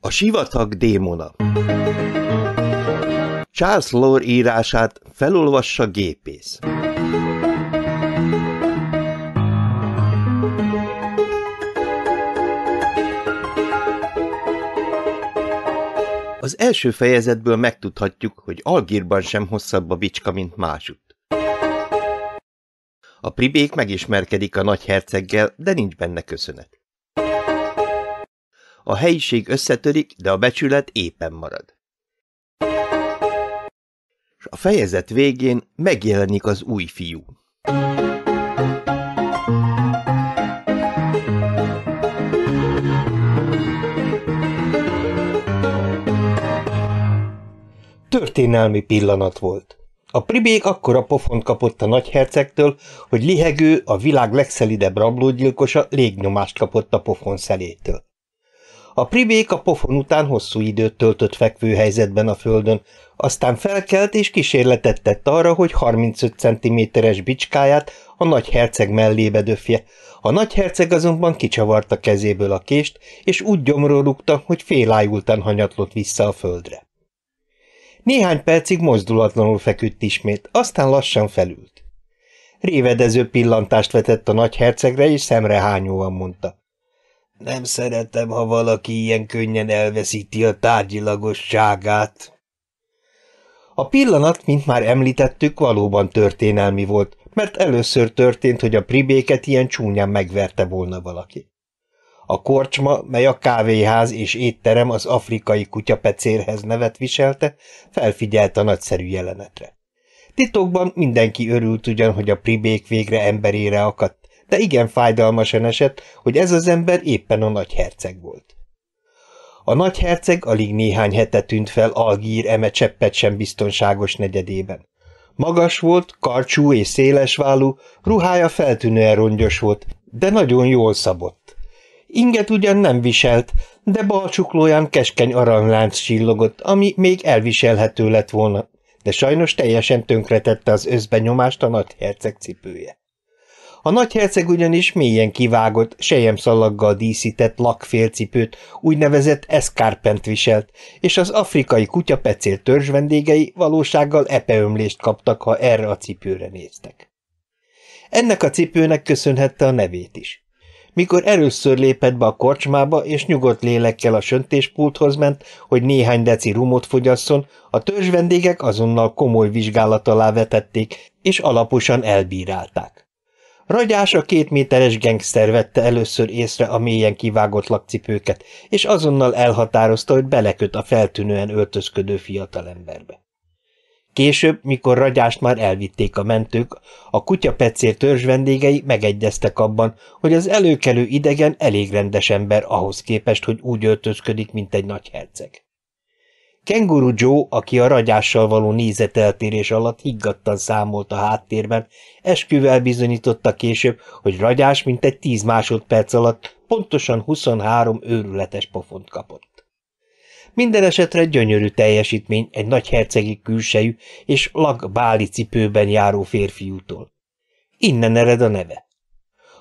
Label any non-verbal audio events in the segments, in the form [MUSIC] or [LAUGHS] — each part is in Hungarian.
A sivatag démona Charles Lore írását felolvassa gépész. Az első fejezetből megtudhatjuk, hogy Algírban sem hosszabb a bicska, mint másutt. A pribék megismerkedik a nagyherceggel, de nincs benne köszönet. A helyiség összetörik, de a becsület éppen marad. És a fejezet végén megjelenik az új fiú. Történelmi pillanat volt. A pribék akkora pofont kapott a nagyhercegtől, hogy lihegő, a világ legszelidebb rablógyilkosa légnyomást kapott a pofon szelétől. A pribék a pofon után hosszú időt töltött fekvő helyzetben a földön, aztán felkelt és kísérletet tett arra, hogy 35 cm-es bicskáját a nagy herceg mellébe döfje. A nagy herceg azonban kicsavarta kezéből a kést, és úgy gyomról hogy félájultan hanyatlott vissza a földre. Néhány percig mozdulatlanul feküdt ismét, aztán lassan felült. Révedező pillantást vetett a nagy hercegre, és szemrehányóan mondta. Nem szeretem, ha valaki ilyen könnyen elveszíti a tárgyilagosságát. A pillanat, mint már említettük, valóban történelmi volt, mert először történt, hogy a pribéket ilyen csúnyán megverte volna valaki. A korcsma, mely a kávéház és étterem az afrikai kutyapecérhez nevet viselte, felfigyelt a nagyszerű jelenetre. Titokban mindenki örült ugyan, hogy a pribék végre emberére akadt, de igen fájdalmasan esett, hogy ez az ember éppen a nagyherceg volt. A nagyherceg alig néhány hete tűnt fel Algír eme cseppet sem biztonságos negyedében. Magas volt, karcsú és szélesválú, ruhája feltűnően rongyos volt, de nagyon jól szabott. Inget ugyan nem viselt, de balcsuklóján keskeny aranylánc csillogott, ami még elviselhető lett volna, de sajnos teljesen tönkretette az összbenyomást a nagyherceg cipője. A nagyherceg ugyanis mélyen kivágott, sejemszalaggal díszített lakfélcipőt, úgynevezett eszkárpent viselt, és az afrikai kutyapecél törzs vendégei valósággal epeömlést kaptak, ha erre a cipőre néztek. Ennek a cipőnek köszönhette a nevét is. Mikor először lépett be a korcsmába, és nyugodt lélekkel a söntéspulthoz ment, hogy néhány deci rumot fogyasszon, a törzs vendégek azonnal komoly vizsgálat alá vetették, és alaposan elbírálták. Ragyás a két méteres gengszter vette először észre a mélyen kivágott lakcipőket, és azonnal elhatározta, hogy beleköt a feltűnően öltözködő fiatalemberbe. Később, mikor ragyást már elvitték a mentők, a kutyapecér törzs vendégei megegyeztek abban, hogy az előkelő idegen elég rendes ember ahhoz képest, hogy úgy öltözködik, mint egy nagy herceg. Kenguru Joe, aki a ragyással való nézeteltérés alatt higgadtan számolt a háttérben, esküvel bizonyította később, hogy ragyás mint egy tíz másodperc alatt pontosan 23 őrületes pofont kapott. Minden esetre gyönyörű teljesítmény egy nagy hercegi külsejű és lag báli cipőben járó férfiútól. Innen ered a neve.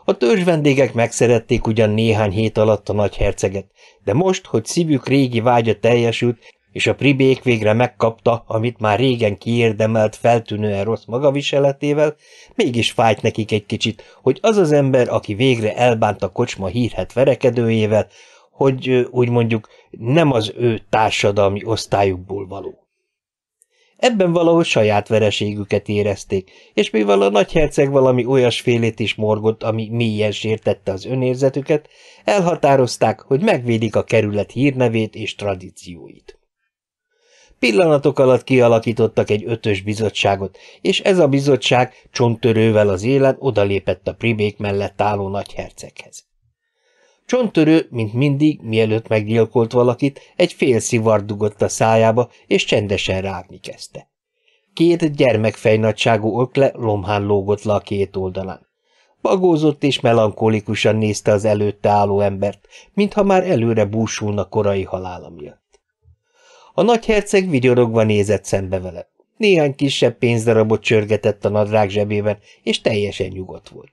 A törzs vendégek megszerették ugyan néhány hét alatt a nagy herceget, de most, hogy szívük régi vágya teljesült, és a pribék végre megkapta, amit már régen kiérdemelt feltűnően rossz magaviseletével, mégis fájt nekik egy kicsit, hogy az az ember, aki végre elbánt a kocsma hírhet verekedőjével, hogy úgy mondjuk nem az ő társadalmi osztályukból való. Ebben valahol saját vereségüket érezték, és mivel a nagyherceg valami olyasfélét is morgott, ami mélyen sértette az önérzetüket, elhatározták, hogy megvédik a kerület hírnevét és tradícióit. Pillanatok alatt kialakítottak egy ötös bizottságot, és ez a bizottság csonttörővel az élen odalépett a pribék mellett álló nagyherceghez. Csonttörő, mint mindig, mielőtt meggyilkolt valakit, egy fél szivar dugott a szájába, és csendesen rágni kezdte. Két gyermekfej nagyságú ökle lomhán lógott le a két oldalán. Bagózott és melankólikusan nézte az előtte álló embert, mintha már előre búsulna korai halála miatt. A nagyherceg vigyorogva nézett szembe vele. Néhány kisebb pénzdarabot csörgetett a nadrág zsebében, és teljesen nyugodt volt.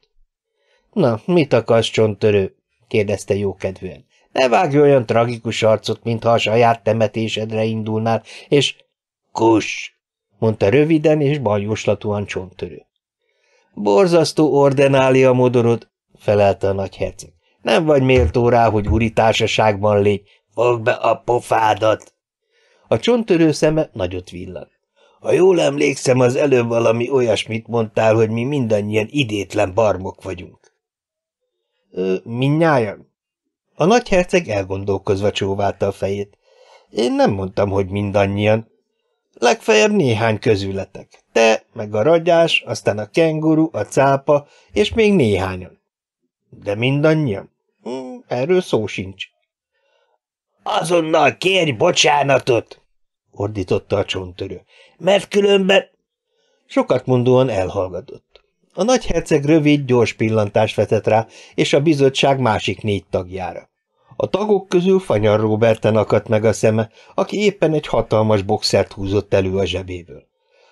– Na, mit akarsz, csonttörő? – kérdezte jókedvűen. – Ne vágj olyan tragikus arcot, mintha a saját temetésedre indulnál, és… – Kus! – mondta röviden és baljoslatúan csonttörő. – Borzasztó ordenáli a modorod – felelte a nagyherceg. – Nem vagy méltó rá, hogy uri társaságban légy. Fogd be a pofádat! A csonttörő szeme nagyot villant. Ha jól emlékszem, az előbb valami olyasmit mondtál, hogy mi mindannyian idétlen barmok vagyunk. Ö, minnyájan? A nagyherceg elgondolkozva csóválta a fejét. Én nem mondtam, hogy mindannyian. Legfeljebb néhány közületek. Te, meg a ragyás, aztán a kenguru, a cápa, és még néhányan. De mindannyian? Hm, erről szó sincs. Azonnal kérj bocsánatot! ordította a csontörő. Mert különben... Sokat mondóan elhallgatott. A nagyherceg rövid, gyors pillantást vetett rá, és a bizottság másik négy tagjára. A tagok közül Fanyar Roberten akadt meg a szeme, aki éppen egy hatalmas boxert húzott elő a zsebéből.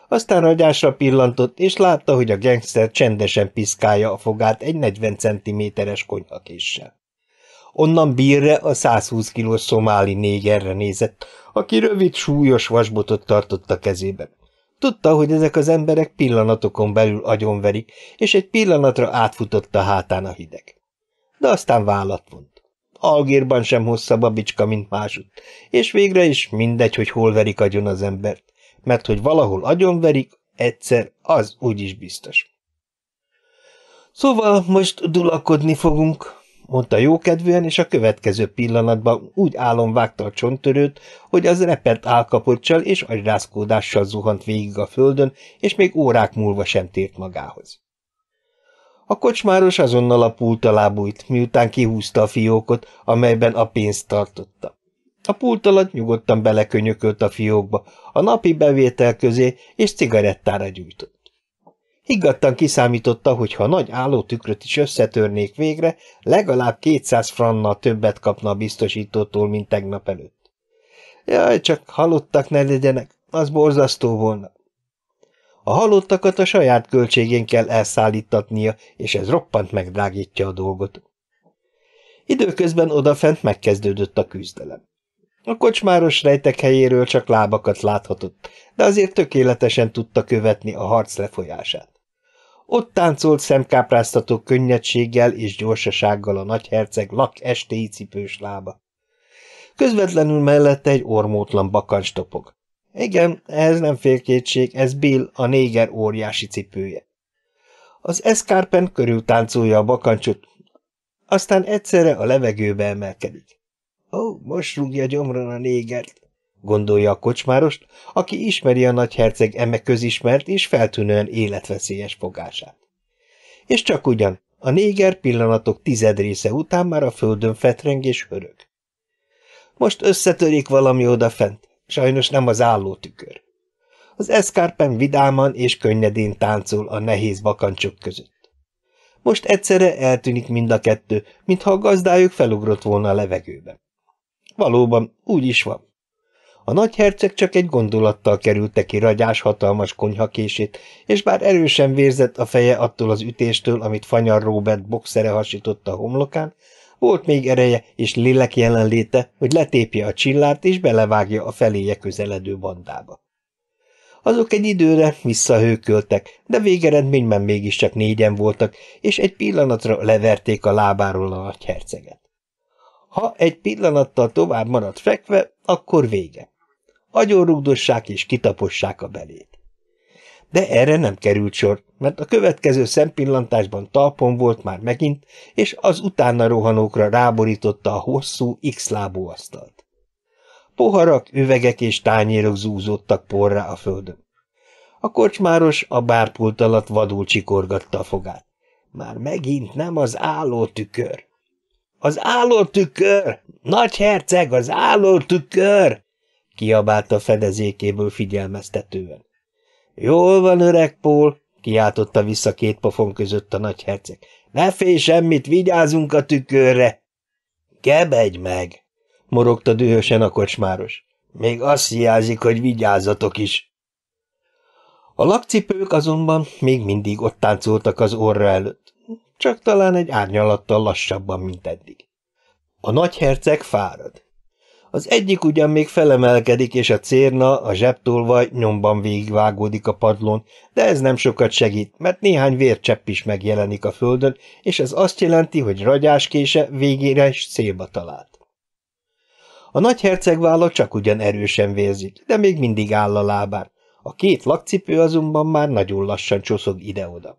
Aztán ragyásra pillantott, és látta, hogy a gangster csendesen piszkálja a fogát egy 40 centiméteres konyhakéssel. Onnan bírre a 120 kilós szomáli négerre nézett, aki rövid, súlyos vasbotot tartott a kezében. Tudta, hogy ezek az emberek pillanatokon belül agyonverik, és egy pillanatra átfutott a hátán a hideg. De aztán vállat vont. Algérban sem hosszabb a bicska, mint másutt, és végre is mindegy, hogy hol verik agyon az embert, mert hogy valahol agyonverik, egyszer, az úgyis biztos. Szóval most dulakodni fogunk, mondta jókedvűen, és a következő pillanatban úgy álom vágta a csonttörőt, hogy az repett álkapocsal és agyrázkódással zuhant végig a földön, és még órák múlva sem tért magához. A kocsmáros azonnal a pult alá bújt, miután kihúzta a fiókot, amelyben a pénzt tartotta. A pult alatt nyugodtan belekönyökölt a fiókba, a napi bevétel közé, és cigarettára gyújtott. Higgadtan kiszámította, hogy ha nagy állótükröt is összetörnék végre, legalább 200 frannal többet kapna a biztosítótól, mint tegnap előtt. Jaj, csak halottak ne legyenek, az borzasztó volna. A halottakat a saját költségén kell elszállítatnia, és ez roppant megdrágítja a dolgot. Időközben odafent megkezdődött a küzdelem. A kocsmáros rejtek helyéről csak lábakat láthatott, de azért tökéletesen tudta követni a harc lefolyását. Ott táncolt szemkápráztató könnyedséggel és gyorsasággal a nagyherceg lak estéi cipős lába. Közvetlenül mellette egy ormótlan bakancs topog. Igen, ez nem fél kétség, ez Bill, a néger óriási cipője. Az eszkárpen körül táncolja a bakancsot, aztán egyszerre a levegőbe emelkedik. Ó, most rúgja gyomron a négert gondolja a kocsmárost, aki ismeri a nagyherceg eme közismert és feltűnően életveszélyes fogását. És csak ugyan, a néger pillanatok tized része után már a földön fetreng és hörög. Most összetörik valami odafent, sajnos nem az álló tükör. Az eszkárpen vidáman és könnyedén táncol a nehéz bakancsok között. Most egyszerre eltűnik mind a kettő, mintha a gazdájuk felugrott volna a levegőbe. Valóban, úgy is van. A nagyherceg csak egy gondolattal kerülte ki ragyás hatalmas konyhakését, és bár erősen vérzett a feje attól az ütéstől, amit Fanyar Robert boxere hasított a homlokán, volt még ereje és lélek jelenléte, hogy letépje a csillárt és belevágja a feléje közeledő bandába. Azok egy időre visszahőköltek, de végeredményben mégiscsak négyen voltak, és egy pillanatra leverték a lábáról a nagyherceget. Ha egy pillanattal tovább maradt fekve, akkor vége agyonrugdossák és kitapossák a belét. De erre nem került sor, mert a következő szempillantásban talpon volt már megint, és az utána rohanókra ráborította a hosszú X-lábú asztalt. Poharak, üvegek és tányérok zúzódtak porrá a földön. A kocsmáros a bárpult alatt vadul csikorgatta a fogát. Már megint nem az álló tükör. Az álló tükör! Nagy herceg, az álló tükör! Kiabálta fedezékéből figyelmeztetően. Jól van, öreg Pól, kiáltotta vissza két pofon között a nagyherceg. Ne félj semmit, vigyázunk a tükörre! Kebedj meg! morogta dühösen a kocsmáros. Még azt hiányzik, hogy vigyázzatok is. A lakcipők azonban még mindig ott táncoltak az orra előtt, csak talán egy árnyalattal lassabban, mint eddig. A nagyherceg fárad. Az egyik ugyan még felemelkedik, és a cérna, a zsebtolvaj nyomban végigvágódik a padlón, de ez nem sokat segít, mert néhány vércsepp is megjelenik a földön, és ez azt jelenti, hogy ragyáskése végére is célba talált. A nagyherceg válla csak ugyan erősen vérzik, de még mindig áll a lábán. A két lakcipő azonban már nagyon lassan csoszog ide-oda.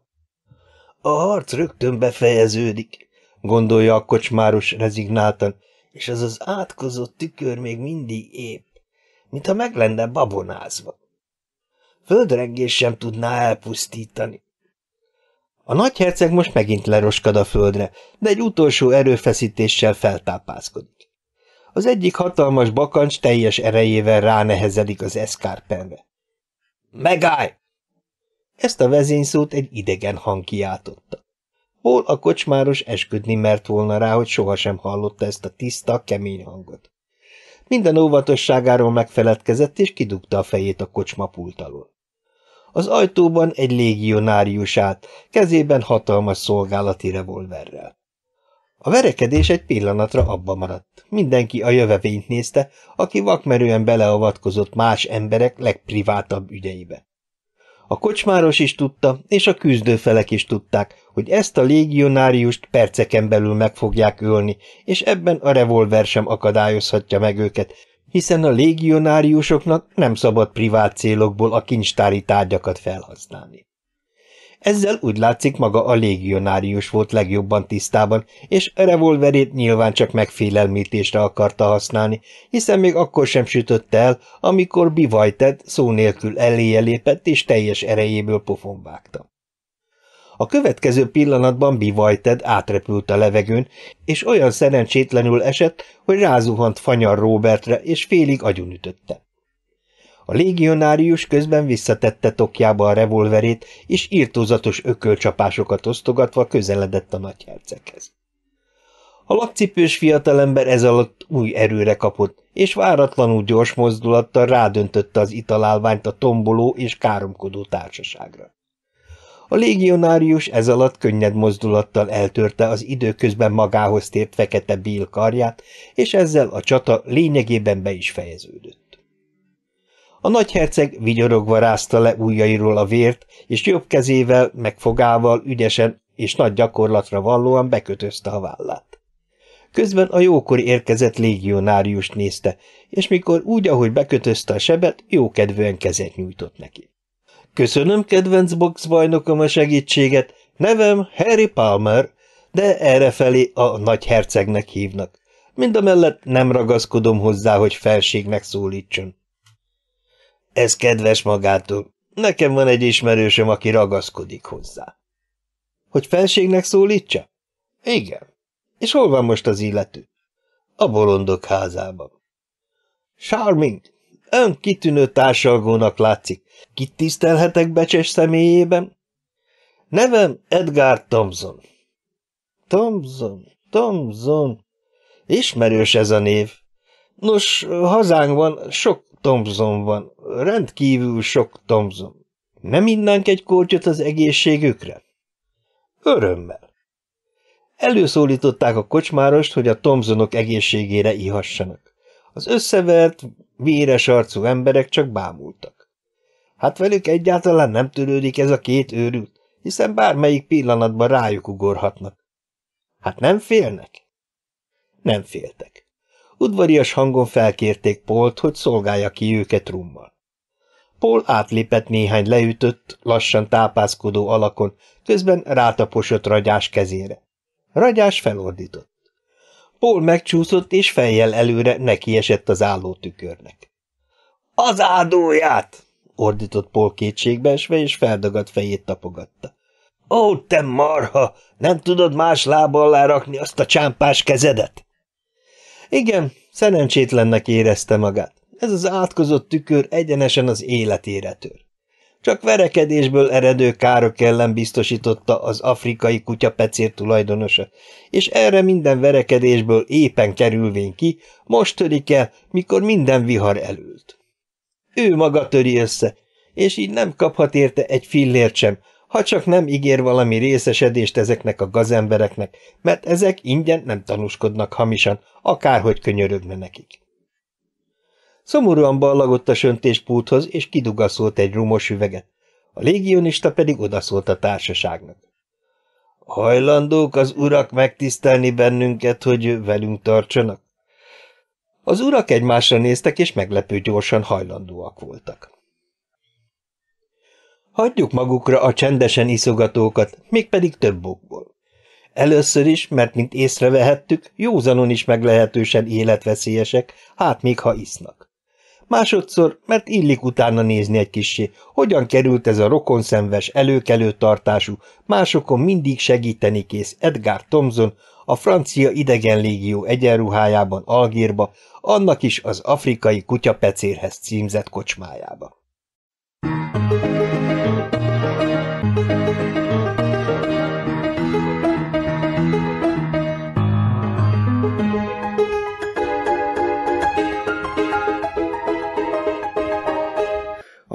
A harc rögtön befejeződik, gondolja a kocsmáros rezignáltan, és az az átkozott tükör még mindig épp, mintha meg lenne babonázva. Földrengés sem tudná elpusztítani. A nagyherceg most megint leroskad a földre, de egy utolsó erőfeszítéssel feltápászkodik. Az egyik hatalmas bakancs teljes erejével ránehezedik az eszkárpenre. Megállj! Ezt a vezényszót egy idegen hang kiáltotta. Hol a kocsmáros esküdni mert volna rá, hogy sohasem hallotta ezt a tiszta, kemény hangot. Minden óvatosságáról megfeledkezett, és kidugta a fejét a kocsma pult alól. Az ajtóban egy légionárius állt, kezében hatalmas szolgálati revolverrel. A verekedés egy pillanatra abba maradt. Mindenki a jövevényt nézte, aki vakmerően beleavatkozott más emberek legprivátabb ügyeibe. A kocsmáros is tudta, és a küzdőfelek is tudták, hogy ezt a légionáriust perceken belül meg fogják ölni, és ebben a revolver sem akadályozhatja meg őket, hiszen a légionáriusoknak nem szabad privát célokból a kincstári tárgyakat felhasználni. Ezzel úgy látszik maga a légionárius volt legjobban tisztában, és a revolverét nyilván csak megfélelmítésre akarta használni, hiszen még akkor sem sütötte el, amikor bivajted szó nélkül eléje lépett és teljes erejéből pofon. A következő pillanatban bivajted átrepült a levegőn, és olyan szerencsétlenül esett, hogy rázuhant Fanyar Robertre, és félig agyonütötte. A légionárius közben visszatette tokjába a revolverét, és írtózatos ökölcsapásokat osztogatva közeledett a nagyherceghez. A lakcipős fiatalember ez alatt új erőre kapott, és váratlanul gyors mozdulattal rádöntötte az italálványt a tomboló és káromkodó társaságra. A légionárius ez alatt könnyed mozdulattal eltörte az időközben magához tért fekete bíl karját, és ezzel a csata lényegében be is fejeződött. A nagyherceg vigyorogva rázta le ujjairól a vért, és jobb kezével, megfogával ügyesen és nagy gyakorlatra vallóan bekötözte a vállát. Közben a jókor érkezett légionáriust nézte, és mikor úgy, ahogy bekötözte a sebet, jókedvűen kezet nyújtott neki. Köszönöm, kedvenc boxbajnokom a segítséget, nevem Harry Palmer, de errefelé a nagy hercegnek hívnak. Mindamellett nem ragaszkodom hozzá, hogy felségnek szólítson. Ez kedves magától. Nekem van egy ismerősöm, aki ragaszkodik hozzá. Hogy felségnek szólítsa? Igen. És hol van most az illető? A bolondok házában. Charming, ön kitűnő társalgónak látszik. Kit tisztelhetek becses személyében? Nevem Edgar Thompson. Thompson, Thompson. Ismerős ez a név. Nos, hazánkban sok Thompson van, rendkívül sok Thompson. Nem innánk egy kortyot az egészségükre? Örömmel. Előszólították a kocsmárost, hogy a Thompsonok egészségére ihassanak. Az összevert, véres arcú emberek csak bámultak. Hát velük egyáltalán nem törődik ez a két őrült, hiszen bármelyik pillanatban rájuk ugorhatnak. Hát nem félnek? Nem féltek. Udvarias hangon felkérték Polt, hogy szolgálja ki őket rummal. Paul átlépett néhány leütött, lassan tápászkodó alakon, közben rátaposott ragyás kezére. Ragyás felordított. Paul megcsúszott, és fejjel előre nekiesett az álló tükörnek. – Az áldóját! – ordított Paul kétségbeesve, és feldagadt fejét tapogatta. – Ó, te marha! Nem tudod más lába alá rakni azt a csámpás kezedet? Igen, szerencsétlennek érezte magát. Ez az átkozott tükör egyenesen az életére tör. Csak verekedésből eredő károk ellen biztosította az afrikai kutyapecér tulajdonosa, és erre minden verekedésből éppen kerülvén ki, most törik el, mikor minden vihar elült. Ő maga töri össze, és így nem kaphat érte egy fillért sem, ha csak nem ígér valami részesedést ezeknek a gazembereknek, mert ezek ingyen nem tanúskodnak hamisan, akárhogy könyörögne nekik. Szomorúan ballagott a söntéspulthoz, és kidugaszolt egy rumos üveget. A légionista pedig odaszólt a társaságnak. Hajlandók az urak megtisztelni bennünket, hogy velünk tartsanak? Az urak egymásra néztek, és meglepő gyorsan hajlandóak voltak. Hagyjuk magukra a csendesen iszogatókat, mégpedig több okból. Először is, mert mint észrevehettük, józanon is meglehetősen életveszélyesek, hát még ha isznak. Másodszor, mert illik utána nézni egy kissé, hogyan került ez a rokonszenves, előkelő tartású, másokon mindig segíteni kész Edgar Thomson a francia idegenlégió egyenruhájában Algírba, annak is az afrikai kutyapecérhez címzett kocsmájába.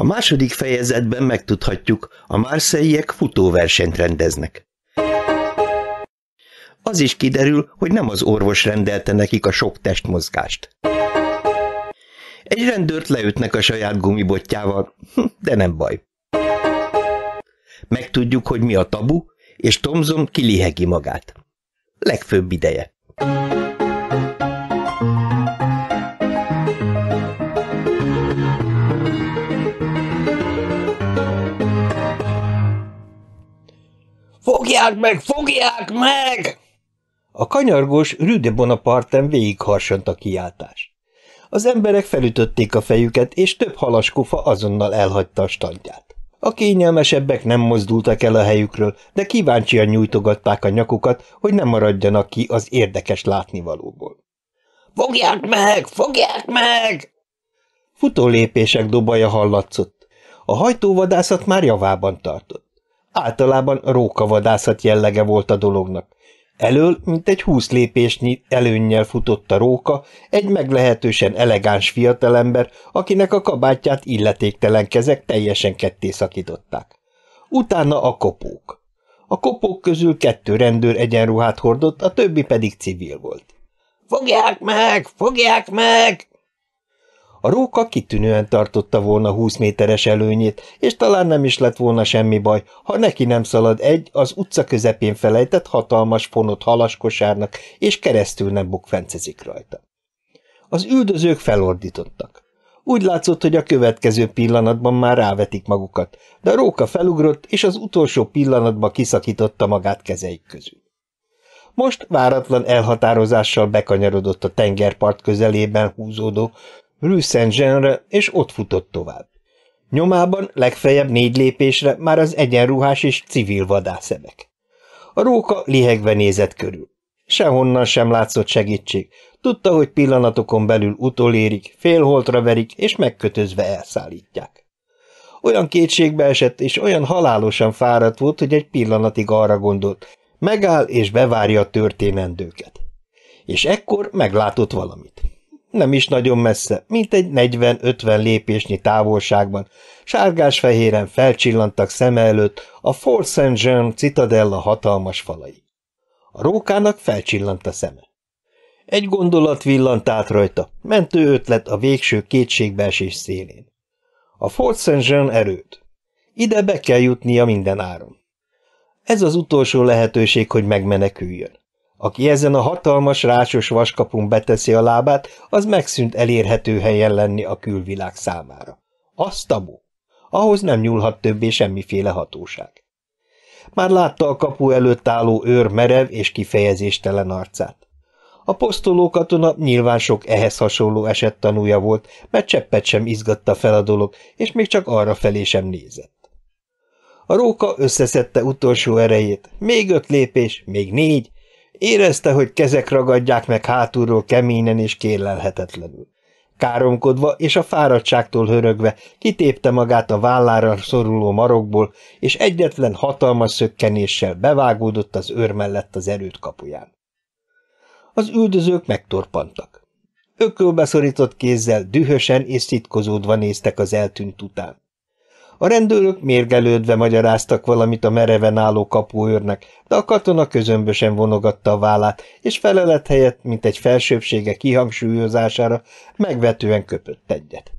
Második fejezetben megtudhatjuk, a márszeiek futóversenyt rendeznek. Az is kiderül, hogy nem az orvos rendelte nekik a sok testmozgást. Egy rendőrt leütnek a saját gumibotjával, hm, de nem baj. Megtudjuk, hogy mi a tabu, és Tomzon kilihegi magát. Legfőbb ideje. Fogják meg, fogják meg! A kanyargós Rüde Bonaparten végigharsant a kiáltás. Az emberek felütötték a fejüket, és több kufa azonnal elhagyta a standját. A kényelmesebbek nem mozdultak el a helyükről, de kíváncsian nyújtogatták a nyakukat, hogy ne maradjanak ki az érdekes látnivalóból. – Fogják meg! Fogják meg! Futó lépések dobaja hallatszott. A hajtóvadászat már javában tartott. Általában rókavadászat jellege volt a dolognak. Elől, mint egy húsz lépésnyi előnnyel futott a róka, egy meglehetősen elegáns fiatalember, akinek a kabátját illetéktelen kezek teljesen ketté szakították. Utána a kopók. A kopók közül kettő rendőr egyenruhát hordott, a többi pedig civil volt. – Fogják meg! Fogják meg! A róka kitűnően tartotta volna húsz méteres előnyét, és talán nem is lett volna semmi baj, ha neki nem szalad egy az utca közepén felejtett hatalmas fonott halaskosárnak, és keresztül nem bukfencezik rajta. Az üldözők felordítottak. Úgy látszott, hogy a következő pillanatban már rávetik magukat, de a róka felugrott, és az utolsó pillanatban kiszakította magát kezeik közül. Most váratlan elhatározással bekanyarodott a tengerpart közelében húzódó, Rue Saint-Jeanre, és ott futott tovább. Nyomában legfeljebb négy lépésre már az egyenruhás és civil vadászebek. A róka lihegve nézett körül. Sehonnan sem látszott segítség. Tudta, hogy pillanatokon belül utolérik, félholtra verik, és megkötözve elszállítják. Olyan kétségbe esett, és olyan halálosan fáradt volt, hogy egy pillanatig arra gondolt, megáll és bevárja a történendőket. És ekkor meglátott valamit nem is nagyon messze, mint egy 40-50 lépésnyi távolságban, sárgás-fehéren felcsillantak szeme előtt a Fort Saint Jean citadella hatalmas falai. A rókának felcsillant a szeme. Egy gondolat villant át rajta, mentő ötlet a végső kétségbeesés szélén. A Fort Saint Jean erőt. Ide be kell jutnia minden áron. Ez az utolsó lehetőség, hogy megmeneküljön. Aki ezen a hatalmas, rácsos vaskapun beteszi a lábát, az megszűnt elérhető helyen lenni a külvilág számára. Az tabu. Ahhoz nem nyúlhat többé semmiféle hatóság. Már látta a kapu előtt álló őr merev és kifejezéstelen arcát. A posztoló katona nyilván sok ehhez hasonló eset tanúja volt, mert cseppet sem izgatta fel a dolog, és még csak arra felé sem nézett. A róka összeszedte utolsó erejét, még öt lépés, még négy, Érezte, hogy kezek ragadják meg hátulról keményen és kérlelhetetlenül. Káromkodva és a fáradtságtól hörögve kitépte magát a vállára szoruló marokból, és egyetlen hatalmas szökkenéssel bevágódott az őr mellett az erőt kapuján. Az üldözők megtorpantak. Ökölbeszorított kézzel dühösen és szitkozódva néztek az eltűnt után. A rendőrök mérgelődve magyaráztak valamit a mereven álló kapuőrnek, de a katona közömbösen vonogatta a vállát, és felelet helyett, mint egy felsőbsége kihangsúlyozására, megvetően köpött egyet.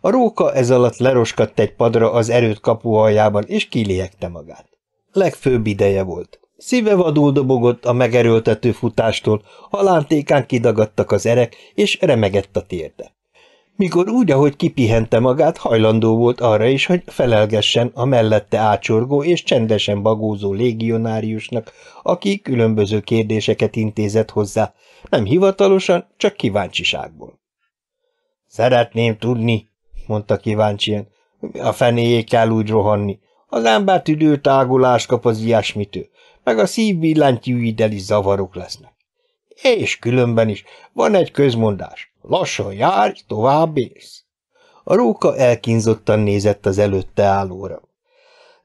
A róka ez alatt leroskadt egy padra az erőt kapualjában, és kiliegte magát. Legfőbb ideje volt. Szíve vadul dobogott a megerőltető futástól, halántékán kidagadtak az erek, és remegett a térde mikor úgy, ahogy kipihente magát, hajlandó volt arra is, hogy felelgessen a mellette ácsorgó és csendesen bagózó légionáriusnak, aki különböző kérdéseket intézett hozzá, nem hivatalosan, csak kíváncsiságból. Szeretném tudni, mondta kíváncsian, a fenéjé kell úgy rohanni. Az ember tüdőtágulást kap az ilyesmitől, meg a szívbillentyűiddel is zavarok lesznek. És különben is van egy közmondás. Lassan járj, tovább érsz. A róka elkínzottan nézett az előtte állóra.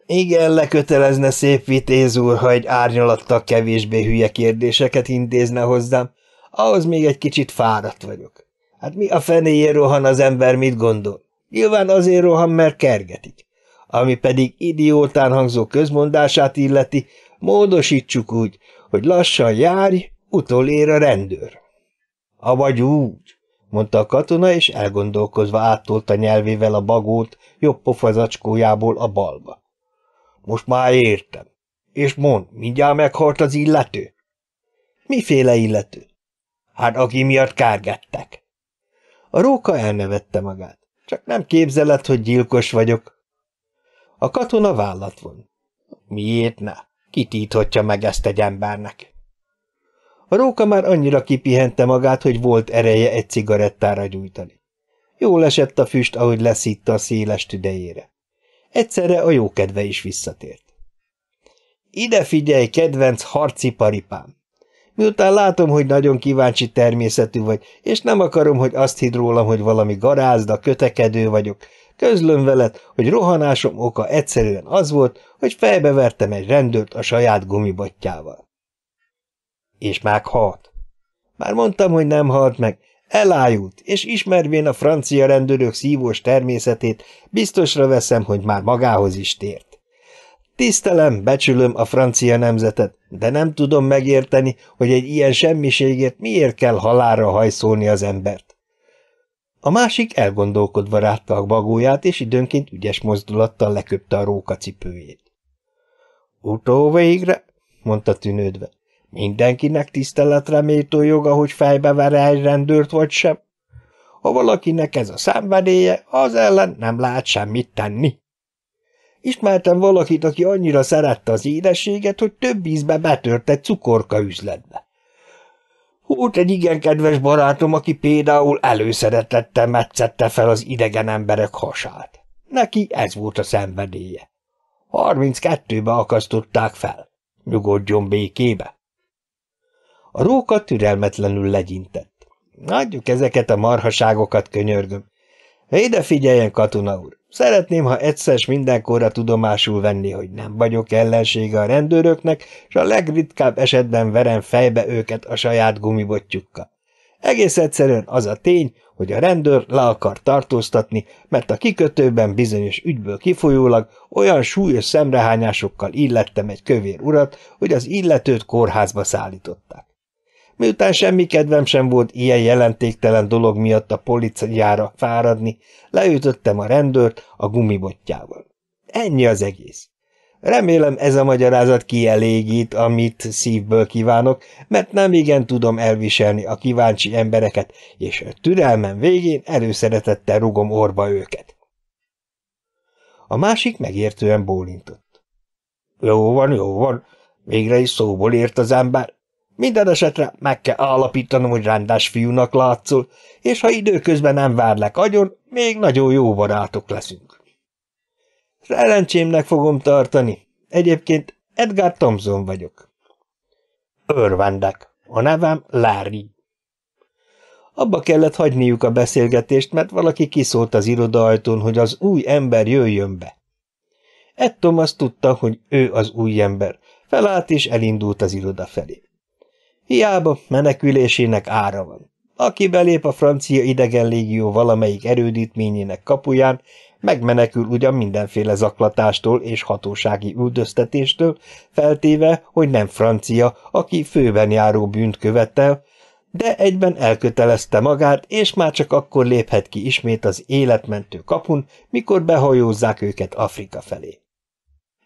Igen, lekötelezne szép vitéz úr, ha egy árnyalattal kevésbé hülye kérdéseket intézne hozzám, ahhoz még egy kicsit fáradt vagyok. Hát mi a fenéjén rohan az ember, mit gondol? Nyilván azért rohan, mert kergetik. Ami pedig idiótán hangzó közmondását illeti, módosítsuk úgy, hogy lassan járj, utolér a rendőr. Avagy úgy mondta a katona, és elgondolkozva áttolta nyelvével a bagót jobb pofazacskójából a balba. Most már értem. És mond, mindjárt meghalt az illető? Miféle illető? Hát aki miatt kárgettek. A róka elnevette magát. Csak nem képzeled, hogy gyilkos vagyok. A katona vállat von. Miért ne? Kitíthatja meg ezt egy embernek? A róka már annyira kipihente magát, hogy volt ereje egy cigarettára gyújtani. Jól esett a füst, ahogy leszitta a széles tüdejére. Egyszerre a jókedve is visszatért. Ide figyelj, kedvenc harci paripám! Miután látom, hogy nagyon kíváncsi természetű vagy, és nem akarom, hogy azt hidd rólam, hogy valami garázda, kötekedő vagyok, közlöm veled, hogy rohanásom oka egyszerűen az volt, hogy fejbevertem egy rendőrt a saját gumibottyával. És meghalt. Már mondtam, hogy nem halt meg. Elájult, és ismervén a francia rendőrök szívós természetét, biztosra veszem, hogy már magához is tért. Tisztelem, becsülöm a francia nemzetet, de nem tudom megérteni, hogy egy ilyen semmiségért miért kell halálra hajszolni az embert. A másik elgondolkodva rátta a bagóját, és időnként ügyes mozdulattal leköpte a rókacipőjét. Utóvégre, mondta tűnődve. Mindenkinek tiszteletre méltó joga, hogy fejbe egy rendőrt vagy sem. Ha valakinek ez a szenvedélye, az ellen nem lehet semmit tenni. Ismertem valakit, aki annyira szerette az édességet, hogy több ízbe betört egy cukorka üzletbe. Volt egy igen kedves barátom, aki például előszeretettel metszette fel az idegen emberek hasát. Neki ez volt a szenvedélye. Harminc kettőbe akasztották fel. Nyugodjon békébe. A róka türelmetlenül legyintett. Adjuk ezeket a marhaságokat, könyörgöm. Ide figyeljen, katona úr! Szeretném, ha egyszer mindenkorra tudomásul venni, hogy nem vagyok ellensége a rendőröknek, és a legritkább esetben verem fejbe őket a saját gumibottyukkal. Egész egyszerűen az a tény, hogy a rendőr le akar tartóztatni, mert a kikötőben bizonyos ügyből kifolyólag olyan súlyos szemrehányásokkal illettem egy kövér urat, hogy az illetőt kórházba szállították. Miután semmi kedvem sem volt ilyen jelentéktelen dolog miatt a policiára fáradni, leütöttem a rendőrt a gumibotjával. Ennyi az egész. Remélem ez a magyarázat kielégít, amit szívből kívánok, mert nem igen tudom elviselni a kíváncsi embereket, és a türelmem végén előszeretettel rugom orba őket. A másik megértően bólintott. Jó van, jó van, végre is szóból ért az ember, minden esetre meg kell állapítanom, hogy rendes fiúnak látszol, és ha időközben nem várlek agyon, még nagyon jó barátok leszünk. Szerencsémnek fogom tartani. Egyébként Edgar Thompson vagyok. Örvendek. A nevem Larry. Abba kellett hagyniuk a beszélgetést, mert valaki kiszólt az irodaajtón, hogy az új ember jöjjön be. Ed Thomas tudta, hogy ő az új ember. Felállt és elindult az iroda felé. Hiába menekülésének ára van. Aki belép a francia idegen légió valamelyik erődítményének kapuján, megmenekül ugyan mindenféle zaklatástól és hatósági üldöztetéstől, feltéve, hogy nem francia, aki főben járó bűnt követel, de egyben elkötelezte magát, és már csak akkor léphet ki ismét az életmentő kapun, mikor behajózzák őket Afrika felé.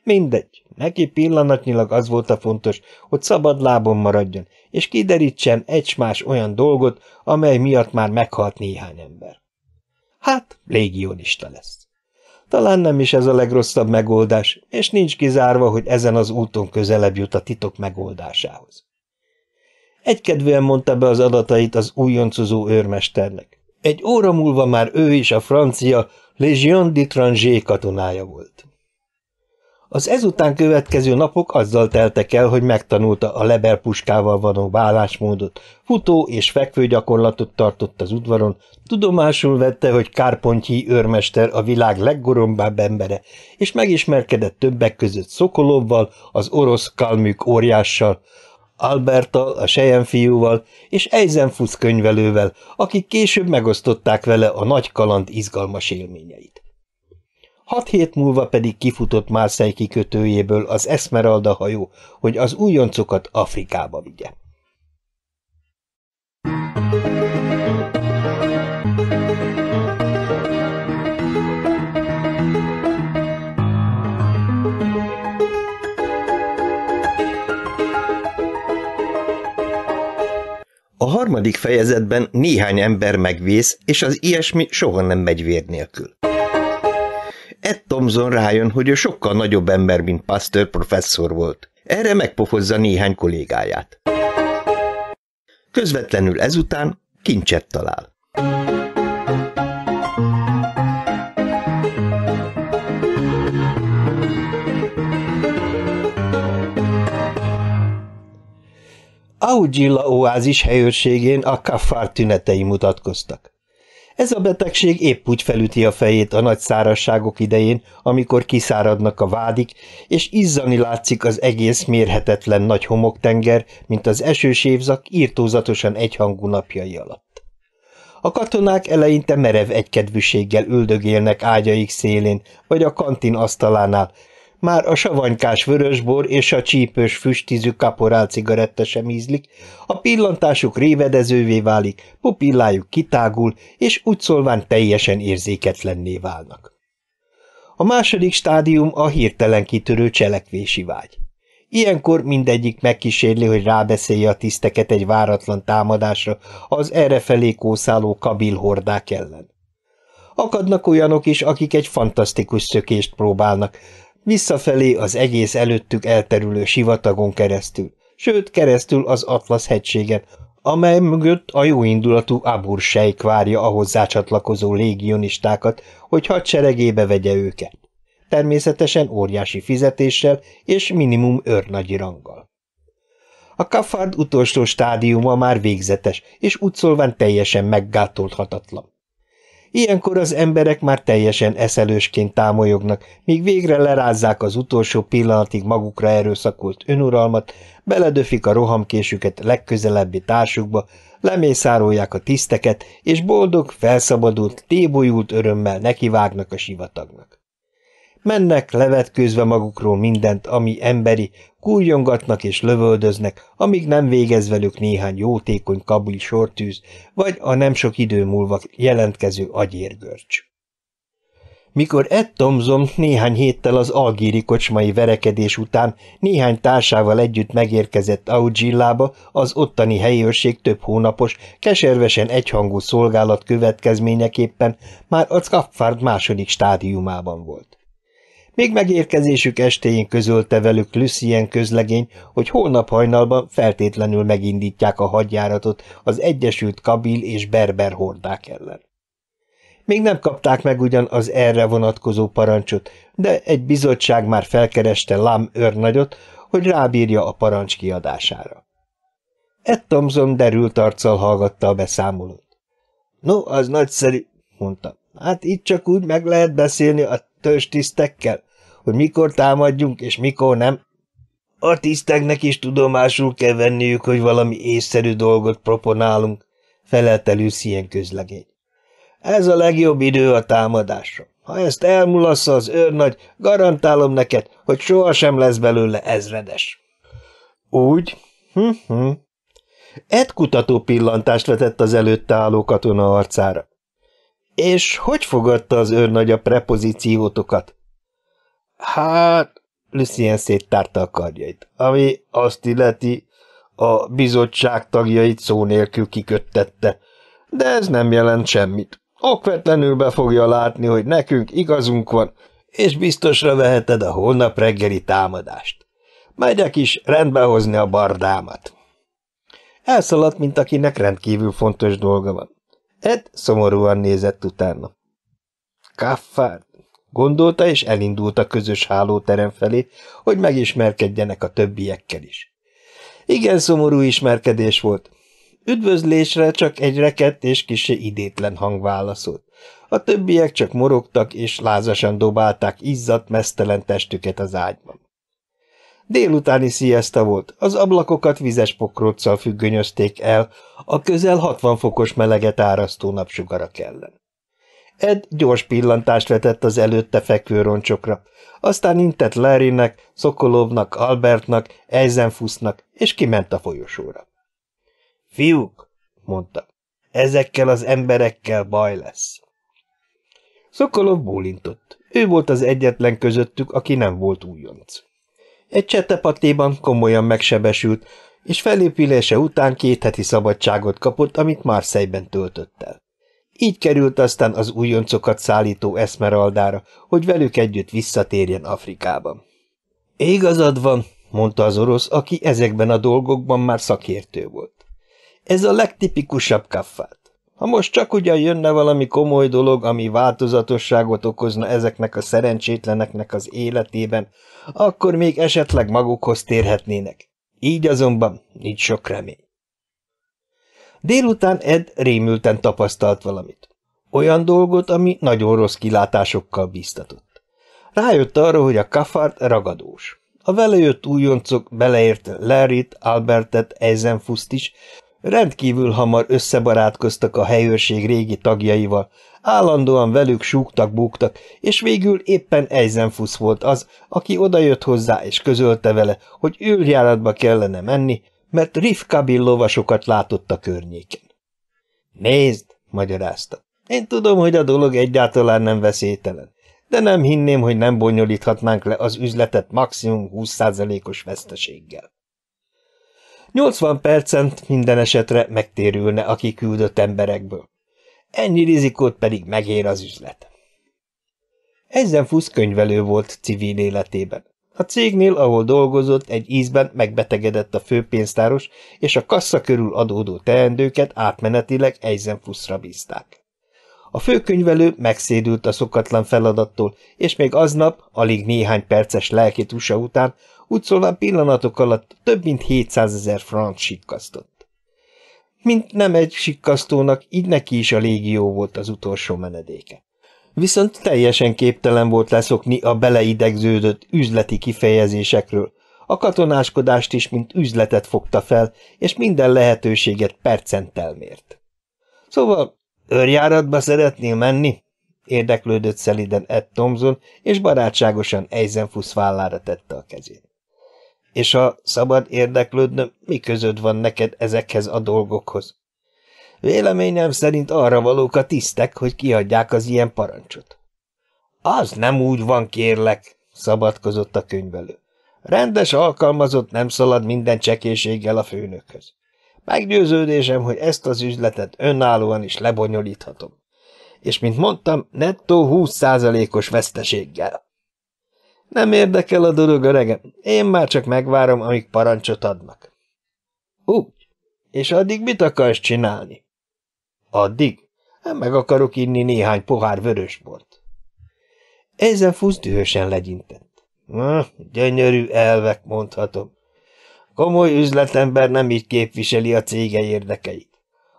Mindegy, neki pillanatnyilag az volt a fontos, hogy szabad lábon maradjon, és kiderítsen egy olyan dolgot, amely miatt már meghalt néhány ember. Hát, légionista lesz. Talán nem is ez a legrosszabb megoldás, és nincs kizárva, hogy ezen az úton közelebb jut a titok megoldásához. Egykedvűen mondta be az adatait az újoncozó őrmesternek. Egy óra múlva már ő is a francia Légion d'Étranger katonája volt. Az ezután következő napok azzal teltek el, hogy megtanulta a Leber puskával való vállásmódot, futó és fekvő gyakorlatot tartott az udvaron, tudomásul vette, hogy Kárpontyi őrmester a világ leggorombább embere, és megismerkedett többek között Szokolovval, az orosz Kalmük óriással, Alberta, a fiúval és Eisenfuss könyvelővel, akik később megosztották vele a nagy kaland izgalmas élményeit. Hat hét múlva pedig kifutott Marseille kikötőjéből az Esmeralda hajó, hogy az újoncokat Afrikába vigye. A harmadik fejezetben néhány ember megvész, és az ilyesmi soha nem megy vér nélkül. Ed Thompson rájön, hogy ő sokkal nagyobb ember, mint Pasteur professzor volt. Erre megpofozza néhány kollégáját. Közvetlenül ezután kincset talál. Augilla oázis helyőrségén a kaffár tünetei mutatkoztak. Ez a betegség épp úgy felüti a fejét a nagy szárasságok idején, amikor kiszáradnak a vádik, és izzani látszik az egész mérhetetlen nagy homoktenger, mint az esős évzak írtózatosan egyhangú napjai alatt. A katonák eleinte merev egykedvűséggel üldögélnek ágyaik szélén, vagy a kantin asztalánál, már a savanykás vörösbor és a csípős füstízű kaporál cigaretta sem ízlik, a pillantásuk révedezővé válik, pupillájuk kitágul, és úgy szólván teljesen érzéketlenné válnak. A második stádium a hirtelen kitörő cselekvési vágy. Ilyenkor mindegyik megkísérli, hogy rábeszélje a tiszteket egy váratlan támadásra az errefelé kószáló kabil hordák ellen. Akadnak olyanok is, akik egy fantasztikus szökést próbálnak, visszafelé az egész előttük elterülő sivatagon keresztül, sőt keresztül az Atlasz hegységen, amely mögött a jóindulatú Abur sejk várja a hozzácsatlakozó légionistákat, hogy hadseregébe vegye őket. Természetesen óriási fizetéssel és minimum őrnagyi ranggal. A kafard utolsó stádiuma már végzetes, és úgy szólván teljesen meggátolhatatlan. Ilyenkor az emberek már teljesen eszelősként támolyognak, míg végre lerázzák az utolsó pillanatig magukra erőszakolt önuralmat, beledöfik a rohamkésüket legközelebbi társukba, lemészárolják a tiszteket, és boldog, felszabadult, tébolyult örömmel nekivágnak a sivatagnak. Mennek, levetkőzve magukról mindent, ami emberi, kurjongatnak és lövöldöznek, amíg nem végez velük néhány jótékony kabli sortűz, vagy a nem sok idő múlva jelentkező agyérgörcs. Mikor Ed Thompson néhány héttel az algíri kocsmai verekedés után néhány társával együtt megérkezett Augillába, az ottani helyőrség több hónapos, keservesen egyhangú szolgálat következményeképpen már a Skaffard második stádiumában volt. Még megérkezésük estéjén közölte velük Lucien közlegény, hogy holnap hajnalban feltétlenül megindítják a hadjáratot az Egyesült Kabil és Berber hordák ellen. Még nem kapták meg ugyan az erre vonatkozó parancsot, de egy bizottság már felkereste Lam őrnagyot, hogy rábírja a parancs kiadására. Ed Thompson derült arccal hallgatta a beszámolót. No, az nagyszerű, mondta. Hát itt csak úgy meg lehet beszélni a tisztekkel, hogy mikor támadjunk és mikor nem. A tiszteknek is tudomásul kell venniük, hogy valami észszerű dolgot proponálunk, felelte Lucien közlegény. Ez a legjobb idő a támadásra. Ha ezt elmulassza az őrnagy, garantálom neked, hogy sohasem lesz belőle ezredes. Úgy? Hm-hm. Ed kutató pillantást vetett az előtte álló katona arcára. És hogy fogadta az őrnagy a prepozíciótokat? Hát, Lucien széttárta a kardjait, ami azt illeti, a bizottság tagjait szó nélkül kiköttette, de ez nem jelent semmit. Okvetlenül be fogja látni, hogy nekünk igazunk van, és biztosra veheted a holnap reggeli támadást. Megyek is rendbe hozni a bardámat. Elszaladt, mint akinek rendkívül fontos dolga van. Ed szomorúan nézett utána. Kaffár, gondolta, és elindult a közös hálóterem felé, hogy megismerkedjenek a többiekkel is. Igen szomorú ismerkedés volt. Üdvözlésre csak egy rekett és kisé idétlen hang válaszolt. A többiek csak morogtak és lázasan dobálták izzadt, mesztelen testüket az ágyban. Délutáni sziesta volt, az ablakokat vizes pokróccal függönyözték el, a közel 60 fokos meleget árasztó napsugarak ellen. Ed gyors pillantást vetett az előtte fekvő roncsokra, aztán intett Larrynek, Szokolovnak, Albertnak, Eisenfussnak, és kiment a folyosóra. – Fiúk, mondta, ezekkel az emberekkel baj lesz. Szokolov bólintott. Ő volt az egyetlen közöttük, aki nem volt újonc. Egy csetepatéban komolyan megsebesült, és felépülése után két heti szabadságot kapott, amit Marseille-ben töltött el. Így került aztán az újoncokat szállító Esmeraldára, hogy velük együtt visszatérjen Afrikában. Igazad van, mondta az orosz, aki ezekben a dolgokban már szakértő volt. Ez a legtipikusabb kaffát. Ha most csak ugyan jönne valami komoly dolog, ami változatosságot okozna ezeknek a szerencsétleneknek az életében, akkor még esetleg magukhoz térhetnének. Így azonban nincs sok remény. Délután Ed rémülten tapasztalt valamit. Olyan dolgot, ami nagyon rossz kilátásokkal bíztatott. Rájött arra, hogy a kafart ragadós. A vele jött újoncok beleért Larryt, Albertet, Eisenfuszt is, rendkívül hamar összebarátkoztak a helyőrség régi tagjaival, állandóan velük súgtak-búgtak, és végül éppen Eisenfuss volt az, aki odajött hozzá és közölte vele, hogy üljáratba kellene menni, mert Rifkabil lovasokat látott a környéken. Nézd, magyarázta, én tudom, hogy a dolog egyáltalán nem veszélytelen, de nem hinném, hogy nem bonyolíthatnánk le az üzletet maximum 20%-os veszteséggel. 80 percent minden esetre megtérülne a kiküldött emberekből. Ennyi rizikót pedig megér az üzlet. Fusz könyvelő volt civil életében. A cégnél, ahol dolgozott, egy ízben megbetegedett a főpénztáros, és a kassa körül adódó teendőket átmenetileg Eisenfuszra bízták. A főkönyvelő megszédült a szokatlan feladattól, és még aznap, alig néhány perces lelki tusa után, úgy szólván pillanatok alatt több mint 700 ezer franc sikkasztott. Mint nem egy sikkasztónak, így neki is a légió volt az utolsó menedéke viszont teljesen képtelen volt leszokni a beleidegződött üzleti kifejezésekről, a katonáskodást is, mint üzletet fogta fel, és minden lehetőséget percenttel mért. Szóval, őrjáratba szeretnél menni? érdeklődött szeliden Ed Thompson, és barátságosan Eisenfuss vállára tette a kezét. És ha szabad érdeklődnöm, mi közöd van neked ezekhez a dolgokhoz? Véleményem szerint arra valók a tisztek, hogy kiadják az ilyen parancsot. Az nem úgy van, kérlek, szabadkozott a könyvelő. Rendes alkalmazott nem szalad minden csekéséggel a főnökhöz. Meggyőződésem, hogy ezt az üzletet önállóan is lebonyolíthatom. És, mint mondtam, nettó 20%-os veszteséggel. Nem érdekel a dolog, öregem. Én már csak megvárom, amíg parancsot adnak. Úgy. És addig mit akarsz csinálni? Addig? Meg akarok inni néhány pohár vörösbort. Ezen fusz dühösen legyintett. Gyönyörű elvek, mondhatom. Komoly üzletember nem így képviseli a cége érdekeit.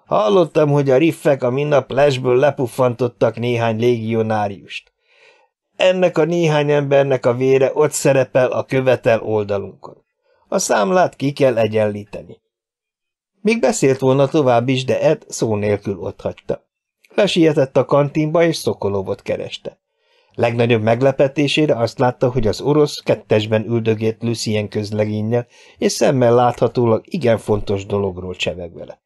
Hallottam, hogy a riffek a minnap lesből lepuffantottak néhány légionáriust. Ennek a néhány embernek a vére ott szerepel a követel oldalunkon. A számlát ki kell egyenlíteni. Még beszélt volna tovább is, de Ed szó nélkül otthagyta. Lesietett a kantinba, és Szokolovot kereste. Legnagyobb meglepetésére azt látta, hogy az orosz kettesben üldögélt Lucien közlegényel, és szemmel láthatólag igen fontos dologról cseveg vele.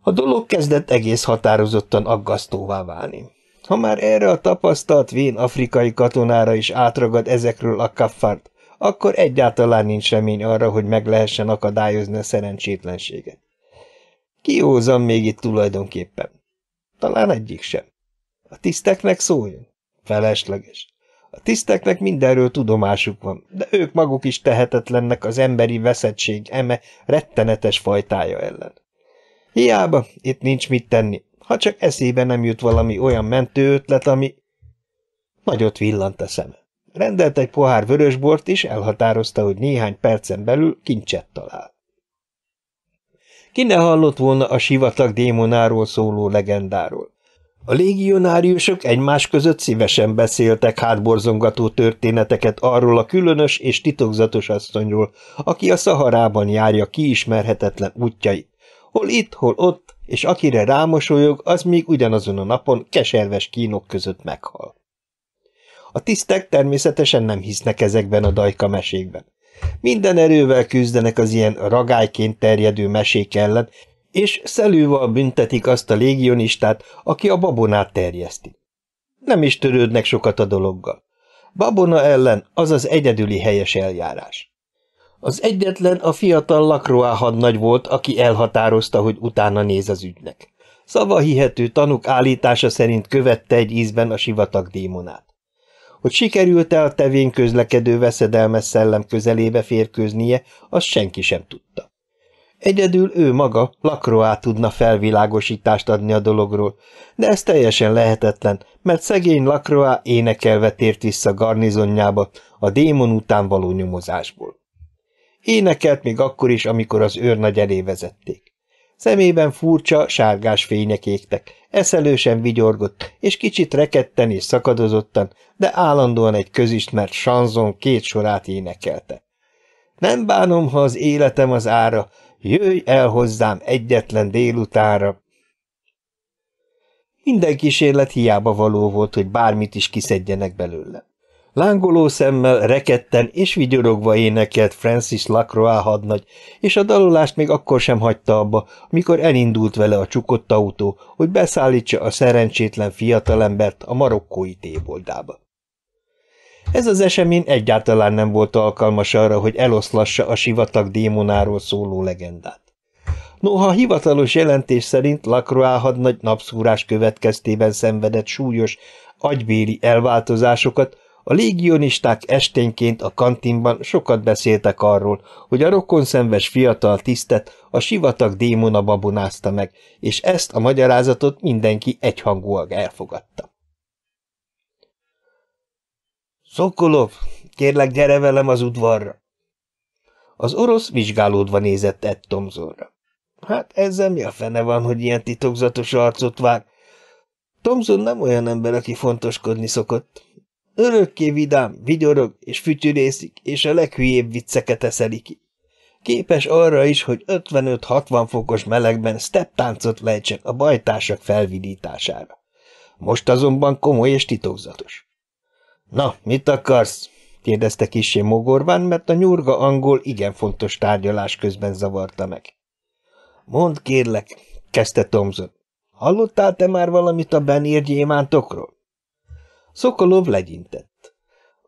A dolog kezdett egész határozottan aggasztóvá válni. Ha már erre a tapasztalt vén afrikai katonára is átragad ezekről a kaffart, akkor egyáltalán nincs remény arra, hogy meg lehessen akadályozni a szerencsétlenséget. Kiózan még itt tulajdonképpen. Talán egyik sem. A tiszteknek szóljon? Felesleges. A tiszteknek mindenről tudomásuk van, de ők maguk is tehetetlennek az emberi veszettség eme rettenetes fajtája ellen. Hiába, itt nincs mit tenni, ha csak eszébe nem jut valami olyan mentő ötlet, ami... Nagyot villant a szeme. Rendelt egy pohár vörösbort, és elhatározta, hogy néhány percen belül kincset talál. Ki ne hallott volna a sivatag démonáról szóló legendáról? A légionáriusok egymás között szívesen beszéltek hátborzongató történeteket arról a különös és titokzatos asszonyról, aki a szaharában járja kiismerhetetlen útjait, hol itt, hol ott, és akire rámosolyog, az még ugyanazon a napon keserves kínok között meghal. A tisztek természetesen nem hisznek ezekben a dajka mesékben. Minden erővel küzdenek az ilyen ragályként terjedő mesék ellen, és szelőval büntetik azt a légionistát, aki a babonát terjeszti. Nem is törődnek sokat a dologgal. Babona ellen az az egyedüli helyes eljárás. Az egyetlen a fiatal Lacroix hadnagy volt, aki elhatározta, hogy utána néz az ügynek. Szava hihető tanuk állítása szerint követte egy ízben a sivatag démonát. Hogy sikerült-e a tevén közlekedő veszedelmes szellem közelébe férkőznie, azt senki sem tudta. Egyedül ő maga, Lacroix tudna felvilágosítást adni a dologról, de ez teljesen lehetetlen, mert szegény Lacroix énekelve tért vissza garnizonjába a démon után való nyomozásból. Énekelt még akkor is, amikor az őrnagy elé vezették. Szemében furcsa, sárgás fények égtek, eszelősen vigyorgott, és kicsit reketten és szakadozottan, de állandóan egy közismert sanzon két sorát énekelte. Nem bánom, ha az életem az ára, jöjj el hozzám egyetlen délutánra. Minden kísérlet hiába való volt, hogy bármit is kiszedjenek belőle. Lángoló szemmel, reketten és vigyorogva énekelt Francis Lacroix hadnagy, és a dalolást még akkor sem hagyta abba, amikor elindult vele a csukott autó, hogy beszállítsa a szerencsétlen fiatalembert a marokkói téboldába. Ez az esemény egyáltalán nem volt alkalmas arra, hogy eloszlassa a sivatag démonáról szóló legendát. Noha hivatalos jelentés szerint Lacroix hadnagy napszúrás következtében szenvedett súlyos, agybéli elváltozásokat, a légionisták esténként a kantinban sokat beszéltek arról, hogy a rokonszenves fiatal tisztet a sivatag démona babonázta meg, és ezt a magyarázatot mindenki egyhangúak elfogadta. Szokolov, kérlek, gyere velem az udvarra! Az orosz vizsgálódva nézett Ed Tomzonra. Hát ezzel mi a fene van, hogy ilyen titokzatos arcot vág? Tomzon nem olyan ember, aki fontoskodni szokott. Örökké vidám, vigyorog és fütyülészik, és a leghülyébb vicceket eszeli ki. Képes arra is, hogy 55-60 fokos melegben táncot lejtsen a bajtársak felvidítására. Most azonban komoly és titokzatos. – Na, mit akarsz? – kérdezte kissé mogorván, mert a nyurga angol igen fontos tárgyalás közben zavarta meg. – Mondd kérlek – kezdte Tomzon. – Hallottál te már valamit a Benír gyémántokról? Szokolov legyintett.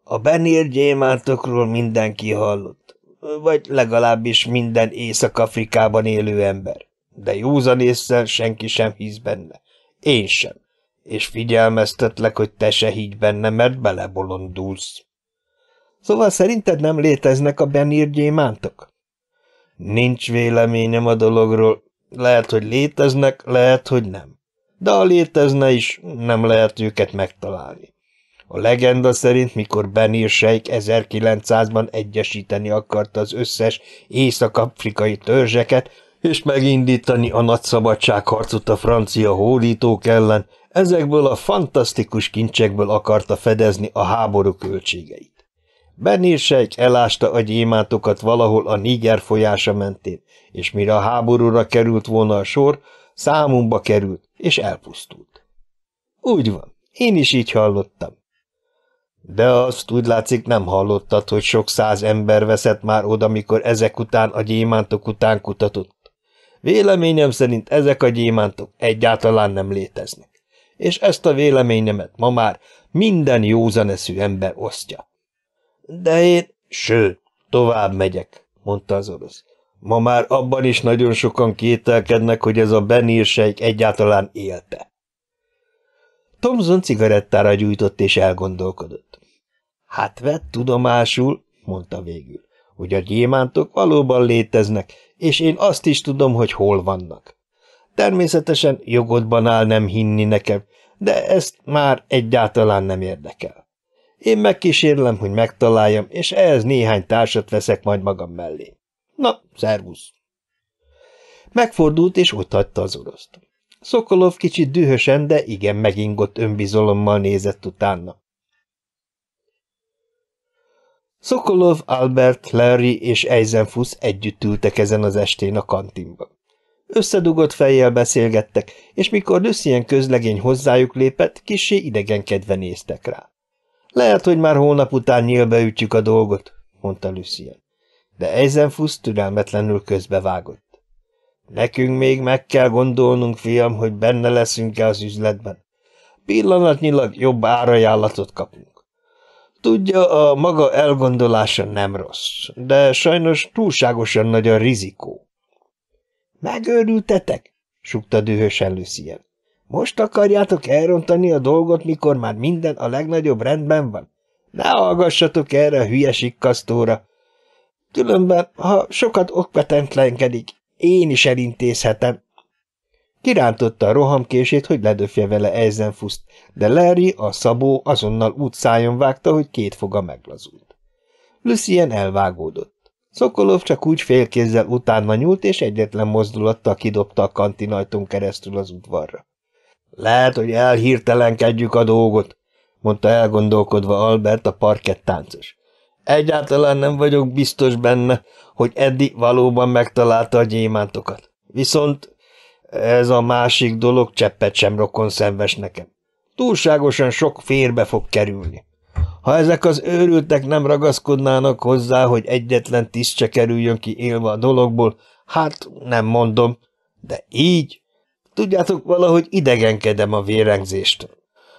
A benér gyémántokról mindenki hallott, vagy legalábbis minden Észak-Afrikában élő ember, de józan észre senki sem hisz benne. Én sem. És figyelmeztetlek, hogy te se higgy benne, mert belebolondulsz. Szóval szerinted nem léteznek a benír gyémántok? Nincs véleményem a dologról. Lehet, hogy léteznek, lehet, hogy nem. De ha létezne is, nem lehet őket megtalálni. A legenda szerint, mikor Benir Sheik 1900-ban egyesíteni akarta az összes észak-afrikai törzseket, és megindítani a nagy szabadságharcot a francia hódítók ellen, ezekből a fantasztikus kincsekből akarta fedezni a háború költségeit. Benírsejk elásta a gyémántokat valahol a Niger folyása mentén, és mire a háborúra került volna a sor, számumba került, és elpusztult. Úgy van, én is így hallottam. De azt úgy látszik nem hallottad, hogy sok száz ember veszett már oda, mikor ezek után a gyémántok után kutatott. Véleményem szerint ezek a gyémántok egyáltalán nem léteznek, és ezt a véleményemet ma már minden józaneszű ember osztja. De én, sőt, tovább megyek, mondta az orosz. Ma már abban is nagyon sokan kételkednek, hogy ez a benírsejk egyáltalán élte. Thomson cigarettára gyújtott és elgondolkodott. Hát vett tudomásul, mondta végül, hogy a gyémántok valóban léteznek, és én azt is tudom, hogy hol vannak. Természetesen jogodban áll nem hinni nekem, de ezt már egyáltalán nem érdekel. Én megkísérlem, hogy megtaláljam, és ehhez néhány társat veszek majd magam mellé. Na, szervusz! Megfordult, és ott hagyta az oroszt. Szokolov kicsit dühösen, de igen megingott önbizalommal nézett utána. Szokolov, Albert, Larry és Eisenfuss együtt ültek ezen az estén a kantinban. Összedugott fejjel beszélgettek, és mikor Lucien közlegény hozzájuk lépett, kissé idegenkedve néztek rá. Lehet, hogy már holnap után nyílbe ütjük a dolgot, mondta Lucien. De Eisenfuss türelmetlenül közbevágott. Nekünk még meg kell gondolnunk, fiam, hogy benne leszünk-e az üzletben. Pillanatnyilag jobb árajánlatot kapunk. Tudja, a maga elgondolása nem rossz, de sajnos túlságosan nagy a rizikó. Megőrültetek? sukta dühösen Lucien. Most akarjátok elrontani a dolgot, mikor már minden a legnagyobb rendben van? Ne hallgassatok erre a hülye. Különben, ha sokat okvetentlenkedik, én is elintézhetem. Kirántotta a rohamkését, hogy ledöfje vele Eisenfuszt, de Larry, a szabó azonnal útszájon vágta, hogy két foga meglazult. Lucien elvágódott. Szokolov csak úgy félkézzel utána nyúlt, és egyetlen mozdulattal kidobta a kantinajtón keresztül az udvarra. Lehet, hogy elhírtelenkedjük a dolgot, mondta elgondolkodva Albert, a parkett táncos. Egyáltalán nem vagyok biztos benne, hogy Eddi valóban megtalálta a gyémántokat. Viszont ez a másik dolog cseppet sem rokon szenves nekem. Túlságosan sok férbe fog kerülni. Ha ezek az őrültek nem ragaszkodnának hozzá, hogy egyetlen tiszt kerüljön ki élve a dologból, hát nem mondom, de így, tudjátok, valahogy idegenkedem a vérengzéstől.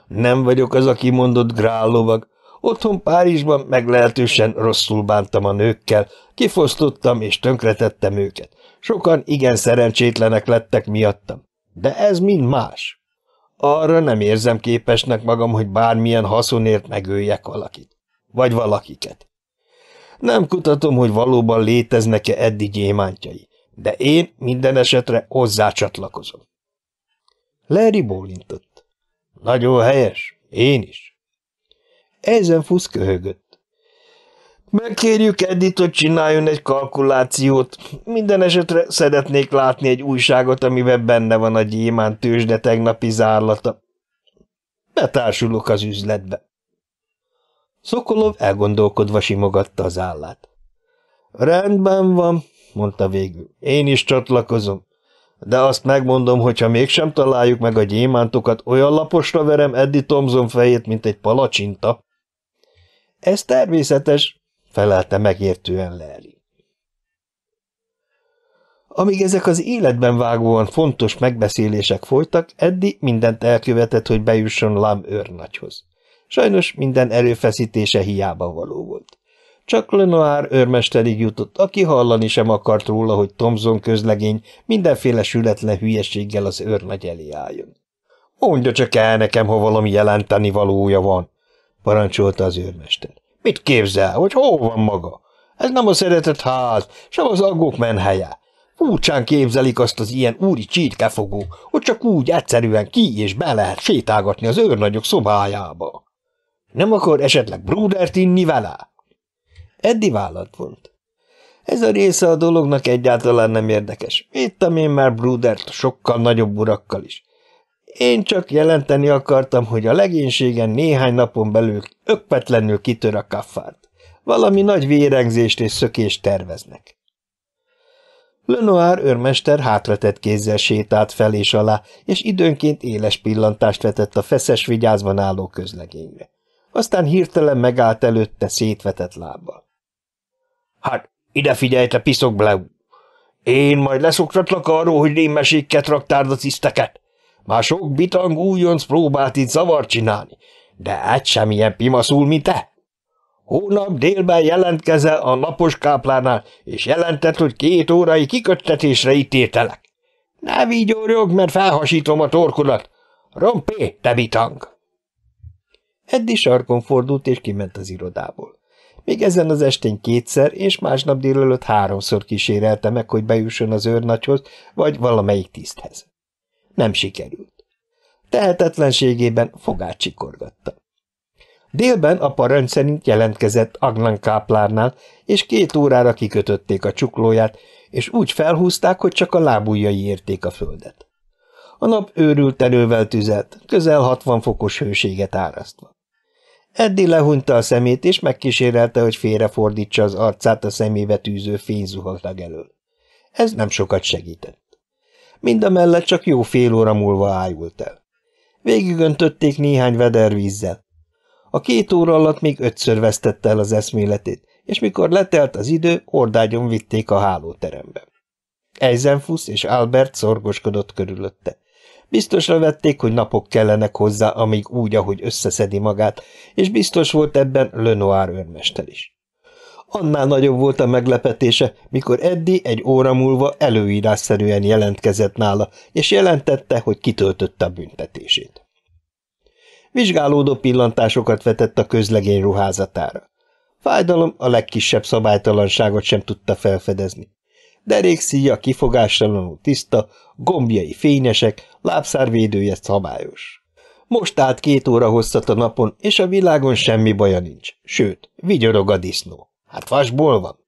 Nem vagyok az, aki mondott grállovag. Otthon Párizsban meglehetősen rosszul bántam a nőkkel, kifosztottam és tönkretettem őket. Sokan igen szerencsétlenek lettek miattam. De ez mind más. Arra nem érzem képesnek magam, hogy bármilyen haszonért megöljek valakit. Vagy valakiket. Nem kutatom, hogy valóban léteznek-e eddi gyémántjai, de én minden esetre hozzá csatlakozom. Larry bólintott. Nagyon helyes, én is. Ezen fusz köhögött. Megkérjük Eddit, hogy csináljon egy kalkulációt. Minden esetre szeretnék látni egy újságot, amiben benne van a gyémán tőzsde tegnapi zárlata. Betársulok az üzletbe. Szokolov elgondolkodva simogatta az állát. Rendben van, mondta végül. Én is csatlakozom. De azt megmondom, hogy ha mégsem találjuk meg a gyémántokat, olyan laposra verem Eddi Thomson fejét, mint egy palacsinta. Ez természetes, felelte megértően Larry. Amíg ezek az életben vágóan fontos megbeszélések folytak, Eddi mindent elkövetett, hogy bejusson Lam őrnagyhoz. Sajnos minden erőfeszítése hiába való volt. Csak Lenoir őrmesterig jutott, aki hallani sem akart róla, hogy Thomson közlegény mindenféle sületlen hülyességgel az őrnagy elé álljon. Mondja csak el nekem, ha valami jelenteni valója van, parancsolta az őrmester. Mit képzel, hogy hol van maga? Ez nem a szeretett ház, sem az aggók menhelye. Furcsán képzelik azt az ilyen úri csirkefogó, hogy csak úgy egyszerűen ki és be lehet sétálgatni az őrnagyok szobájába. Nem akar esetleg brúdert inni vele? Eddi vállat volt. Ez a része a dolognak egyáltalán nem érdekes. Vittem én már Brudert sokkal nagyobb urakkal is. Én csak jelenteni akartam, hogy a legénységen néhány napon belül ökvetlenül kitör a kaffárt. Valami nagy vérengzést és szökést terveznek. Lenoir őrmester hátratett kézzel sétált fel és alá, és időnként éles pillantást vetett a feszes vigyázban álló közlegényre. Aztán hirtelen megállt előtte szétvetett lábbal. – Hát, ide figyelj, te piszok Bleu! Én majd leszoktatlak arról, hogy rémmesékket raktárd a tiszteket. Már sok bitang újonc próbált itt zavart csinálni, de egy sem ilyen pimaszul, mint te. Hónap délben jelentkezel a napos káplánál, és jelentett, hogy két órai kiköttetésre ítéltelek. Ne vigyorjog, mert felhasítom a torkodat. Rompé, te bitang! Eddi sarkon fordult, és kiment az irodából. Még ezen az estén kétszer, és másnap délelőtt háromszor kísérelte meg, hogy bejusson az őrnagyhoz, vagy valamelyik tiszthez. Nem sikerült. Tehetetlenségében fogát csikorgatta. Délben a parancs szerint jelentkezett Aglan káplárnál, és két órára kikötötték a csuklóját, és úgy felhúzták, hogy csak a lábujjai érték a földet. A nap őrült erővel tüzelt, közel 60 fokos hőséget árasztva. Eddi lehunta a szemét, és megkísérelte, hogy félrefordítsa az arcát a szemébe tűző fényzuhatag elől. Ez nem sokat segített. Mind a mellett csak jó fél óra múlva ájult el. Végigöntötték néhány veder vízzel. A két óra alatt még ötször vesztette el az eszméletét, és mikor letelt az idő, ordágyon vitték a hálóterembe. Eisenfuss és Albert szorgoskodott körülötte. Biztosra vették, hogy napok kellenek hozzá, amíg úgy, ahogy összeszedi magát, és biztos volt ebben Lenoir őrmester is. Annál nagyobb volt a meglepetése, mikor Eddi egy óra múlva előírásszerűen jelentkezett nála, és jelentette, hogy kitöltötte a büntetését. Vizsgálódó pillantásokat vetett a közlegény ruházatára. Fájdalom a legkisebb szabálytalanságot sem tudta felfedezni. Derék szíja kifogástalanul tiszta, gombjai fényesek, lábszárvédője szabályos. Most állt két óra hosszat a napon, és a világon semmi baja nincs, sőt, vigyorog a disznó. Hát vasból van.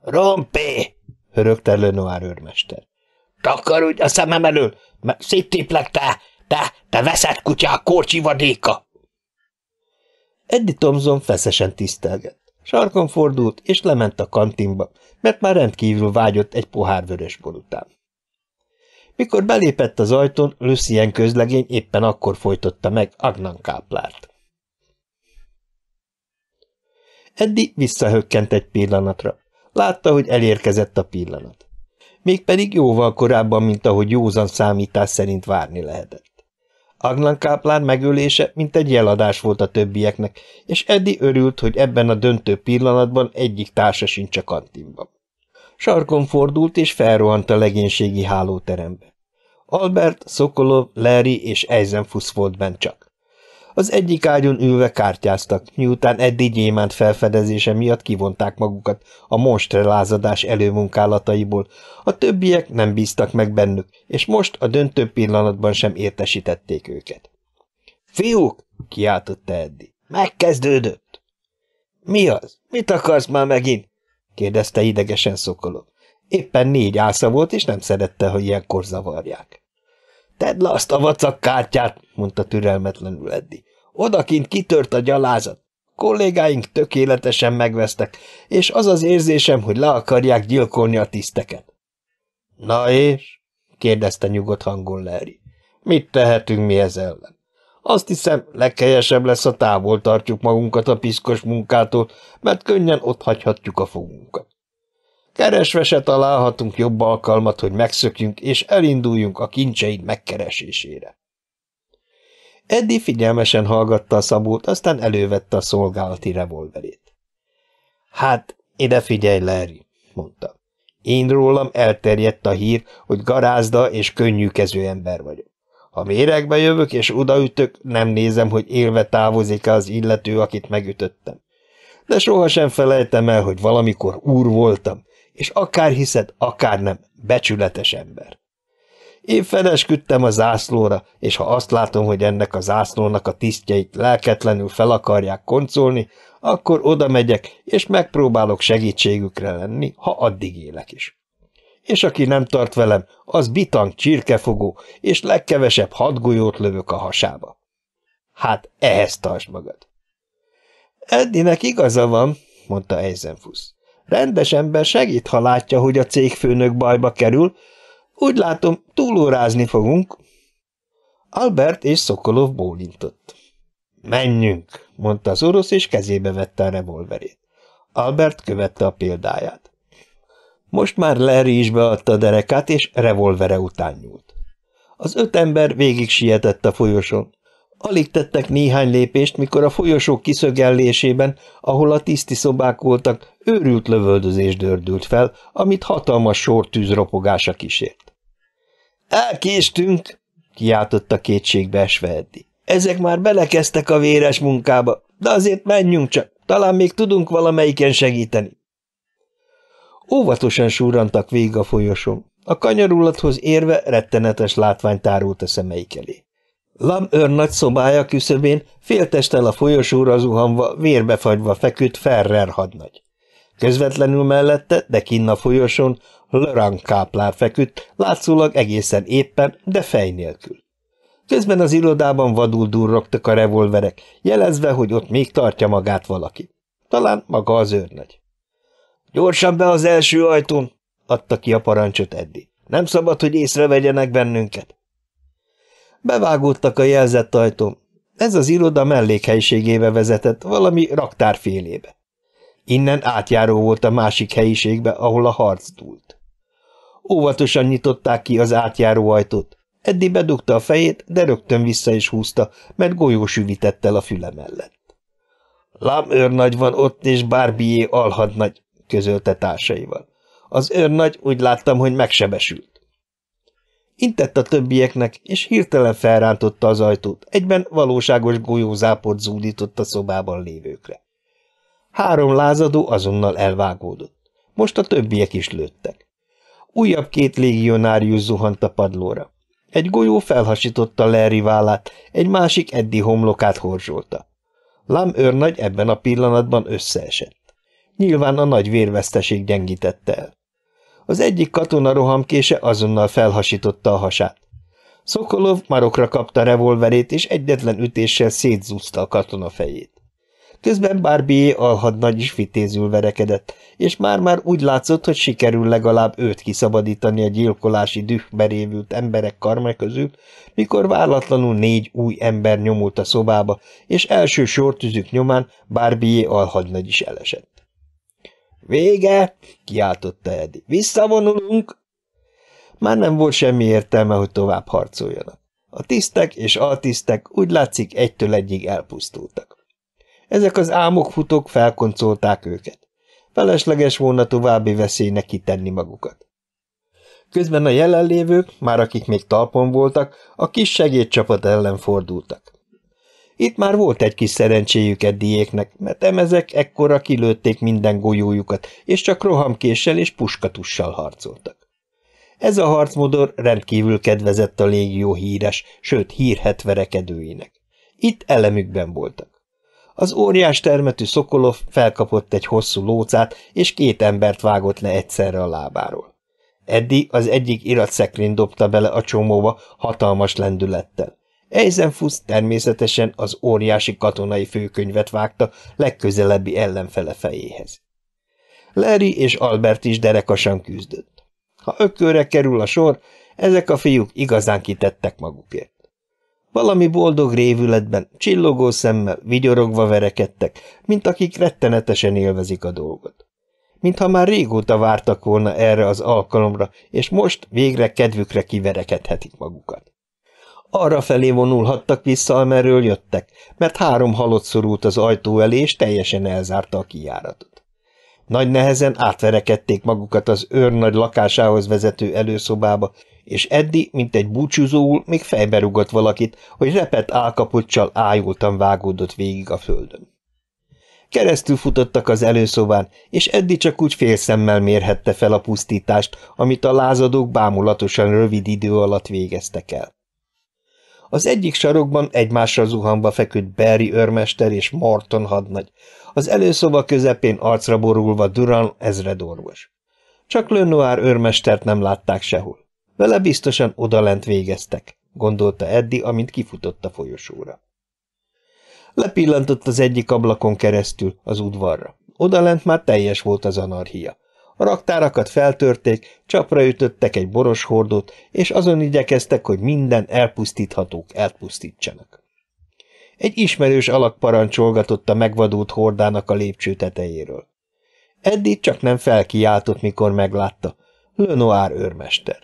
Rompé! hörögte Lenoir őrmester. Takarodj a szemem elől, mert széttéplek te, te, te veszett kutya, a korcsivadéka! Eddie Thompson feszesen tisztelgett. Sarkon fordult, és lement a kantinba, mert már rendkívül vágyott egy pohár vörösbor után. Mikor belépett az ajtón, Lucien közlegény éppen akkor folytotta meg Agnan káplárt. Eddi visszahökkent egy pillanatra. Látta, hogy elérkezett a pillanat. Mégpedig jóval korábban, mint ahogy józan számítás szerint várni lehetett. Agnan káplán megölése, mint egy jeladás volt a többieknek, és Eddi örült, hogy ebben a döntő pillanatban egyik társa sincs a kantinban. Sarkon fordult, és felrohant a legénységi hálóterembe. Albert, Szokolov, Larry és Eisenfuss volt bent csak. Az egyik ágyon ülve kártyáztak, miután Eddi gyémánt felfedezése miatt kivonták magukat a monstrelázadás előmunkálataiból, a többiek nem bíztak meg bennük, és most a döntő pillanatban sem értesítették őket. – Fiúk! – kiáltotta Eddi. – Megkezdődött! – Mi az? Mit akarsz már megint? – kérdezte idegesen Szokolov. Éppen négy ásza volt, és nem szerette, hogy ilyenkor zavarják. – Tedd le azt a vacak kártyát! – mondta türelmetlenül Eddi. Odakint kitört a gyalázat. Kollégáink tökéletesen megvesztek, és az az érzésem, hogy le akarják gyilkolni a tiszteket. – Na és? – kérdezte nyugodt hangon Larry. – Mit tehetünk mi ez ellen? Azt hiszem, leghelyesebb lesz, a távol tartjuk magunkat a piszkos munkától, mert könnyen ott hagyhatjuk a fogunkat. Keresve se találhatunk jobb alkalmat, hogy megszökjünk és elinduljunk a kincseid megkeresésére. Eddi figyelmesen hallgatta a szabót, aztán elővette a szolgálati revolverét. Hát, ide figyelj, Larry, mondta. Én rólam elterjedt a hír, hogy garázda és könnyűkező ember vagyok. Ha méregbe jövök és odaütök, nem nézem, hogy élve távozik-e az illető, akit megütöttem. De sohasem felejtem el, hogy valamikor úr voltam, és akár hiszed, akár nem, becsületes ember. Én fedesküdtem a zászlóra, és ha azt látom, hogy ennek a zászlónak a tisztjeit lelketlenül fel akarják koncolni, Akkor oda megyek, és megpróbálok segítségükre lenni, ha addig élek is. És aki nem tart velem, az bitang csirkefogó, és legkevesebb hat golyót lövök a hasába. Hát ehhez tartsd magad. Eddinek igaza van, mondta Eisenfuss. Rendes ember segít, ha látja, hogy a cégfőnök bajba kerül. Úgy látom, túlórázni fogunk. Albert és Szokolov bólintott. Menjünk, mondta az orosz, és kezébe vette a revolverét. Albert követte a példáját. Most már Larry is beadta a derekát, és revolvere után nyúlt. Az öt ember végig sietett a folyosón. Alig tettek néhány lépést, mikor a folyosó kiszögellésében, ahol a tiszti szobák voltak, őrült lövöldözés dördült fel, amit hatalmas sortűz ropogása kísért. – Elkéstünk! – kiáltotta kétségbe esve Eddi. – Ezek már belekezdtek a véres munkába, de azért menjünk csak, talán még tudunk valamelyiken segíteni. Óvatosan súrantak végig a folyosón. A kanyarulathoz érve rettenetes látvány tárult a szemeik elé. Lam őr nagy szobája küszöbén féltestel a folyosóra zuhanva, vérbefagyva feküdt Ferrer hadnagy. Közvetlenül mellette, de kinn a folyosón, Lörang káplár feküdt, látszólag egészen éppen, de fej nélkül. Közben az irodában vadul durrogtak a revolverek, jelezve, hogy ott még tartja magát valaki. Talán maga az őrnagy. – Gyorsan be az első ajtón! – adta ki a parancsot Eddi. – Nem szabad, hogy észrevegyenek bennünket. Bevágódtak a jelzett ajtón. Ez az iroda mellékhelyiségébe vezetett, valami raktárfélébe. Innen átjáró volt a másik helyiségbe, ahol a harc dúlt. Óvatosan nyitották ki az átjáró ajtót. Eddi bedugta a fejét, de rögtön vissza is húzta, mert golyó süvitett el a füle mellett. Lám őrnagy van ott, és bárbié alhadnagy, közölte társaival. Az őrnagy úgy láttam, hogy megsebesült. Intett a többieknek, és hirtelen felrántotta az ajtót, egyben valóságos golyózáport zúdított a szobában lévőkre. Három lázadó azonnal elvágódott. Most a többiek is lőttek. Újabb két légionárius zuhant a padlóra. Egy golyó felhasította Larry vállát, egy másik Eddi homlokát horzsolta. Lam őrnagy ebben a pillanatban összeesett. Nyilván a nagy vérveszteség gyengítette el. Az egyik katona rohamkése azonnal felhasította a hasát. Szokolov marokra kapta revolverét, és egyetlen ütéssel szétzúzta a katona fejét. Közben Barbie alhadnagy is fitézül verekedett, és már-már úgy látszott, hogy sikerül legalább őt kiszabadítani a gyilkolási dühbe révült emberek karma közül, mikor váratlanul négy új ember nyomult a szobába, és első sortüzük nyomán Barbie alhadnagy is elesett. Vége! kiáltotta Edi. Visszavonulunk! Már nem volt semmi értelme, hogy tovább harcoljanak. A tisztek és altisztek úgy látszik egytől egyig elpusztultak. Ezek az álmokfutók felkoncolták őket. Felesleges volna további veszélynek kitenni magukat. Közben a jelenlévők, már akik még talpon voltak, a kis segédcsapat ellen fordultak. Itt már volt egy kis szerencséjük eddiéknek, mert emezek ekkora kilőtték minden golyójukat, és csak rohamkéssel és puskatussal harcoltak. Ez a harcmodor rendkívül kedvezett a légió híres, sőt hírhet verekedőinek. Itt elemükben voltak. Az óriás termetű Szokolov felkapott egy hosszú lócát, és két embert vágott le egyszerre a lábáról. Eddi az egyik iratszekrény dobta bele a csomóba hatalmas lendülettel. Eisenfuss természetesen az óriási katonai főkönyvet vágta legközelebbi ellenfele fejéhez. Larry és Albert is derekasan küzdött. Ha ökörre kerül a sor, ezek a fiúk igazán kitettek magukért. Valami boldog révületben, csillogó szemmel, vigyorogva verekedtek, mint akik rettenetesen élvezik a dolgot. Mintha már régóta vártak volna erre az alkalomra, és most végre kedvükre kiverekedhetik magukat. Arra felé vonulhattak vissza, amerről jöttek, mert három halott szorult az ajtó elé, és teljesen elzárta a kijáratot. Nagy nehezen átverekedték magukat az őrnagy lakásához vezető előszobába, és Eddi, mint egy búcsúzóul, még fejbe rugott valakit, hogy repett álkapocsal ájultan vágódott végig a földön. Keresztül futottak az előszobán, és Eddi csak úgy félszemmel mérhette fel a pusztítást, amit a lázadók bámulatosan rövid idő alatt végeztek el. Az egyik sarokban egymásra zuhanva feküdt Barry őrmester és Morton hadnagy, Az előszoba közepén arcra borulva Duran ezredorvos. Csak Lenoir őrmestert nem látták sehol. Vele biztosan odalent végeztek, gondolta Eddi, amint kifutott a folyosóra. Lepillantott az egyik ablakon keresztül az udvarra. Odalent már teljes volt az anarchia. A raktárakat feltörték, csapra ütöttek egy boros hordót, és azon igyekeztek, hogy minden elpusztíthatók elpusztítsanak. Egy ismerős alak parancsolgatott a megvadult hordának a lépcső tetejéről. Eddig csak nem felkiáltott, mikor meglátta. Lenoir őrmester.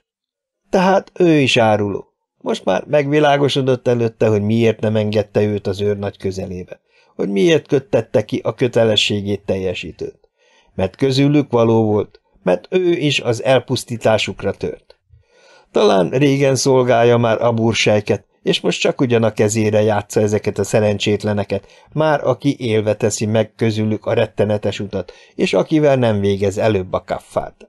Tehát ő is áruló. Most már megvilágosodott előtte, hogy miért nem engedte őt az őrnagy közelébe, hogy miért köttette ki a kötelességét teljesítőt. Mert közülük való volt, mert ő is az elpusztításukra tört. Talán régen szolgálja már a búrsejket, és most csak ugyan a kezére játsza ezeket a szerencsétleneket, már aki élve teszi meg közülük a rettenetes utat, és akivel nem végez előbb a kaffát.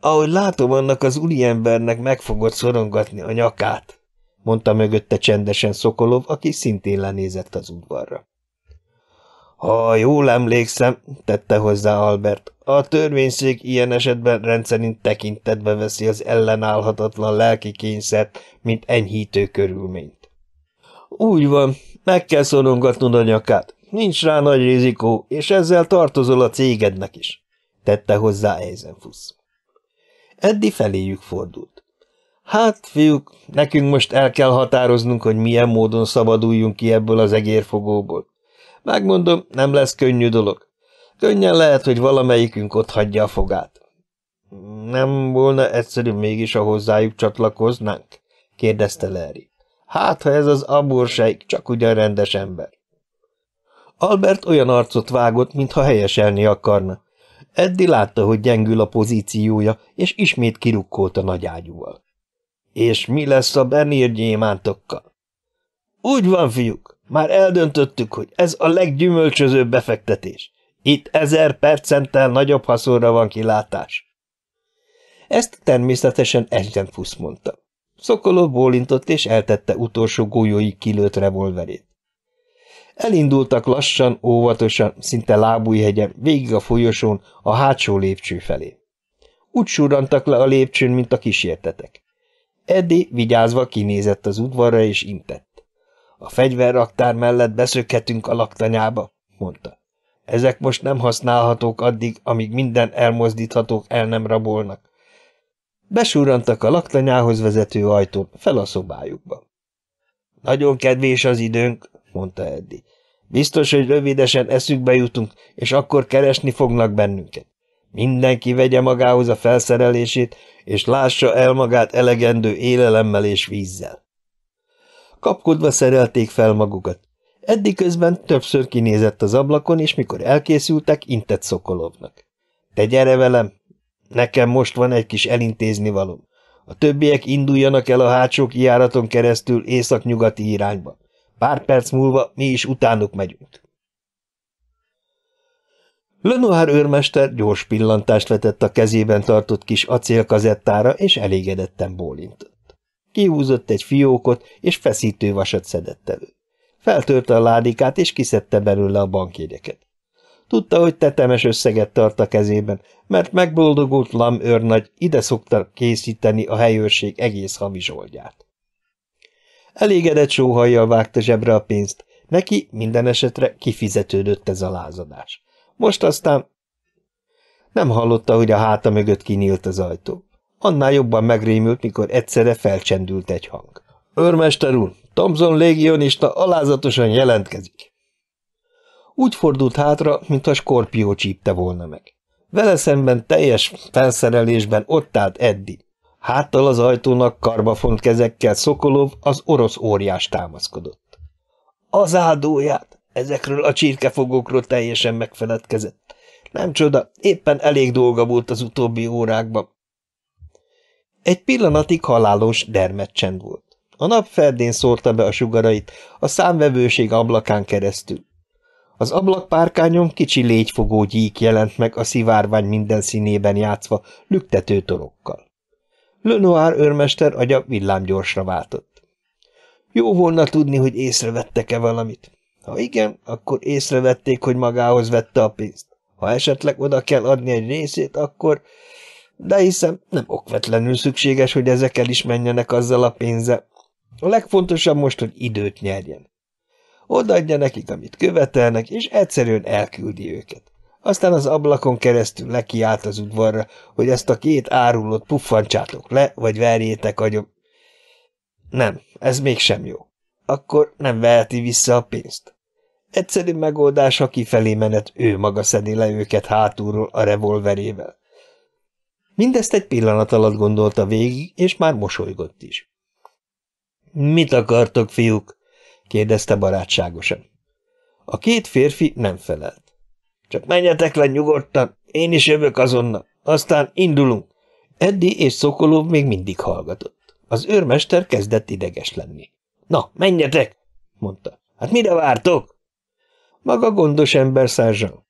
Ahogy látom, annak az embernek meg fogod szorongatni a nyakát, mondta mögötte csendesen Szokolov, aki szintén lenézett az udvarra. Ha jól emlékszem, tette hozzá Albert, a törvényszék ilyen esetben rendszerint tekintetbe veszi az ellenállhatatlan lelki kényszert, mint enyhítő körülményt. Úgy van, meg kell szorongatnod a nyakát. Nincs rá nagy rizikó, és ezzel tartozol a cégednek is, tette hozzá Eisenfuss. Eddi feléjük fordult. Hát, fiúk, nekünk most el kell határoznunk, hogy milyen módon szabaduljunk ki ebből az egérfogóból. Megmondom, nem lesz könnyű dolog. Könnyen lehet, hogy valamelyikünk ott hagyja a fogát. Nem volna egyszerű mégis, a hozzájuk csatlakoznánk? kérdezte Larry. Hát, ha ez az aborseik csak ugyan rendes ember. Albert olyan arcot vágott, mintha helyeselni akarna. Eddi látta, hogy gyengül a pozíciója, és ismét kirukkolt a nagyágyúval. És mi lesz a Bernier gyémántokkal? Úgy van, fiúk, már eldöntöttük, hogy ez a leggyümölcsözőbb befektetés. Itt ezer percenttel nagyobb haszonra van kilátás. Ezt természetesen Egyenfusz mondta. Szokolov bólintott és eltette utolsó golyóig kilőtt revolverét. Elindultak lassan, óvatosan, szinte lábújhegyen, végig a folyosón, a hátsó lépcső felé. Úgy surrantak le a lépcsőn, mint a kísértetek. Eddi vigyázva kinézett az udvarra és intett. A fegyverraktár mellett beszökhetünk a laktanyába, mondta. Ezek most nem használhatók addig, amíg minden elmozdíthatók el nem rabolnak. Besúrantak a laktanyához vezető ajtón, fel a szobájukba. Nagyon kedvés az időnk, mondta Eddi. Biztos, hogy rövidesen eszükbe jutunk, és akkor keresni fognak bennünket. Mindenki vegye magához a felszerelését, és lássa el magát elegendő élelemmel és vízzel. Kapkodva szerelték fel magukat. Eddig közben többször kinézett az ablakon, és mikor elkészültek, intett Szokolovnak. Te gyere velem, nekem most van egy kis elintézni valóm. A többiek induljanak el a hátsó kijáraton keresztül észak-nyugati irányba. Pár perc múlva mi is utánuk megyünk. Lenoir őrmester gyors pillantást vetett a kezében tartott kis acélkazettára, és elégedetten bólintott. Kihúzott egy fiókot, és feszítővasat szedett elő. Feltörte a ládikát, és kiszedte belőle a bankjegyeket. Tudta, hogy tetemes összeget tart a kezében, mert megboldogult Lam őrnagy ide szokta készíteni a helyőrség egész havizsoldját. Elégedett sóhajjal vágta zsebre a pénzt, neki minden esetre kifizetődött ez a lázadás. Most aztán nem hallotta, hogy a háta mögött kinyílt az ajtó. Annál jobban megrémült, mikor egyszerre felcsendült egy hang. Őrmester úr, Thomson légionista alázatosan jelentkezik. Úgy fordult hátra, mintha skorpió csípte volna meg. Vele szemben teljes felszerelésben ott állt Eddi. Háttal az ajtónak karbafont kezekkel Szokolov az orosz óriás támaszkodott. Az áldóját! Ezekről a csirkefogókról teljesen megfeledkezett. Nem csoda, éppen elég dolga volt az utóbbi órákban. Egy pillanatig halálos dermedcsend volt. A nap ferdén szórta be a sugarait, a számvevőség ablakán keresztül. Az ablakpárkányon kicsi légyfogó gyík jelent meg a szivárvány minden színében játszva, lüktető torokkal. Lenoir őrmester agya villámgyorsra váltott. Jó volna tudni, hogy észrevettek-e valamit. Ha igen, akkor észrevették, hogy magához vette a pénzt. Ha esetleg oda kell adni egy részét, akkor... De hiszem, nem okvetlenül szükséges, hogy ezek el is menjenek azzal a pénzzel. A legfontosabb most, hogy időt nyerjen. Odaadja nekik, amit követelnek, és egyszerűen elküldi őket. Aztán az ablakon keresztül lekiált az udvarra, hogy ezt a két árulót puffancsátok le, vagy verjétek agyom. Nem, ez mégsem jó. Akkor nem veheti vissza a pénzt. Egyszerű megoldás, ha kifelé menet, ő maga szedi le őket hátulról a revolverével. Mindezt egy pillanat alatt gondolta végig, és már mosolygott is. – Mit akartok, fiúk? – kérdezte barátságosan. A két férfi nem felelt. – Csak menjetek le nyugodtan, én is jövök azonnal, aztán indulunk. Eddi és Szokolov még mindig hallgatott. Az őrmester kezdett ideges lenni. – Na, menjetek! – mondta. – Hát mire vártok? Maga gondos ember, szárzsam.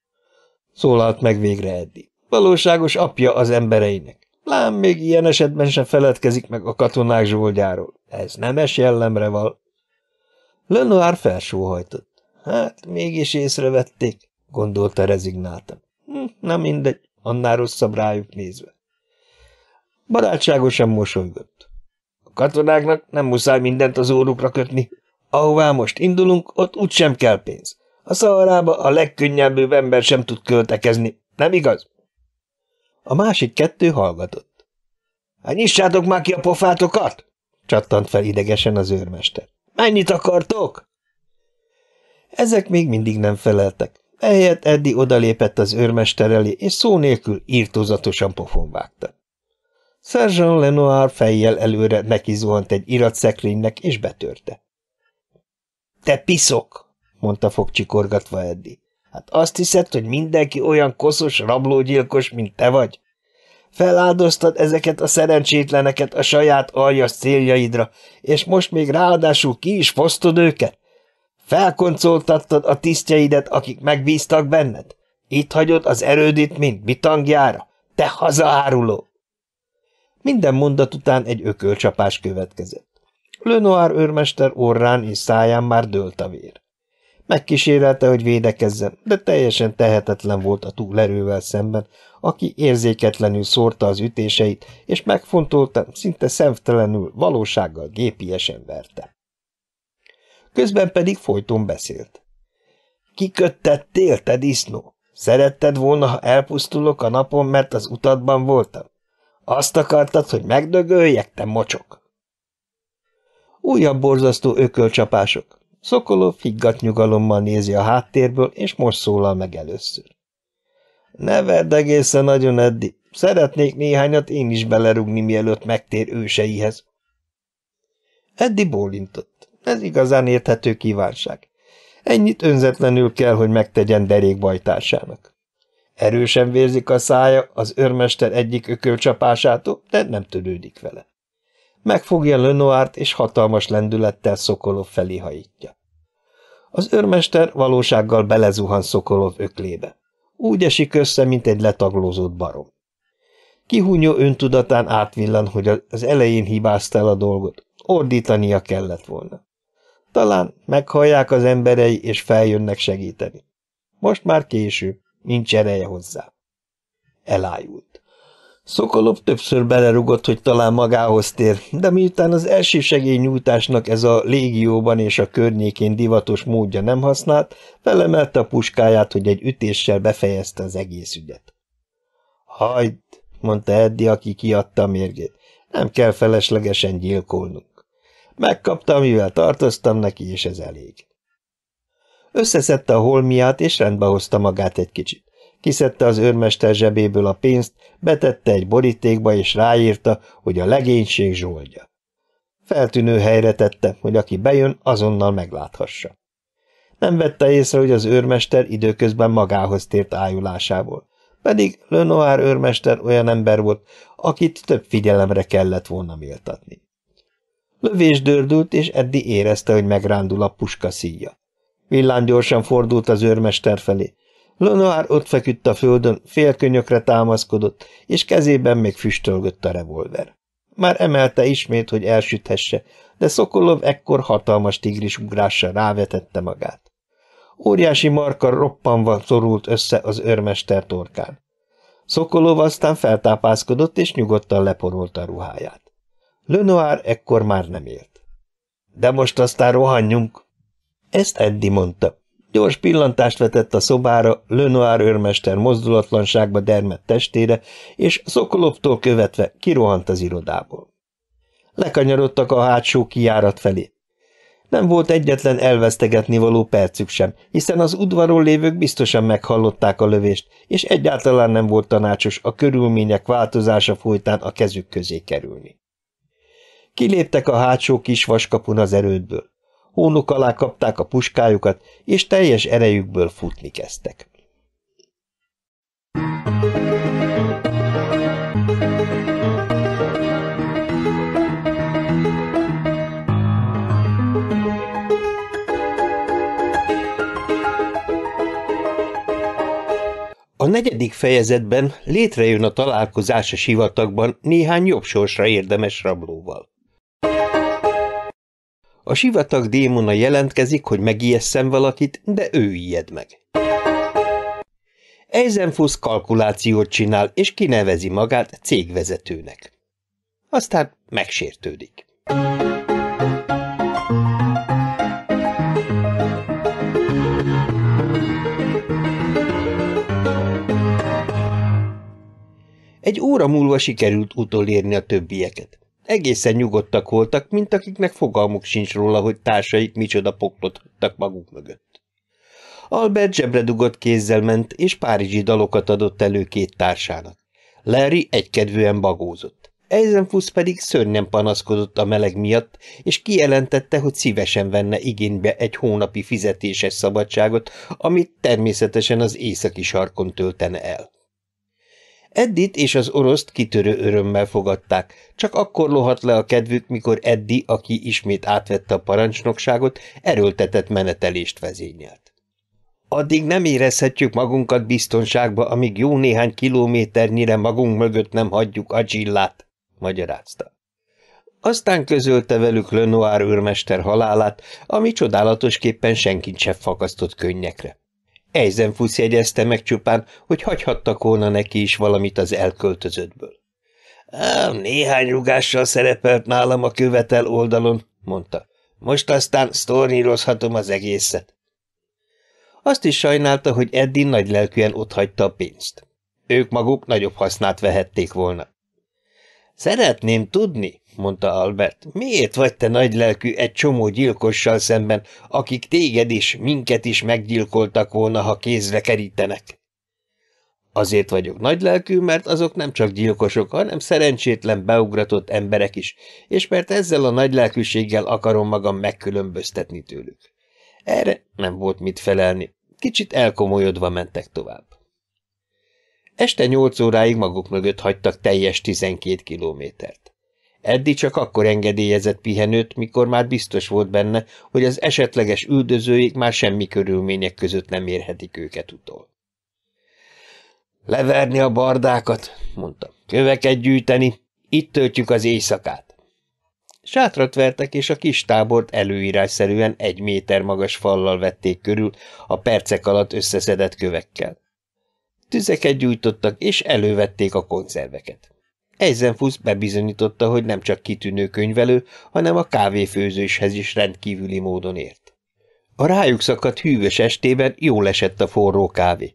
Szólalt meg végre Eddi. Valóságos apja az embereinek. Lám még ilyen esetben sem feledkezik meg a katonák zsoldjáról. Ez nemes jellemre val. Lenoir felsóhajtott. Hát, mégis észrevették, gondolta rezignáltan. Hm, na mindegy, annál rosszabb rájuk nézve. Barátságosan mosolygott. A katonáknak nem muszáj mindent az órukra kötni. Ahová most indulunk, ott úgysem kell pénz. A szaharába a legkönnyebb ember sem tud költekezni, nem igaz? A másik kettő hallgatott. Hát nyissátok már ki a pofátokat! csattant fel idegesen az őrmester. Mennyit akartok? Ezek még mindig nem feleltek. Ehelyett Eddi odalépett az őrmester elé, és szó nélkül írtózatosan pofon vágta. Sergeant Lenoir fejjel előre neki zuhant egy iratszekrénynek, és betörte. – Te piszok! mondta fogcsikorgatva Eddi. Hát azt hiszed, hogy mindenki olyan koszos rablógyilkos, mint te vagy? Feláldoztad ezeket a szerencsétleneket a saját aljas céljaidra, és most még ráadásul ki is fosztod őket? Felkoncoltattad a tisztjeidet, akik megbíztak benned? Itt hagyod az erődit, mint bitangjára? Te hazaáruló! Minden mondat után egy ökölcsapás következett. Lenoir őrmester orrán és száján már dőlt a vér. Megkísérelte, hogy védekezzen, de teljesen tehetetlen volt a túlerővel szemben, aki érzéketlenül szórta az ütéseit, és megfontolta, szinte szemtelenül, valósággal gépiesen verte. Közben pedig folyton beszélt. Kiköttettél, te disznó? Szeretted volna, ha elpusztulok a napon, mert az utadban voltam? Azt akartad, hogy megdögöljek, te mocsok? Újabb borzasztó ökölcsapások, Szokolov higgadt nyugalommal nézi a háttérből, és most szólal meg először. Ne vedd egészen nagyon, Eddi. Szeretnék néhányat én is belerugni, mielőtt megtér őseihez. Eddi bólintott. Ez igazán érthető kívánság. Ennyit önzetlenül kell, hogy megtegyen derékbajtársának. Erősen vérzik a szája az őrmester egyik ökölcsapásától, de nem törődik vele. Megfogja Lenoárt, és hatalmas lendülettel Szokolov felé hajítja. Az őrmester valósággal belezuhan Szokolov öklébe. Úgy esik össze, mint egy letaglózott barom. Kihúnyó öntudatán átvillan, hogy az elején hibázta el a dolgot. Ordítania kellett volna. Talán meghallják az emberei, és feljönnek segíteni. Most már késő, nincs ereje hozzá. Elájult. Szokolov többször belerugott, hogy talán magához tér, de miután az első segélynyújtásnak ez a légióban és a környékén divatos módja nem használt, felemelte a puskáját, hogy egy ütéssel befejezte az egész ügyet. Hagyd, mondta Eddi, aki kiadta a mérgét, nem kell feleslegesen gyilkolnunk. Megkapta, amivel tartoztam neki, és ez elég. Összeszedte a holmiát, és rendbe hozta magát egy kicsit. Kiszedte az őrmester zsebéből a pénzt, betette egy borítékba, és ráírta, hogy a legénység zsoldja. Feltűnő helyre tette, hogy aki bejön, azonnal megláthassa. Nem vette észre, hogy az őrmester időközben magához tért ájulásából, pedig Lenoir őrmester olyan ember volt, akit több figyelemre kellett volna méltatni. Lövés dördült, és Eddi érezte, hogy megrándul a puska szíja. Villám gyorsan fordult az őrmester felé, Lenoir ott feküdt a földön, félkönyökre támaszkodott, és kezében még füstölgött a revolver. Már emelte ismét, hogy elsüthesse, de Szokolov ekkor hatalmas tigris ugrással rávetette magát. Óriási marka roppanva szorult össze az őrmester torkán. Szokolov aztán feltápászkodott, és nyugodtan leporolta a ruháját. Lenoir ekkor már nem élt. De most aztán rohanjunk! Ezt Eddi mondta. Gyors pillantást vetett a szobára, Lenoir őrmester mozdulatlanságba dermedt testére, és Szokolovtól követve kirohant az irodából. Lekanyarodtak a hátsó kijárat felé. Nem volt egyetlen elvesztegetni való percük sem, hiszen az udvaron lévők biztosan meghallották a lövést, és egyáltalán nem volt tanácsos a körülmények változása folytán a kezük közé kerülni. Kiléptek a hátsó kis vaskapun az erődből. Hónuk alá kapták a puskájukat, és teljes erejükből futni kezdtek. A negyedik fejezetben létrejön a találkozás a sivatagban néhány jobb sorsra érdemes rablóval. A sivatag démona jelentkezik, hogy megijesszen valakit, de ő ijed meg. Eisenfuss kalkulációt csinál, és kinevezi magát cégvezetőnek. Aztán megsértődik. Egy óra múlva sikerült utolérni a többieket. Egészen nyugodtak voltak, mint akiknek fogalmuk sincs róla, hogy társaik micsoda poklot hagytak maguk mögött. Albert zsebre dugott kézzel ment, és párizsi dalokat adott elő két társának. Larry egykedvűen bagózott. Eisenfuss pedig szörnyen panaszkodott a meleg miatt, és kijelentette, hogy szívesen venne igénybe egy hónapi fizetéses szabadságot, amit természetesen az északi sarkon töltene el. Eddit és az oroszt kitörő örömmel fogadták, csak akkor lohat le a kedvük, mikor Eddi, aki ismét átvette a parancsnokságot, erőltetett menetelést vezényelt. Addig nem érezhetjük magunkat biztonságba, amíg jó néhány kilométernyire magunk mögött nem hagyjuk a dzsillát, magyarázta. Aztán közölte velük Lenoir őrmester halálát, ami csodálatosképpen senkit sem fakasztott könnyekre. Eisenfuss jegyezte meg csupán, hogy hagyhattak volna neki is valamit az elköltözöttből. Néhány rugással szerepelt nálam a követel oldalon, mondta. Most aztán sztornírozhatom az egészet. Azt is sajnálta, hogy Eddie nagylelkűen otthagyta a pénzt. Ők maguk nagyobb hasznát vehették volna. Szeretném tudni, mondta Albert, miért vagy te nagylelkű egy csomó gyilkossal szemben, akik téged is, minket is meggyilkoltak volna, ha kézre kerítenek? Azért vagyok nagylelkű, mert azok nem csak gyilkosok, hanem szerencsétlen beugratott emberek is, és mert ezzel a nagylelkűséggel akarom magam megkülönböztetni tőlük. Erre nem volt mit felelni. Kicsit elkomolyodva mentek tovább. Este nyolc óráig maguk mögött hagytak teljes tizenkét kilométert. Eddi csak akkor engedélyezett pihenőt, mikor már biztos volt benne, hogy az esetleges üldözőik már semmi körülmények között nem érhetik őket utol. Leverni a bardákat, mondta. Köveket gyűjteni, itt töltjük az éjszakát. Sátrat vertek, és a kis tábort előírásszerűen egy méter magas fallal vették körül a percek alatt összeszedett kövekkel. Tüzeket gyújtottak, és elővették a konzerveket. Eisenfuss bebizonyította, hogy nem csak kitűnő könyvelő, hanem a kávéfőzéshez is rendkívüli módon ért. A rájuk szakadt hűvös estében jól esett a forró kávé.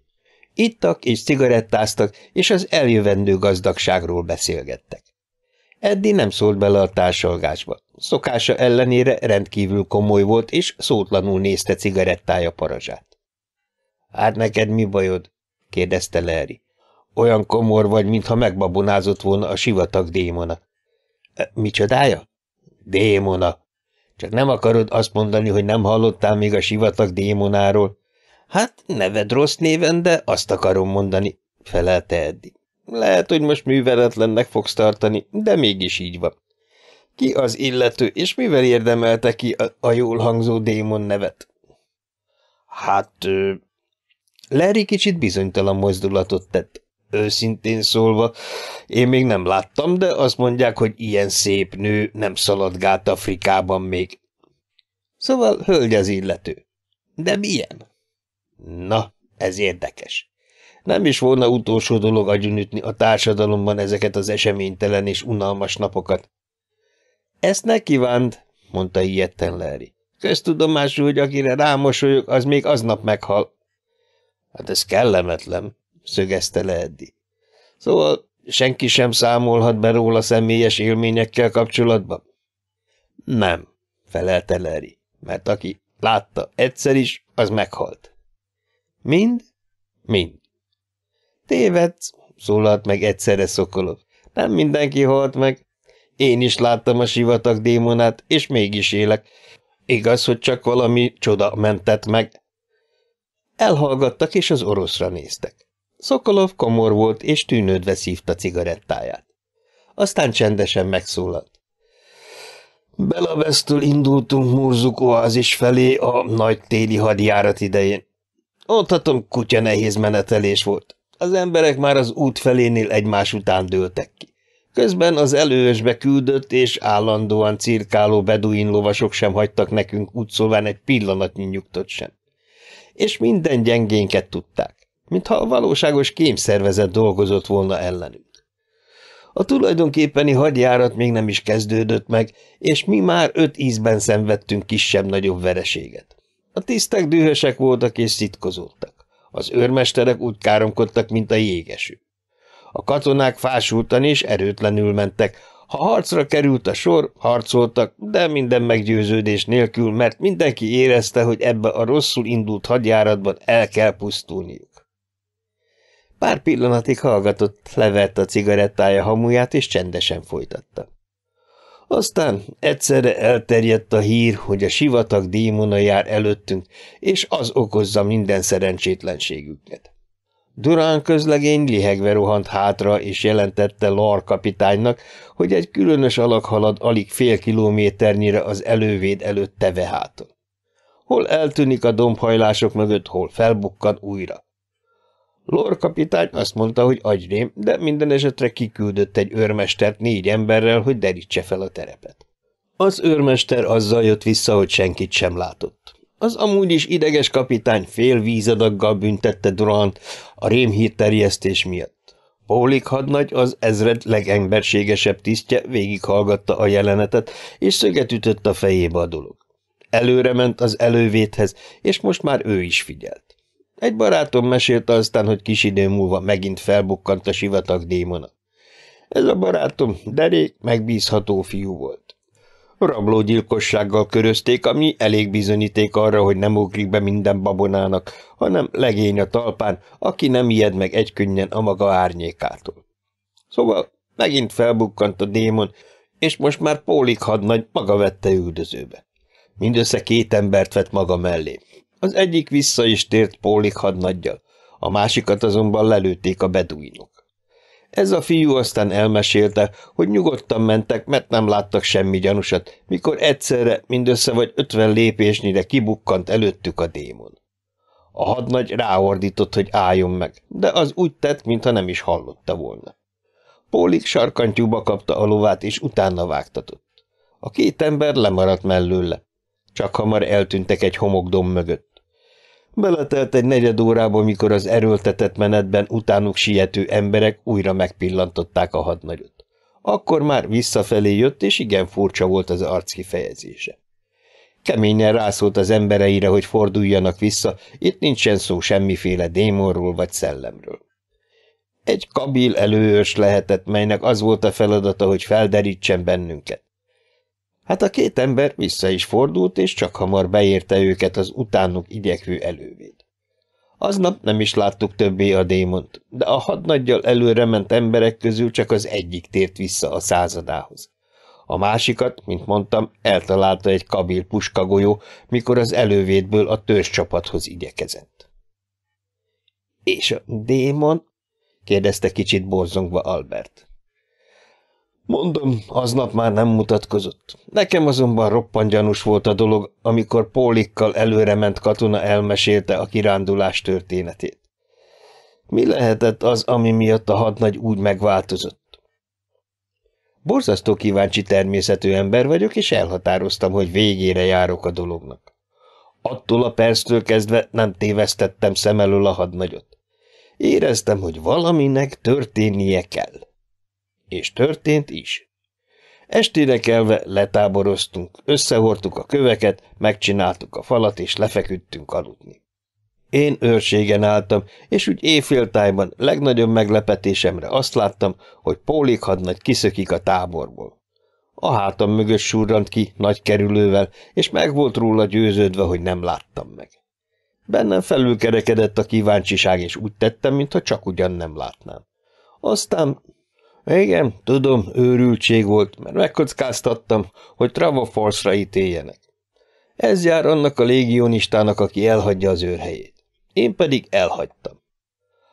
Ittak és cigarettáztak, és az eljövendő gazdagságról beszélgettek. Eddi nem szólt bele a társalgásba. Szokása ellenére rendkívül komoly volt, és szótlanul nézte cigarettája parazsát. – Hát neked mi bajod? – kérdezte Larry. Olyan komor vagy, mintha megbabonázott volna a sivatag démona. E, micsodája? Démona. Csak nem akarod azt mondani, hogy nem hallottál még a sivatag démonáról? Hát, neved rossz néven, de azt akarom mondani, felelte Eddi. Lehet, hogy most műveletlennek fogsz tartani, de mégis így van. Ki az illető, és mivel érdemelte ki a, a jól hangzó démon nevet? Hát... Larry kicsit bizonytalan mozdulatot tett. Őszintén szólva, én még nem láttam, de azt mondják, hogy ilyen szép nő nem szaladgált Afrikában még. Szóval hölgy az illető. De milyen? Na, ez érdekes. Nem is volna utolsó dolog agyonütni a társadalomban ezeket az eseménytelen és unalmas napokat. Ezt ne kívánt, mondta ilyetten Larry. Köztudomású, hogy akire rámosolyog, az még aznap meghal. Hát ez kellemetlen, szögezte le Eddi. Szóval senki sem számolhat be róla személyes élményekkel kapcsolatban? Nem, felelte Larry, mert aki látta egyszer is, az meghalt. Mind? Mind. Tévedsz, szólalt meg egyszerre Szokolov. Nem mindenki halt meg. Én is láttam a sivatag démonát, és mégis élek. Igaz, hogy csak valami csoda mentett meg. Elhallgattak, és az oroszra néztek. Szokolov komor volt, és tűnődve szívta cigarettáját. Aztán csendesen megszólalt. Belavesztől indultunk Murzuk oázis felé a nagy téli hadjárat idején. Mondhatom, kutya nehéz menetelés volt. Az emberek már az út felénél egymás után dőltek ki. Közben az előösbe küldött és állandóan cirkáló beduin lovasok sem hagytak nekünk útszóván egy pillanatnyi nyugtot sem. És minden gyengénket tudták, mintha a valóságos kémszervezet dolgozott volna ellenünk. A tulajdonképpeni hadjárat még nem is kezdődött meg, és mi már öt ízben szenvedtünk kisebb-nagyobb vereséget. A tisztek dühösek voltak és szitkozódtak. Az őrmesterek úgy káromkodtak, mint a jégeső. A katonák fásultan és erőtlenül mentek. Ha harcra került a sor, harcoltak, de minden meggyőződés nélkül, mert mindenki érezte, hogy ebbe a rosszul indult hadjáratban el kell pusztulniuk. Pár pillanatig hallgatott, levert a cigarettája hamuját, és csendesen folytatta. Aztán egyszerre elterjedt a hír, hogy a sivatag démona jár előttünk, és az okozza minden szerencsétlenségüket. Durán közlegény lihegve rohant hátra, és jelentette Lar kapitánynak, hogy egy különös alak halad alig fél kilométernyire az elővéd előtt teveháton. Hol eltűnik a dombhajlások mögött, hol felbukkan újra. Lor kapitány azt mondta, hogy agyrém, de minden esetre kiküldött egy őrmestert négy emberrel, hogy derítse fel a terepet. Az őrmester azzal jött vissza, hogy senkit sem látott. Az amúgy is ideges kapitány fél vízadaggal büntette Durant a rémhírterjesztés miatt. Pólik hadnagy, az ezred legemberségesebb tisztje végighallgatta a jelenetet, és szöget ütött a fejébe a dolog. Előre ment az elővéthez, és most már ő is figyelt. Egy barátom mesélte aztán, hogy kis idő múlva megint felbukkant a sivatag démona. Ez a barátom derék, megbízható fiú volt. Rablógyilkossággal körözték, ami elég bizonyíték arra, hogy nem ugrik be minden babonának, hanem legény a talpán, aki nem ijed meg egykönnyen a maga árnyékától. Szóval megint felbukkant a démon, és most már Pólik hadnagy maga vette üldözőbe. Mindössze két embert vett maga mellé, az egyik vissza is tért Pólik hadnaggyal, a másikat azonban lelőtték a beduinok. Ez a fiú aztán elmesélte, hogy nyugodtan mentek, mert nem láttak semmi gyanúsat, mikor egyszerre mindössze vagy ötven lépésnyire kibukkant előttük a démon. A hadnagy ráordított, hogy álljon meg, de az úgy tett, mintha nem is hallotta volna. Pólik sarkantyúba kapta a lovát, és utána vágtatott. A két ember lemaradt mellőle. Csak hamar eltűntek egy homokdom mögött. Beletelt egy negyed órába, mikor az erőltetett menetben utánuk siető emberek újra megpillantották a hadnagyot. Akkor már visszafelé jött, és igen furcsa volt az arc kifejezése. Keményen rászólt az embereire, hogy forduljanak vissza, itt nincsen szó semmiféle démonról vagy szellemről. Egy kabil előös lehetett, melynek az volt a feladata, hogy felderítsen bennünket. Hát a két ember vissza is fordult, és csak hamar beérte őket az utánuk igyekvő elővéd. Aznap nem is láttuk többé a démont, de a hadnaggyal előre ment emberek közül csak az egyik tért vissza a századához. A másikat, mint mondtam, eltalálta egy kabil puskagolyó, mikor az elővédből a csapathoz igyekezett. – És a démon? – kérdezte kicsit borzongva Albert. Mondom, aznap már nem mutatkozott. Nekem azonban roppant gyanús volt a dolog, amikor Pólikkal előre ment katona elmesélte a kirándulás történetét. Mi lehetett az, ami miatt a hadnagy úgy megváltozott? Borzasztó kíváncsi természetű ember vagyok, és elhatároztam, hogy végére járok a dolognak. Attól a perctől kezdve nem tévesztettem szem elől a hadnagyot. Éreztem, hogy valaminek történnie kell. És történt is. Estére kelve letáboroztunk, összehortuk a köveket, megcsináltuk a falat, és lefeküdtünk aludni. Én őrségen álltam, és úgy éjféltájban legnagyobb meglepetésemre azt láttam, hogy Pólik hadnagy kiszökik a táborból. A hátam mögött surrant ki, nagy kerülővel, és meg volt róla győződve, hogy nem láttam meg. Bennem felülkerekedett a kíváncsiság, és úgy tettem, mintha csak ugyan nem látnám. Aztán igen, tudom, őrültség volt, mert megkockáztattam, hogy Travaforce-ra ítéljenek. Ez jár annak a légionistának, aki elhagyja az őrhelyét. Én pedig elhagytam.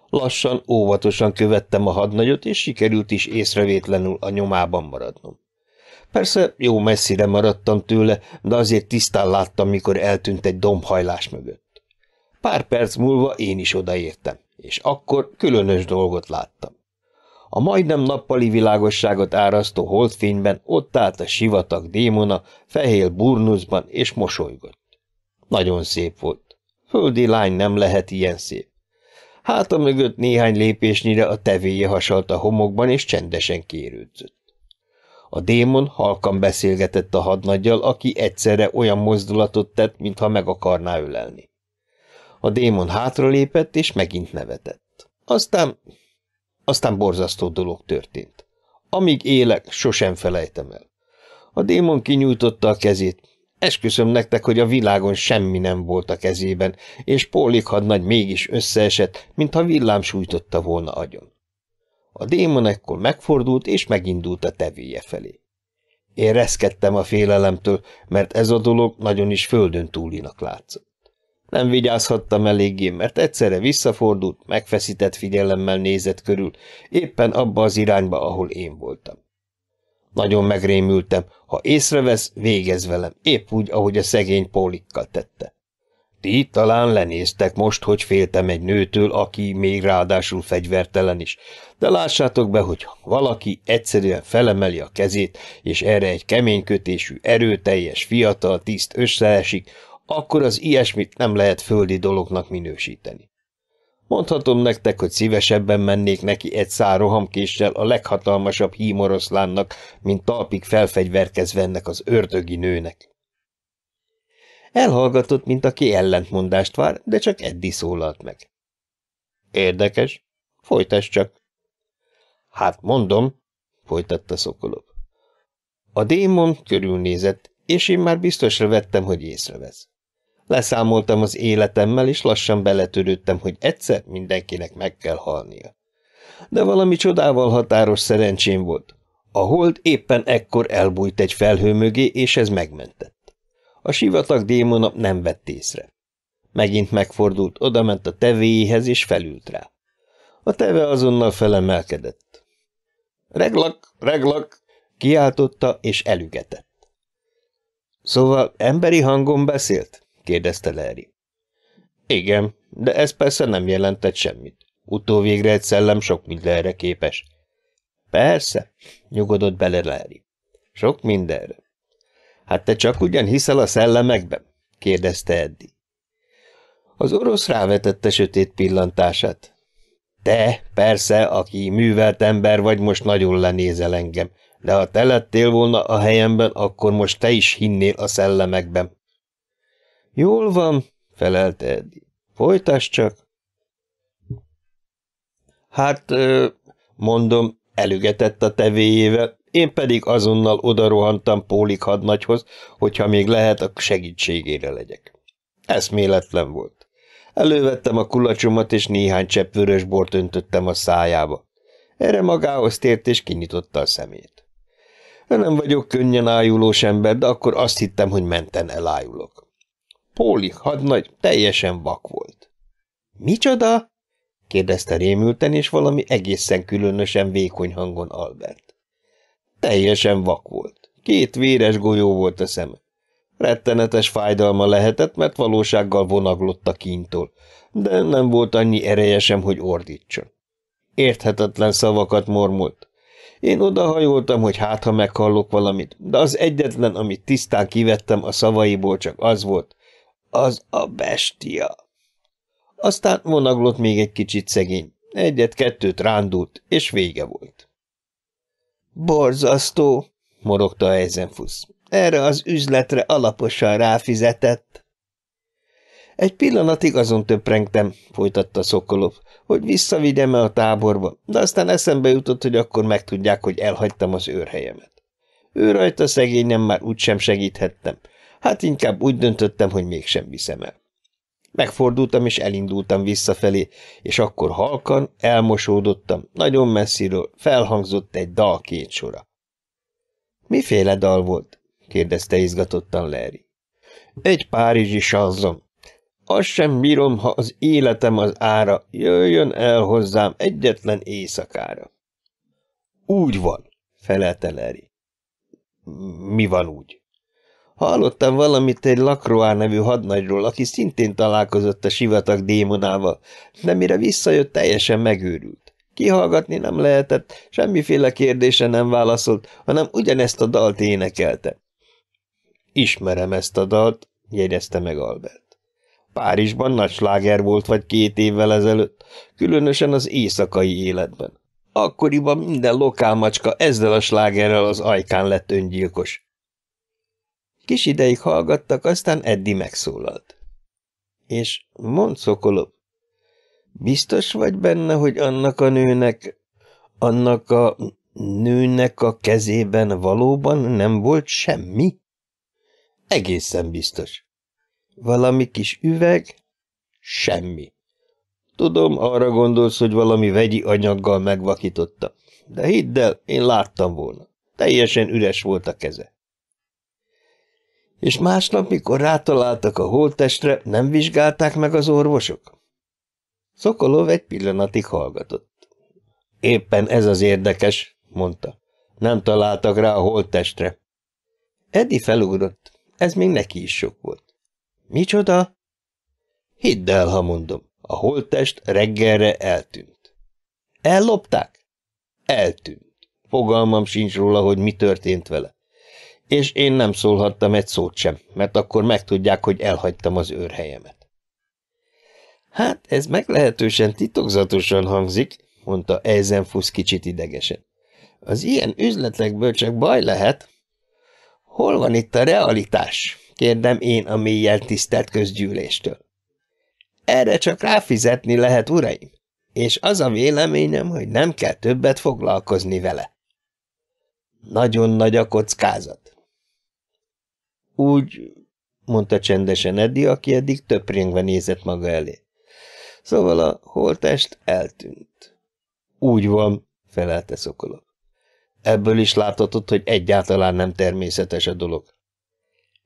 Lassan, óvatosan követtem a hadnagyot, és sikerült is észrevétlenül a nyomában maradnom. Persze jó messzire maradtam tőle, de azért tisztán láttam, mikor eltűnt egy dombhajlás mögött. Pár perc múlva én is odaértem, és akkor különös dolgot láttam. A majdnem nappali világosságot árasztó holdfényben ott állt a sivatag démona, fehér burnuszban, és mosolygott. Nagyon szép volt. Földi lány nem lehet ilyen szép. Háta mögött néhány lépésnyire a tevéje hasalt a homokban, és csendesen kérődzött. A démon halkan beszélgetett a hadnaggyal, aki egyszerre olyan mozdulatot tett, mintha meg akarná ölelni. A démon hátralépett, és megint nevetett. Aztán aztán borzasztó dolog történt. Amíg élek, sosem felejtem el. A démon kinyújtotta a kezét. Esküszöm nektek, hogy a világon semmi nem volt a kezében, és Pólik hadnagy mégis összeesett, mintha villám sújtotta volna agyon. A démon ekkor megfordult, és megindult a tevéje felé. Én reszkedtem a félelemtől, mert ez a dolog nagyon is földön túlinak látszott. Nem vigyázhattam eléggé, mert egyszerre visszafordult, megfeszített figyelemmel nézett körül, éppen abba az irányba, ahol én voltam. Nagyon megrémültem, ha észrevesz, végez velem, épp úgy, ahogy a szegény Pólikkal tette. Ti talán lenéztek most, hogy féltem egy nőtől, aki még ráadásul fegyvertelen is, de lássátok be, hogy valaki egyszerűen felemeli a kezét, és erre egy keménykötésű, erőteljes, fiatal tiszt összeesik, akkor az ilyesmit nem lehet földi dolognak minősíteni. Mondhatom nektek, hogy szívesebben mennék neki egy szárohamkéssel a leghatalmasabb hímoroszlánnak, mint talpig felfegyverkezve ennek az ördögi nőnek. Elhallgatott, mint aki ellentmondást vár, de csak Eddi szólalt meg. Érdekes. Folytass csak. Hát mondom, folytatta Szokolov. A démon körülnézett, és én már biztosra vettem, hogy észrevesz. Leszámoltam az életemmel, és lassan beletörődtem, hogy egyszer mindenkinek meg kell halnia. De valami csodával határos szerencsém volt. A hold éppen ekkor elbújt egy felhő mögé, és ez megmentett. A sivatag démona nem vett észre. Megint megfordult, odament a tevéjéhez, és felült rá. A teve azonnal felemelkedett. Reglak, reglak, kiáltotta, és elügetett. Szóval emberi hangon beszélt? Kérdezte Larry. Igen, de ez persze nem jelentett semmit. Utóvégre egy szellem sok mindenre képes. Persze, nyugodott bele Larry. Sok mindenre. Hát te csak ugyan hiszel a szellemekben? kérdezte Eddi. Az orosz rávetette sötét pillantását. Te, persze, aki művelt ember vagy, most nagyon lenézel engem, de ha te lettél volna a helyemben, akkor most te is hinnél a szellemekben. Jól van, felelte Eddi. Folytass csak. Hát, mondom, elügetett a tevéjével, én pedig azonnal odarohantam Pólik hadnagyhoz, hogyha még lehet, a segítségére legyek. Eszméletlen volt. Elővettem a kulacsomat, és néhány csepp vörös bort öntöttem a szájába. Erre magához tért, és kinyitotta a szemét. Nem vagyok könnyen ájulós ember, de akkor azt hittem, hogy menten elájulok. Póli hadnagy teljesen vak volt. – Micsoda? – kérdezte rémülten, és valami egészen különösen vékony hangon Albert. Teljesen vak volt. Két véres golyó volt a szeme. Rettenetes fájdalma lehetett, mert valósággal vonaglott a kintól, de nem volt annyi ereje sem, hogy ordítson. Érthetetlen szavakat mormolt. Én odahajoltam, hogy hát, ha meghallok valamit, de az egyetlen, amit tisztán kivettem a szavaiból, csak az volt, Az a bestia. Aztán vonaglott még egy kicsit szegény. Egyet-kettőt rándult, és vége volt. Borzasztó, morogta Eisenfuss. Erre az üzletre alaposan ráfizetett. Egy pillanatig azon töprengtem, folytatta Szokolov, hogy visszavigyem-e a táborba, de aztán eszembe jutott, hogy akkor megtudják, hogy elhagytam az őrhelyemet. Ő rajta szegényem már úgysem segíthettem, hát inkább úgy döntöttem, hogy mégsem viszem el. Megfordultam és elindultam visszafelé, és akkor halkan, elmosódottam, nagyon messziről felhangzott egy dal két sora. Miféle dal volt? kérdezte izgatottan Larry. Egy párizsi sanzon. Azt sem bírom, ha az életem az ára, jöjjön el hozzám egyetlen éjszakára. Úgy van, felelte Larry. Mi van úgy? Hallottam valamit egy Lacroix nevű hadnagyról, aki szintén találkozott a sivatag démonával, de mire visszajött, teljesen megőrült. Kihallgatni nem lehetett, semmiféle kérdése nem válaszolt, hanem ugyanezt a dalt énekelte. Ismerem ezt a dalt, jegyezte meg Albert. Párizsban nagy sláger volt vagy két évvel ezelőtt, különösen az éjszakai életben. Akkoriban minden lokálmacska ezzel a slágerrel az ajkán lett öngyilkos. Kis ideig hallgattak, aztán Eddi megszólalt. És mond Szokolov, biztos vagy benne, hogy annak a nőnek, annak a nőnek a kezében valóban nem volt semmi? Egészen biztos. Valami kis üveg? Semmi. Tudom, arra gondolsz, hogy valami vegyi anyaggal megvakította. De hidd el, én láttam volna. Teljesen üres volt a keze. És másnap, mikor rátaláltak a holttestre, nem vizsgálták meg az orvosok? Szokolov egy pillanatig hallgatott. Éppen ez az érdekes, mondta. Nem találtak rá a holttestre. Edi felugrott. Ez még neki is sok volt. Micsoda? Hidd el, ha mondom. A holttest reggelre eltűnt. Ellopták? Eltűnt. Fogalmam sincs róla, hogy mi történt vele. És én nem szólhattam egy szót sem, mert akkor megtudják, hogy elhagytam az őrhelyemet. Hát, ez meglehetősen titokzatosan hangzik, mondta Eisenfuss kicsit idegesen. Az ilyen üzletekből csak baj lehet. Hol van itt a realitás? kérdem én a mélyen tisztelt közgyűléstől. Erre csak ráfizetni lehet, uraim, és az a véleményem, hogy nem kell többet foglalkozni vele. Nagyon nagy a kockázat. Úgy, mondta csendesen Eddi, aki eddig töprengve nézett maga elé. Szóval a holtest eltűnt. Úgy van, felelte Szokolov. Ebből is láthatod, hogy egyáltalán nem természetes a dolog.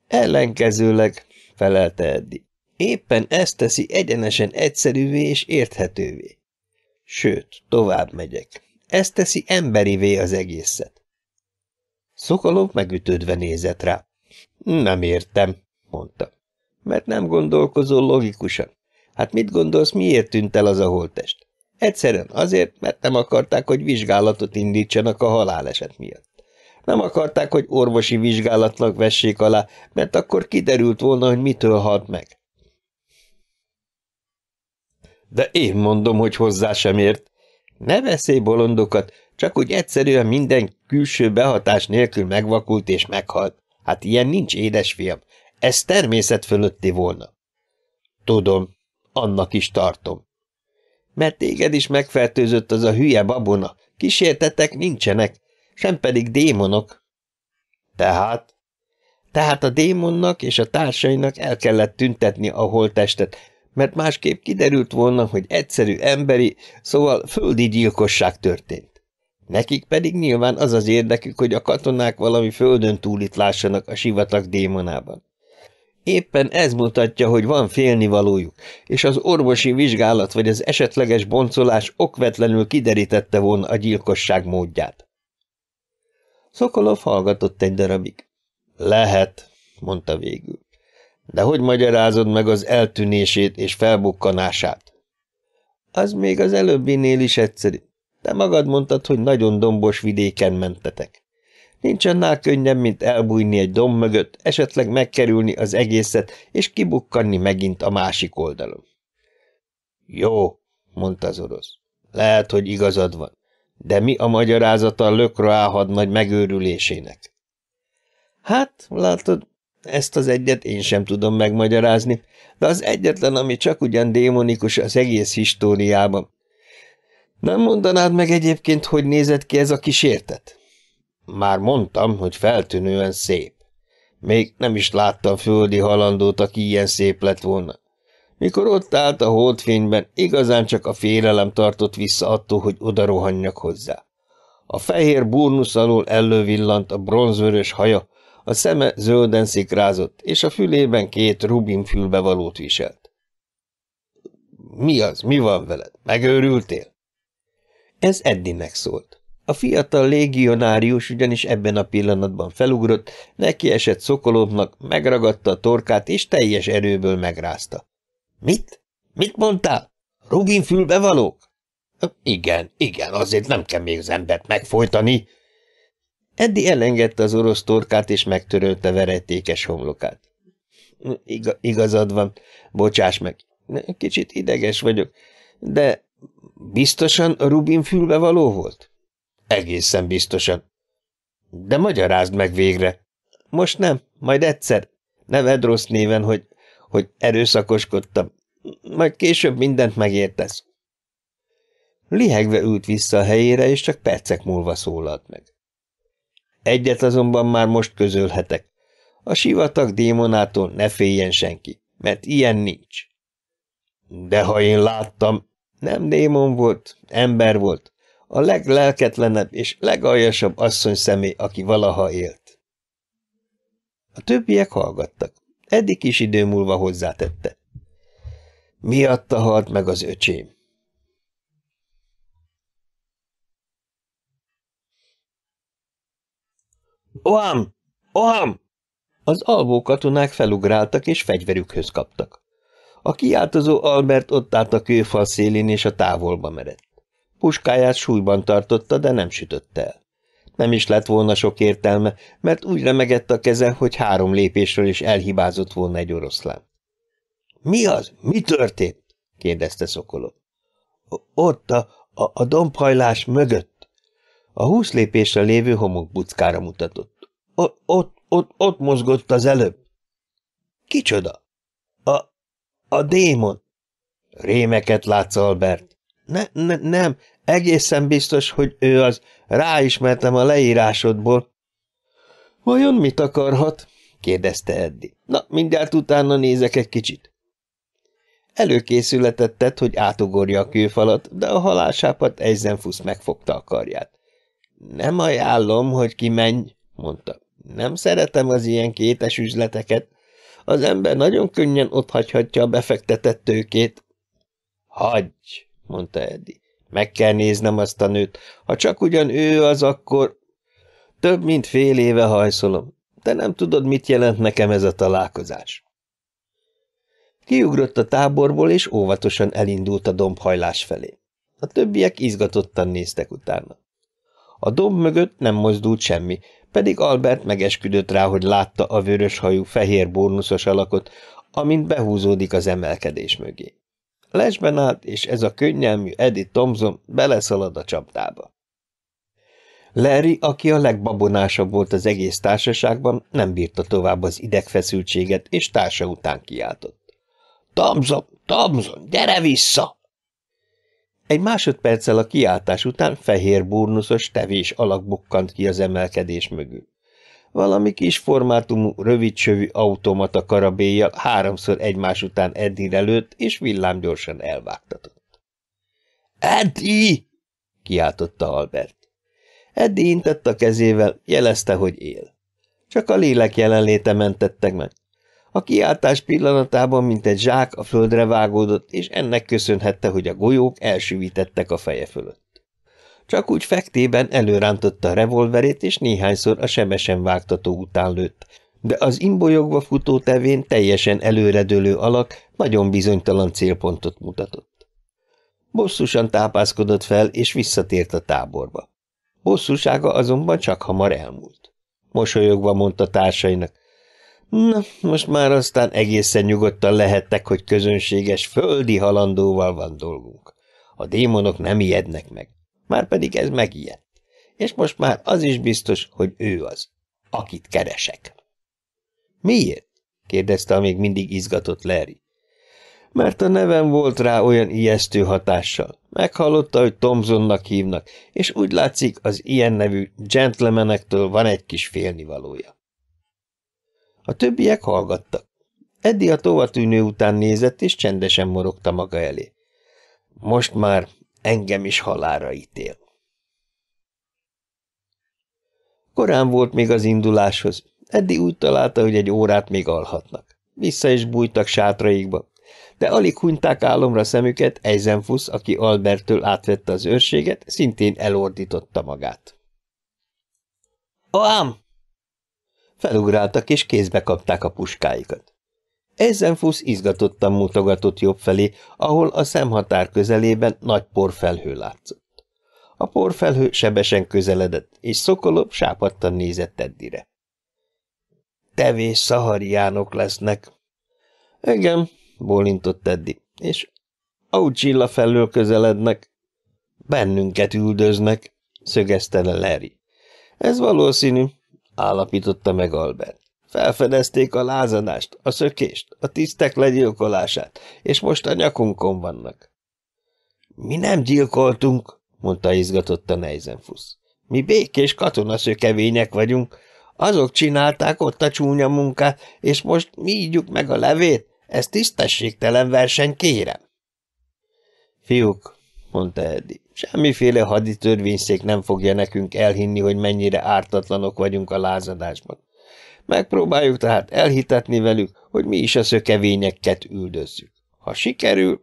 Ellenkezőleg, felelte Eddi. Éppen ezt teszi egyenesen egyszerűvé és érthetővé. Sőt, tovább megyek. Ez teszi emberivé az egészet. Szokolov megütődve nézett rá. Nem értem, mondta. Mert nem gondolkozol logikusan. Hát mit gondolsz, miért tűnt el az a holtest? Egyszerűen azért, mert nem akarták, hogy vizsgálatot indítsanak a haláleset miatt. Nem akarták, hogy orvosi vizsgálatnak vessék alá, mert akkor kiderült volna, hogy mitől halt meg. De én mondom, hogy hozzá sem ért. Ne veszély bolondokat, csak úgy egyszerűen minden külső behatás nélkül megvakult és meghalt. Hát ilyen nincs, édesfiam. Ez természet fölötti volna. Tudom, annak is tartom. Mert téged is megfertőzött az a hülye babona. Kísértetek nincsenek, sem pedig démonok. Tehát? Tehát a démonnak és a társainak el kellett tüntetni a holttestet, mert másképp kiderült volna, hogy egyszerű emberi, szóval földi gyilkosság történt. Nekik pedig nyilván az az érdekük, hogy a katonák valami földön túlit lássanak a sivatag démonában. Éppen ez mutatja, hogy van félnivalójuk, és az orvosi vizsgálat vagy az esetleges boncolás okvetlenül kiderítette volna a gyilkosság módját. Szokolov hallgatott egy darabig. Lehet, mondta végül. De hogy magyarázod meg az eltűnését és felbukkanását? Az még az előbbinél is egyszerű. Te magad mondtad, hogy nagyon dombos vidéken mentetek. Nincs annál könnyebb, mint elbújni egy domb mögött, esetleg megkerülni az egészet, és kibukkanni megint a másik oldalon. Jó, mondta az orosz. Lehet, hogy igazad van. De mi a magyarázata a Lökroá hadnagy megőrülésének? Hát, látod, ezt az egyet én sem tudom megmagyarázni, de az egyetlen, ami csak ugyan démonikus az egész históriában. Nem mondanád meg egyébként, hogy nézett ki ez a kísértet? Már mondtam, hogy feltűnően szép. Még nem is láttam földi halandót, aki ilyen szép lett volna. Mikor ott állt a holdfényben, igazán csak a félelem tartott vissza attól, hogy oda hozzá. A fehér burnusz alól elővillant a bronzvörös haja, a szeme zölden szikrázott, és a fülében két rubin fülbevalót viselt. Mi az? Mi van veled? Megőrültél? Ez Eddinek szólt. A fiatal légionárius ugyanis ebben a pillanatban felugrott, neki esett Szokolovnak, megragadta a torkát, és teljes erőből megrázta. – Mit? Mit mondtál? Rubin fülbevalók? – Igen, igen, azért nem kell még az embert megfojtani. Eddi elengedte az orosz torkát, és megtörölte veretékes homlokát. Iga, igazad van, bocsáss meg. Kicsit ideges vagyok, de biztosan Rubin fülbe való volt? Egészen biztosan. De magyarázd meg végre. Most nem, majd egyszer. Neved rossz néven, hogy, hogy erőszakoskodtam. Majd később mindent megértesz. Lihegve ült vissza a helyére, és csak percek múlva szólalt meg. Egyet azonban már most közölhetek. A sivatag démonától ne féljen senki, mert ilyen nincs. De ha én láttam, nem démon volt, ember volt, a leglelketlenebb és legaljasabb asszony személy, aki valaha élt. A többiek hallgattak. Eddig kis idő múlva hozzátette. Miatta halt meg az öcsém. Oham! Oham! Az alvó katonák felugráltak és fegyverükhöz kaptak. A kiáltozó Albert ott állt a kőfal szélén és a távolba merett. Puskáját súlyban tartotta, de nem sütötte el. Nem is lett volna sok értelme, mert úgy remegett a keze, hogy három lépésről is elhibázott volna egy oroszlán. – Mi az? Mi történt? – kérdezte Szokolov. – Ott a, a, a dombhajlás mögött. A húsz lépésre lévő homokbuckára mutatott. Ott, ott, ott, ott mozgott az előbb. Kicsoda? A, démon. Rémeket látsz, Albert. Ne, ne, nem, egészen biztos, hogy ő az. Ráismertem a leírásodból. Vajon mit akarhat? kérdezte Eddi. Na, mindjárt utána nézek egy kicsit. Előkészületet tett, hogy átugorja a kőfalat, de a halálsápat Eisenfuss megfogta a karját. Nem ajánlom, hogy kimenj, mondta. Nem szeretem az ilyen kétes üzleteket. Az ember nagyon könnyen otthagyhatja a befektetett tőkét. Hagyj, mondta Eddi. Meg kell néznem azt a nőt. Ha csak ugyan ő az, akkor... Több mint fél éve hajszolom. Te nem tudod, mit jelent nekem ez a találkozás. Kiugrott a táborból, és óvatosan elindult a dombhajlás felé. A többiek izgatottan néztek utána. A domb mögött nem mozdult semmi, pedig Albert megesküdött rá, hogy látta a vörös hajú fehér bónuszos alakot, amint behúzódik az emelkedés mögé. Lesben állt, és ez a könnyelmű Eddie Thompson beleszalad a csapdába. Larry, aki a legbabonásabb volt az egész társaságban, nem bírta tovább az idegfeszültséget, és társa után kiáltott. – Thompson, Thompson, gyere vissza! Egy másodperccel a kiáltás után fehér burnuszos tevés alak bukkant ki az emelkedés mögül. Valami kis formátumú, rövidsövű automata karabéja háromszor egymás után Eddie előtt, és villámgyorsan elvágtatott. – Eddie! – kiáltotta Albert. Eddie intett a kezével, jelezte, hogy él. Csak a lélek jelenléte mentettek meg. A kiáltás pillanatában, mint egy zsák, a földre vágódott, és ennek köszönhette, hogy a golyók elsüvítettek a feje fölött. Csak úgy fektében előrántotta a revolverét, és néhányszor a sebesen vágtató után lőtt, de az imbolyogva futó tevén teljesen előredőlő alak nagyon bizonytalan célpontot mutatott. Bosszusan tápászkodott fel, és visszatért a táborba. Bosszúsága azonban csak hamar elmúlt. mosolyogva mondta társainak. Na, most már aztán egészen nyugodtan lehettek, hogy közönséges földi halandóval van dolgunk. A démonok nem ijednek meg, márpedig ez megijedt. És most már az is biztos, hogy ő az, akit keresek. Miért? kérdezte a még mindig izgatott Larry. Mert a nevem volt rá olyan ijesztő hatással. Meghallotta, hogy Tomzonnak hívnak, és úgy látszik, az ilyen nevű gentlemanektől van egy kis félnivalója. A többiek hallgattak. Eddi a tovatűnő után nézett, és csendesen morogta maga elé. Most már engem is halára ítél. Korán volt még az induláshoz. Eddi úgy találta, hogy egy órát még alhatnak. Vissza is bújtak sátraikba, de alig hunyták álomra szemüket, Eisenfuss, aki Albertől átvette az őrséget, szintén elordította magát. – Ám! Felugráltak, és kézbe kapták a puskáikat. Eisenfuss izgatottan mutogatott jobb felé, ahol a szemhatár közelében nagy porfelhő látszott. A porfelhő sebesen közeledett, és Szokolov sápadtan nézett Eddire. – Tevés szahariánok lesznek. – Igen, bólintott Eddi, és Aucsilla felől közelednek. Bennünket üldöznek, szögezte le Larry. Ez valószínű, állapította meg Albert. Felfedezték a lázadást, a szökést, a tisztek legyilkolását, és most a nyakunkon vannak. Mi nem gyilkoltunk, mondta izgatottan Eisenfuss. Mi békés katonaszökevények vagyunk. Azok csinálták ott a csúnya munkát, és most mi ígyjuk meg a levét, ez tisztességtelen verseny, kérem. Fiúk, mondta Eddi, semmiféle haditörvényszék nem fogja nekünk elhinni, hogy mennyire ártatlanok vagyunk a lázadásban. Megpróbáljuk tehát elhitetni velük, hogy mi is a szökevényeket üldözzük. Ha sikerül...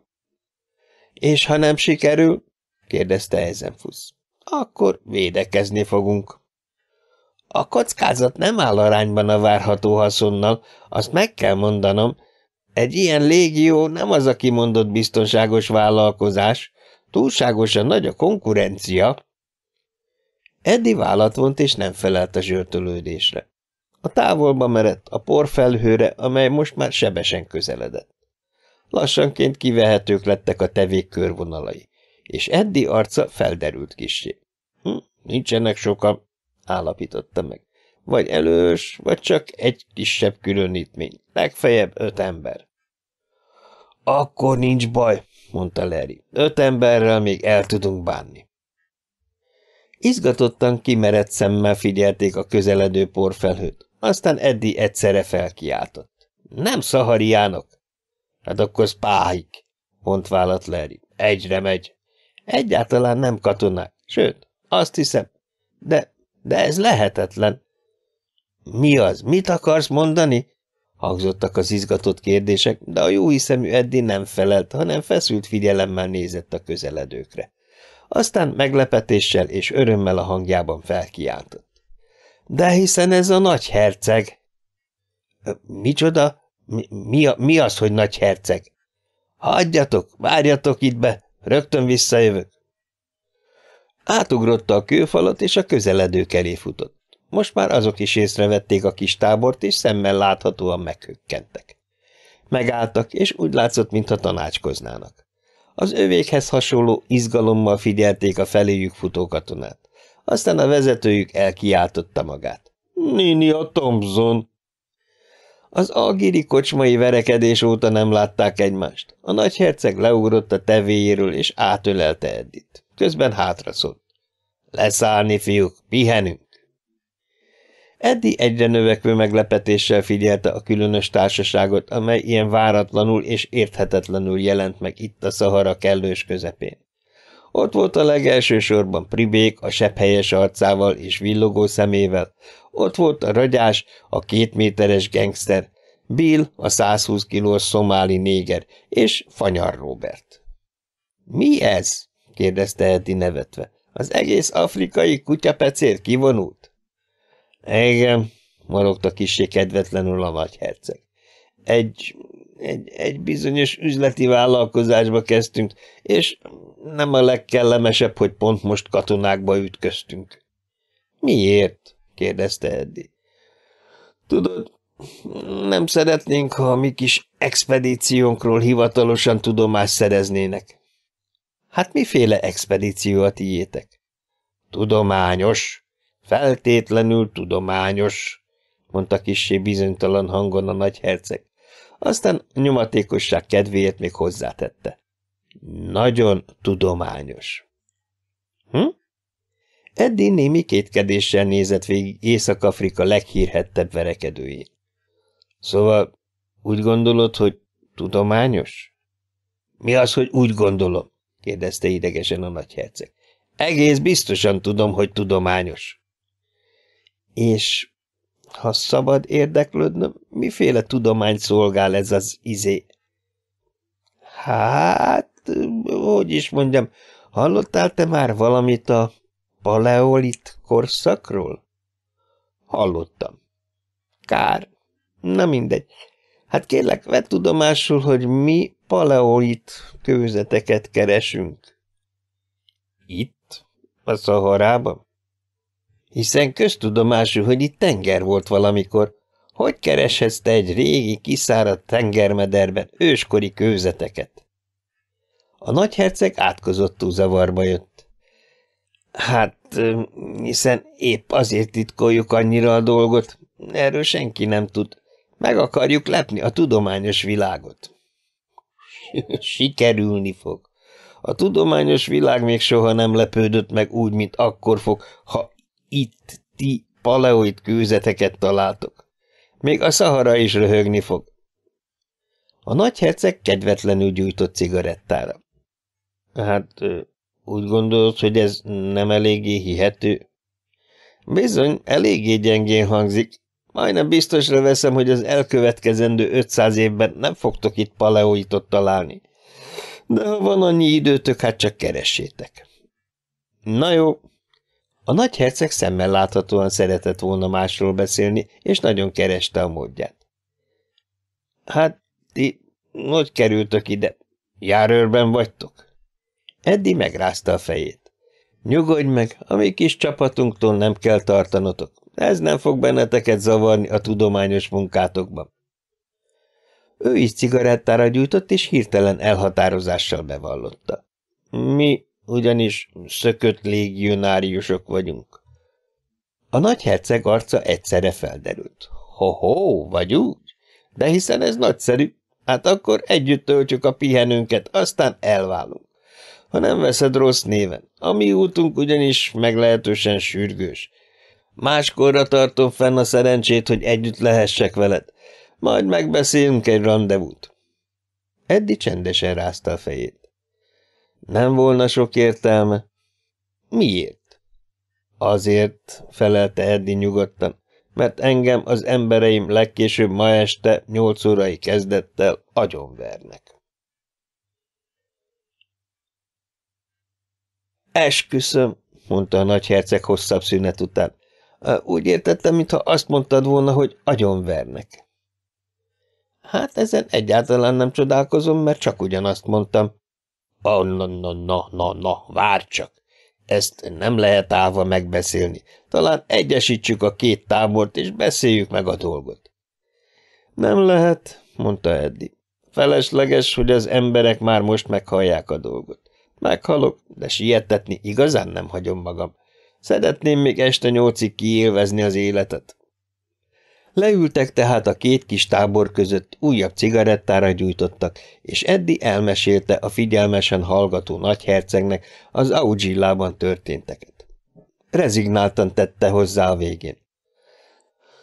És ha nem sikerül? kérdezte Eisenfuss. Akkor védekezni fogunk. A kockázat nem áll arányban a várható haszonnal, azt meg kell mondanom, egy ilyen légió nem az a kimondott biztonságos vállalkozás, túlságosan nagy a konkurencia. Eddi vállat vont, és nem felelt a zsörtölődésre. A távolba merett a porfelhőre, amely most már sebesen közeledett. Lassanként kivehetők lettek a tevék körvonalai, és Eddi arca felderült kissé. Hm, nincsenek sokan, állapította meg. Vagy elős, vagy csak egy kisebb különítmény, legfeljebb öt ember. Akkor nincs baj, mondta Larry. Öt emberrel még el tudunk bánni. Izgatottan kimerett szemmel figyelték a közeledő porfelhőt, aztán Eddi egyszerre felkiáltott. Nem szahariánok? Hát akkor spáhik, mond vállat Larry. Egyre megy. Egyáltalán nem katonák, sőt, azt hiszem, de, de ez lehetetlen. Mi az? Mit akarsz mondani? Hangzottak az izgatott kérdések, de a jó hiszemű Eddi nem felelt, hanem feszült figyelemmel nézett a közeledőkre. Aztán meglepetéssel és örömmel a hangjában felkiáltott. De hiszen ez a nagy herceg. Micsoda? Mi, mi, mi az, hogy nagy herceg? Hagyjatok, várjatok itt be, rögtön visszajövök. Átugrotta a kőfalat, és a közeledők elé futott. Most már azok is észrevették a kis tábort, és szemmel láthatóan meghökkentek. Megálltak, és úgy látszott, mintha tanácskoznának. Az övékhez hasonló izgalommal figyelték a feléjük futó katonát. Aztán a vezetőjük elkiáltotta magát. – Nini a Thompson! Az algíri kocsmai verekedés óta nem látták egymást. A nagyherceg leugrott a tevéjéről, és átölelte Eddit. Közben hátra szólt. – Leszállni, fiúk, pihenünk! Eddi egyre növekvő meglepetéssel figyelte a különös társaságot, amely ilyen váratlanul és érthetetlenül jelent meg itt a Szahara kellős közepén. Ott volt a legelső sorban Pribék a sepphelyes arcával és villogó szemével, ott volt a ragyás, a két méteres gangster, Bill, a 120 kilós szomáli néger, és Fanyar Robert. – Mi ez? – kérdezte Eddi nevetve. – Az egész afrikai kutyapecér kivonult? Igen, morogta kissé kedvetlenül a nagyherceg. Egy, egy, egy bizonyos üzleti vállalkozásba kezdtünk, és nem a legkellemesebb, hogy pont most katonákba ütköztünk. Miért? kérdezte Eddi. Tudod, nem szeretnénk, ha a mi kis expedíciónkról hivatalosan tudomást szereznének. Hát miféle expedíció a tiétek? Tudományos. Feltétlenül tudományos, mondta kissé bizonytalan hangon a nagyherceg. Aztán nyomatékosság kedvéért még hozzátette. Nagyon tudományos. Hm? Eddi némi kétkedéssel nézett végig Észak-Afrika leghírhettebb verekedőjén. Szóval úgy gondolod, hogy tudományos? Mi az, hogy úgy gondolom? kérdezte idegesen a nagyherceg. Egész biztosan tudom, hogy tudományos. És ha szabad érdeklődnöm, miféle tudomány szolgál ez az izé? Hát, hogy is mondjam, hallottál te már valamit a paleolit korszakról? Hallottam. Kár. Na mindegy. Hát kérlek, vedd tudomásul, hogy mi paleolit kőzeteket keresünk. Itt? A Szaharában? Hiszen köztudomású, hogy itt tenger volt valamikor. Hogy kereshetsz te egy régi, kiszáradt tengermederben őskori kőzeteket? A nagyherceg átkozottú zavarba jött. Hát, hiszen épp azért titkoljuk annyira a dolgot. Erről senki nem tud. Meg akarjuk lepni a tudományos világot. [LAUGHS] Sikerülni fog. A tudományos világ még soha nem lepődött meg úgy, mint akkor fog, ha itt ti paleoid kőzeteket találtok. Még a szahara is röhögni fog. A nagyherceg kedvetlenül gyújtott cigarettára. Hát, úgy gondolod, hogy ez nem eléggé hihető? Bizony, eléggé gyengén hangzik. Majdnem biztosra veszem, hogy az elkövetkezendő 500 évben nem fogtok itt paleoitot találni. De ha van annyi időtök, hát csak keressétek. Na jó, a nagyherceg szemmel láthatóan szeretett volna másról beszélni, és nagyon kereste a módját. Hát, ti hogy kerültök ide? Járőrben vagytok? Eddi megrázta a fejét. Nyugodj meg, a mi kis csapatunktól nem kell tartanotok. Ez nem fog benneteket zavarni a tudományos munkátokban. Ő is cigarettára gyújtott, és hirtelen elhatározással bevallotta. Mi ugyanis szökött légionáriusok vagyunk. A nagyherceg arca egyszerre felderült. Ho-ho, vagy úgy? De hiszen ez nagyszerű, hát akkor együtt töltjük a pihenőnket, aztán elválunk. Ha nem veszed rossz néven, a mi útunk ugyanis meglehetősen sürgős. Máskorra tartom fenn a szerencsét, hogy együtt lehessek veled. Majd megbeszélünk egy rendezvút. Eddi csendesen rázta a fejét. Nem volna sok értelme. Miért? Azért, felelte Eddi nyugodtan, mert engem az embereim legkésőbb ma este nyolc órai kezdettel agyonvernek. Esküszöm, mondta a nagyherceg hosszabb szünet után. Úgy értettem, mintha azt mondtad volna, hogy agyonvernek. Hát ezen egyáltalán nem csodálkozom, mert csak ugyanazt mondtam. Oh, na, na, na, na, na, várj csak! Ezt nem lehet állva megbeszélni. Talán egyesítsük a két tábort, és beszéljük meg a dolgot. Nem lehet, mondta Eddi. Felesleges, hogy az emberek már most meghallják a dolgot. Meghalok, de sietetni igazán nem hagyom magam. Szeretném még este nyolcig kiélvezni az életet. Leültek tehát a két kis tábor között, újabb cigarettára gyújtottak, és Eddi elmesélte a figyelmesen hallgató nagyhercegnek az Augillában történteket. Rezignáltan tette hozzá a végén.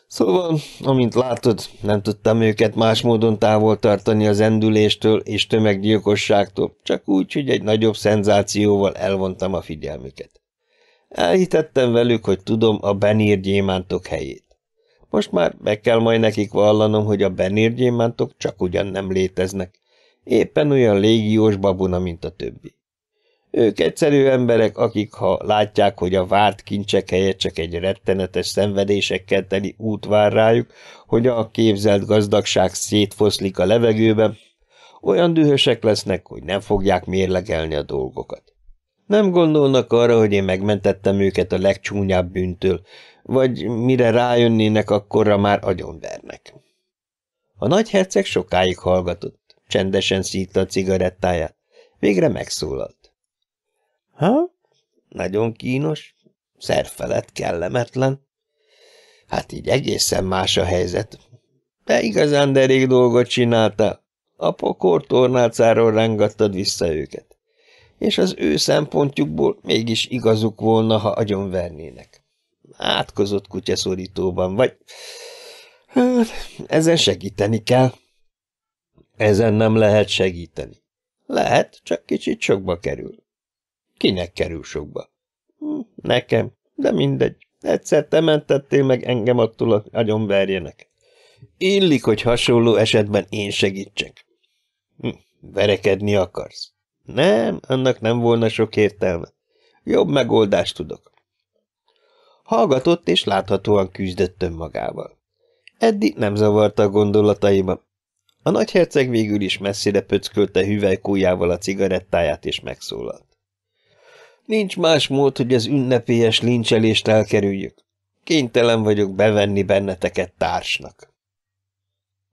Szóval, amint látod, nem tudtam őket más módon távol tartani az endüléstől és tömeggyilkosságtól, csak úgy, hogy egy nagyobb szenzációval elvontam a figyelmüket. Elhitettem velük, hogy tudom a benír gyémántok helyét. Most már meg kell majd nekik vallanom, hogy a benérgyémántok csak ugyan nem léteznek. Éppen olyan légiós babuna, mint a többi. Ők egyszerű emberek, akik, ha látják, hogy a várt kincsek helyett csak egy rettenetes szenvedésekkel teli út vár rájuk, hogy a képzelt gazdagság szétfoszlik a levegőben, olyan dühösek lesznek, hogy nem fogják mérlegelni a dolgokat. Nem gondolnak arra, hogy én megmentettem őket a legcsúnyább bűntől, vagy mire rájönnének, akkorra már agyonvernek. A nagyherceg sokáig hallgatott, csendesen szítta a cigarettáját, végre megszólalt. Ha? Nagyon kínos, szerfelett, kellemetlen. Hát így egészen más a helyzet. De igazán derék dolgot csináltál. A pokor tornácáról rángattad vissza őket. És az ő szempontjukból mégis igazuk volna, ha agyonvernének. Átkozott kutyaszorítóban, vagy... Hát, ezen segíteni kell. Ezen nem lehet segíteni. Lehet, csak kicsit sokba kerül. Kinek kerül sokba? Hm, nekem, de mindegy. Egyszer te mentettél meg engem attól a agyonverjenek. Illik, hogy hasonló esetben én segítsek. Hm, verekedni akarsz? Nem, annak nem volna sok értelme. Jobb megoldást tudok. Hallgatott és láthatóan küzdött önmagával. Eddig nem zavarta a gondolataiba. A nagyherceg végül is messzire pöckölte hüvelykújjával a cigarettáját és megszólalt. Nincs más mód, hogy az ünnepélyes lincselést elkerüljük. Kénytelen vagyok bevenni benneteket társnak.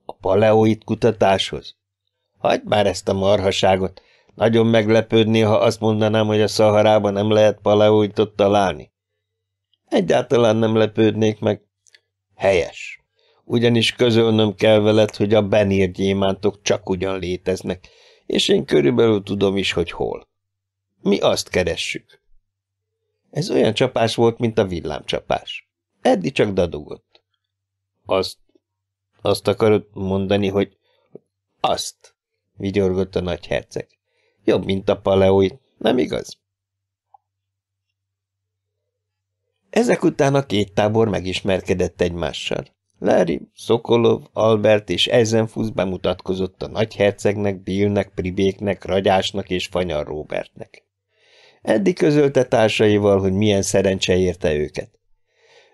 A paleoid kutatáshoz? Hagyd már ezt a marhaságot. Nagyon meglepődni, ha azt mondanám, hogy a Szaharában nem lehet paleoidot találni. Egyáltalán nem lepődnék meg. Helyes. Ugyanis közölnöm kell veled, hogy a benír gyémántok csak ugyan léteznek, és én körülbelül tudom is, hogy hol. Mi azt keressük. Ez olyan csapás volt, mint a villámcsapás. Eddi csak dadogott. Azt, azt akarod mondani, hogy azt, vigyorgott a nagy herceg. Jobb, mint a paleói, nem igaz? Ezek után a két tábor megismerkedett egymással. Larry, Szokolov, Albert és Eisenfuss bemutatkozott a nagyhercegnek, Billnek, Pribéknek, Ragyásnak és Fanyar Robertnek. Eddig közölte társaival, hogy milyen szerencse érte őket.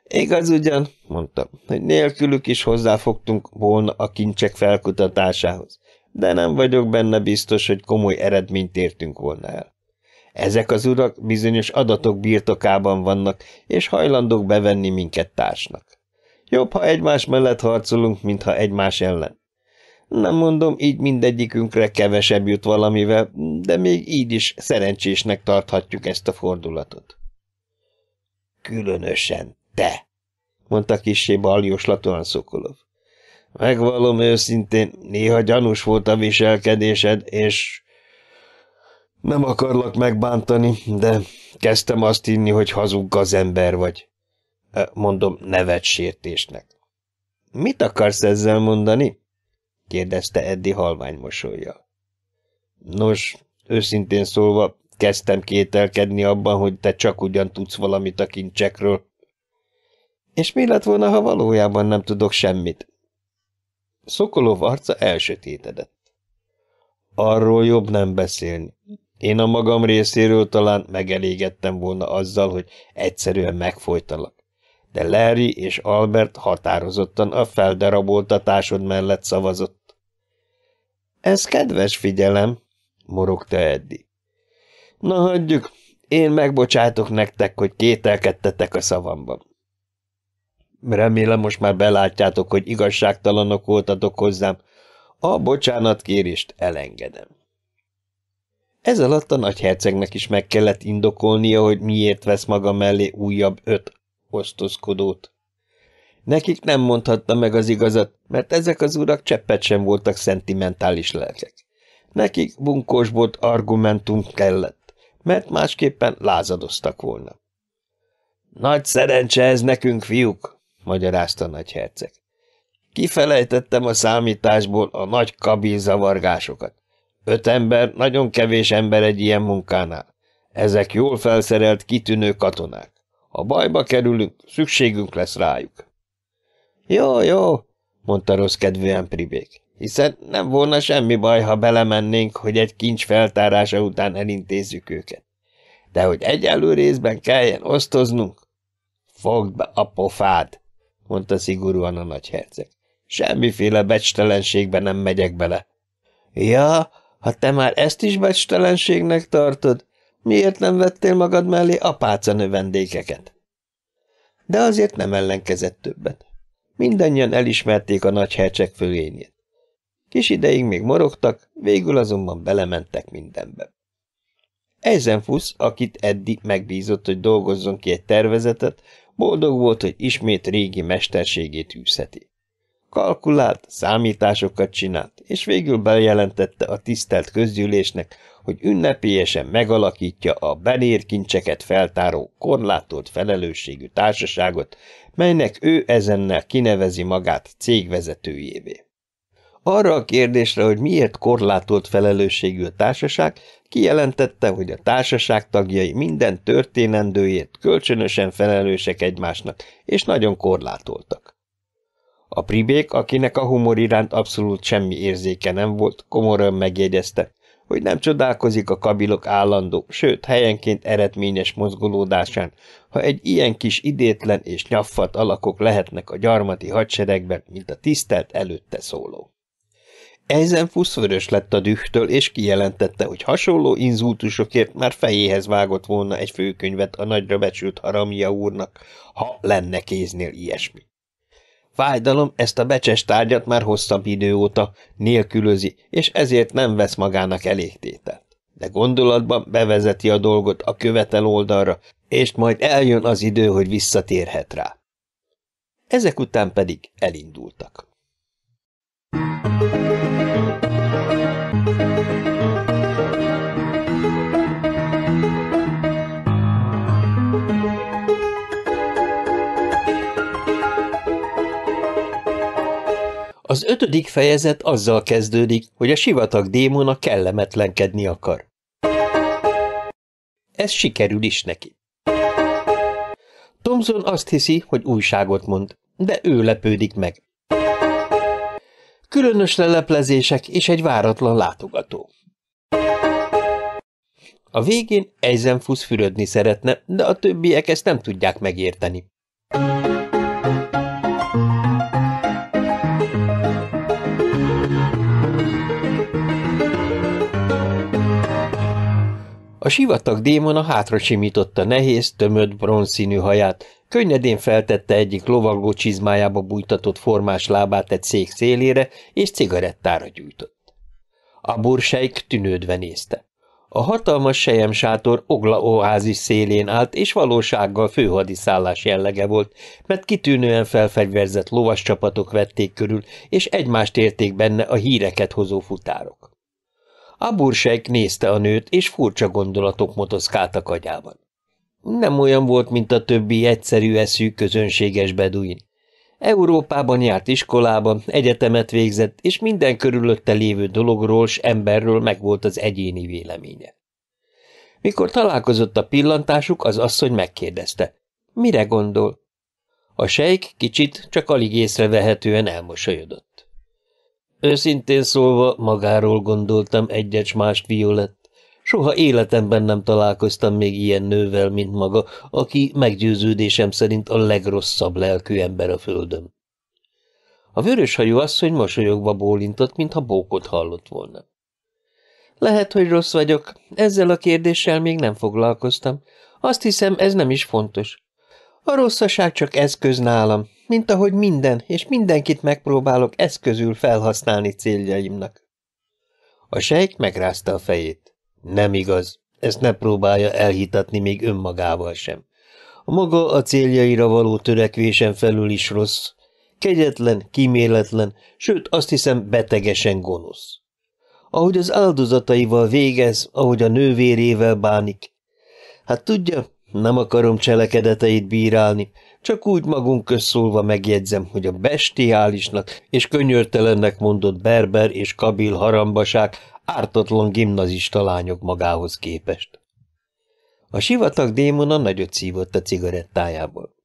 Igaz ugyan, mondta, hogy nélkülük is hozzáfogtunk volna a kincsek felkutatásához, de nem vagyok benne biztos, hogy komoly eredményt értünk volna el. Ezek az urak bizonyos adatok birtokában vannak, és hajlandók bevenni minket társnak. Jobb, ha egymás mellett harcolunk, mint ha egymás ellen. Nem mondom, így mindegyikünkre kevesebb jut valamivel, de még így is szerencsésnek tarthatjuk ezt a fordulatot. Különösen te, mondta kissé baljóslatóan Szokolov. Megvallom őszintén, néha gyanús volt a viselkedésed, és nem akarlak megbántani, de kezdtem azt hinni, hogy hazug az ember vagy. Mondom, nevet sértésnek. Mit akarsz ezzel mondani? kérdezte Eddi halvány mosolya. Nos, őszintén szólva, kezdtem kételkedni abban, hogy te csak ugyan tudsz valamit a kincsekről. És mi lett volna, ha valójában nem tudok semmit? Szokolov arca elsötétedett. Arról jobb nem beszélni. Én a magam részéről talán megelégettem volna azzal, hogy egyszerűen megfojtalak. De Larry és Albert határozottan a feldaraboltatásod mellett szavazott. Ez kedves figyelem, morogta Eddi. Na hagyjuk, én megbocsátok nektek, hogy kételkedtetek a szavamban. Remélem most már belátjátok, hogy igazságtalanok voltatok hozzám. A bocsánatkérést elengedem. Ez alatt a nagyhercegnek is meg kellett indokolnia, hogy miért vesz maga mellé újabb öt osztozkodót. Nekik nem mondhatta meg az igazat, mert ezek az urak cseppet sem voltak szentimentális lelkek. Nekik bunkósbolt argumentum kellett, mert másképpen lázadoztak volna. Nagy szerencse ez nekünk, fiúk, magyarázta nagyherceg. Kifelejtettem a számításból a nagy kabil zavargásokat. Öt ember, nagyon kevés ember egy ilyen munkánál. Ezek jól felszerelt, kitűnő katonák. Ha bajba kerülünk, szükségünk lesz rájuk. Jó, jó, mondta rossz kedvűen Pribék, hiszen nem volna semmi baj, ha belemennénk, hogy egy kincs feltárása után elintézzük őket. De hogy egyelő részben kelljen osztoznunk? Fogd be a pofád, mondta szigorúan a nagyherceg. Semmiféle becstelenségbe nem megyek bele. Ja, ha te már ezt is becstelenségnek tartod, Miért nem vettél magad mellé apáca növendékeket? De azért nem ellenkezett többet. Mindannyian elismerték a nagy hercseg fölényét. Kis ideig még morogtak, végül azonban belementek mindenbe. Eisenfuss, akit Eddi megbízott, hogy dolgozzon ki egy tervezetet, boldog volt, hogy ismét régi mesterségét űzheti. Kalkulált, számításokat csinált, és végül bejelentette a tisztelt közgyűlésnek, hogy ünnepélyesen megalakítja a benérkincseket feltáró, korlátolt felelősségű társaságot, melynek ő ezennel kinevezi magát cégvezetőjévé. Arra a kérdésre, hogy miért korlátolt felelősségű a társaság, kijelentette, hogy a társaság tagjai minden történendőjét kölcsönösen felelősek egymásnak, és nagyon korlátoltak. A pribék, akinek a humor iránt abszolút semmi érzéke nem volt, komoran megjegyezte, hogy nem csodálkozik a kabilok állandó, sőt, helyenként eredményes mozgolódásán, ha egy ilyen kis idétlen és nyaffat alakok lehetnek a gyarmati hadseregben, mint a tisztelt előtte szóló. Eisenfuss vörös lett a dühtől, és kijelentette, hogy hasonló inzultusokért már fejéhez vágott volna egy főkönyvet a nagyra becsült Haramia úrnak, ha lenne kéznél ilyesmi. Fájdalom ezt a becses tárgyat már hosszabb idő óta nélkülözi, és ezért nem vesz magának elégtételt. De gondolatban bevezeti a dolgot a követel oldalra, és majd eljön az idő, hogy visszatérhet rá. Ezek után pedig elindultak. Az ötödik fejezet azzal kezdődik, hogy a sivatag démona kellemetlenkedni akar. Ez sikerül is neki. Thomson azt hiszi, hogy újságot mond, de ő lepődik meg. Különös leleplezések és egy váratlan látogató. A végén Eisenfuss fürödni szeretne, de a többiek ezt nem tudják megérteni. A sivatag démona hátra simította nehéz, tömött, bronzszínű haját, könnyedén feltette egyik lovagló csizmájába bújtatott formás lábát egy szék szélére, és cigarettára gyújtott. A bursejk tűnődve nézte. A hatalmas sátor Ogla oázis szélén állt, és valósággal főhadiszállás jellege volt, mert kitűnően felfegyverzett lovas csapatok vették körül, és egymást érték benne a híreket hozó futárok. Abursejk nézte a nőt, és furcsa gondolatok motoszkáltak agyában. Nem olyan volt, mint a többi egyszerű eszű, közönséges beduin. Európában járt iskolában, egyetemet végzett, és minden körülötte lévő dologról s emberről megvolt az egyéni véleménye. Mikor találkozott a pillantásuk, az asszony megkérdezte, mire gondol? A sejk kicsit, csak alig észrevehetően elmosolyodott. Őszintén szólva magáról gondoltam egyet mást Violett. Soha életemben nem találkoztam még ilyen nővel, mint maga, aki meggyőződésem szerint a legrosszabb lelkű ember a földön. A vöröshajú asszony mosolyogva bólintott, mintha bókot hallott volna. Lehet, hogy rossz vagyok, ezzel a kérdéssel még nem foglalkoztam. Azt hiszem, ez nem is fontos. A rosszaság csak eszköz nálam, mint ahogy minden, és mindenkit megpróbálok eszközül felhasználni céljaimnak. A sejk megrázta a fejét. Nem igaz, ezt ne próbálja elhitatni még önmagával sem. A maga a céljaira való törekvésen felül is rossz, kegyetlen, kíméletlen, sőt azt hiszem betegesen gonosz. Ahogy az áldozataival végez, ahogy a nővérével bánik. Hát tudja, nem akarom cselekedeteit bírálni, csak úgy magunk közszólva megjegyzem, hogy a bestiálisnak és könyörtelennek mondott berber és kabil harambaság ártatlan gimnazista lányok magához képest. A sivatag démona nagyot szívott a cigarettájából.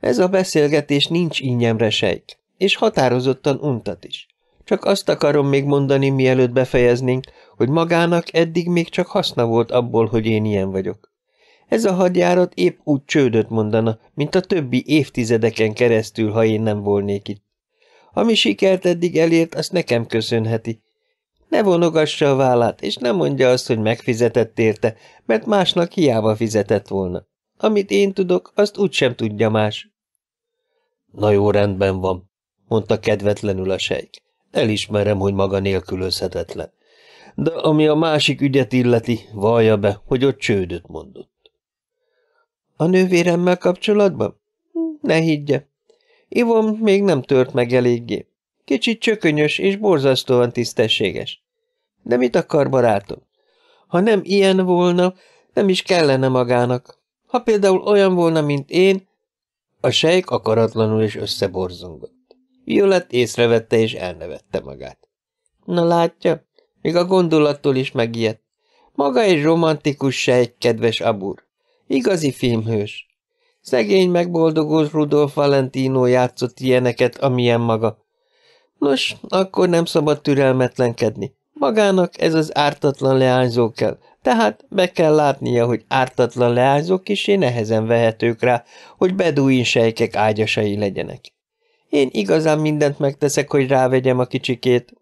Ez a beszélgetés nincs ínyemre sejk, és határozottan untat is. Csak azt akarom még mondani, mielőtt befejeznénk, hogy magának eddig még csak haszna volt abból, hogy én ilyen vagyok. Ez a hadjárat épp úgy csődöt mondana, mint a többi évtizedeken keresztül, ha én nem volnék itt. Ami sikert eddig elért, azt nekem köszönheti. Ne vonogassa a vállát, és ne mondja azt, hogy megfizetett érte, mert másnak hiába fizetett volna. Amit én tudok, azt úgysem tudja más. Na jó, rendben van, mondta kedvetlenül a sejk. Elismerem, hogy maga nélkülözhetetlen. De ami a másik ügyet illeti, vallja be, hogy ott csődöt mondott. A nővéremmel kapcsolatban? Ne higgye. Ivom még nem tört meg eléggé. Kicsit csökönyös és borzasztóan tisztességes. De mit akar, barátom? Ha nem ilyen volna, nem is kellene magának. Ha például olyan volna, mint én, a sejk akaratlanul is összeborzongott. Violet észrevette és elnevette magát. Na látja, még a gondolattól is megijedt. Maga egy romantikus sejk, kedves Abur. Igazi filmhős. Szegény megboldogult Rudolf Valentino játszott ilyeneket, amilyen maga. Nos, akkor nem szabad türelmetlenkedni. Magának ez az ártatlan leányzó kell, tehát be kell látnia, hogy ártatlan leányzók kisé nehezen vehetők rá, hogy beduin sejkek ágyasai legyenek. Én igazán mindent megteszek, hogy rávegyem a kicsikét.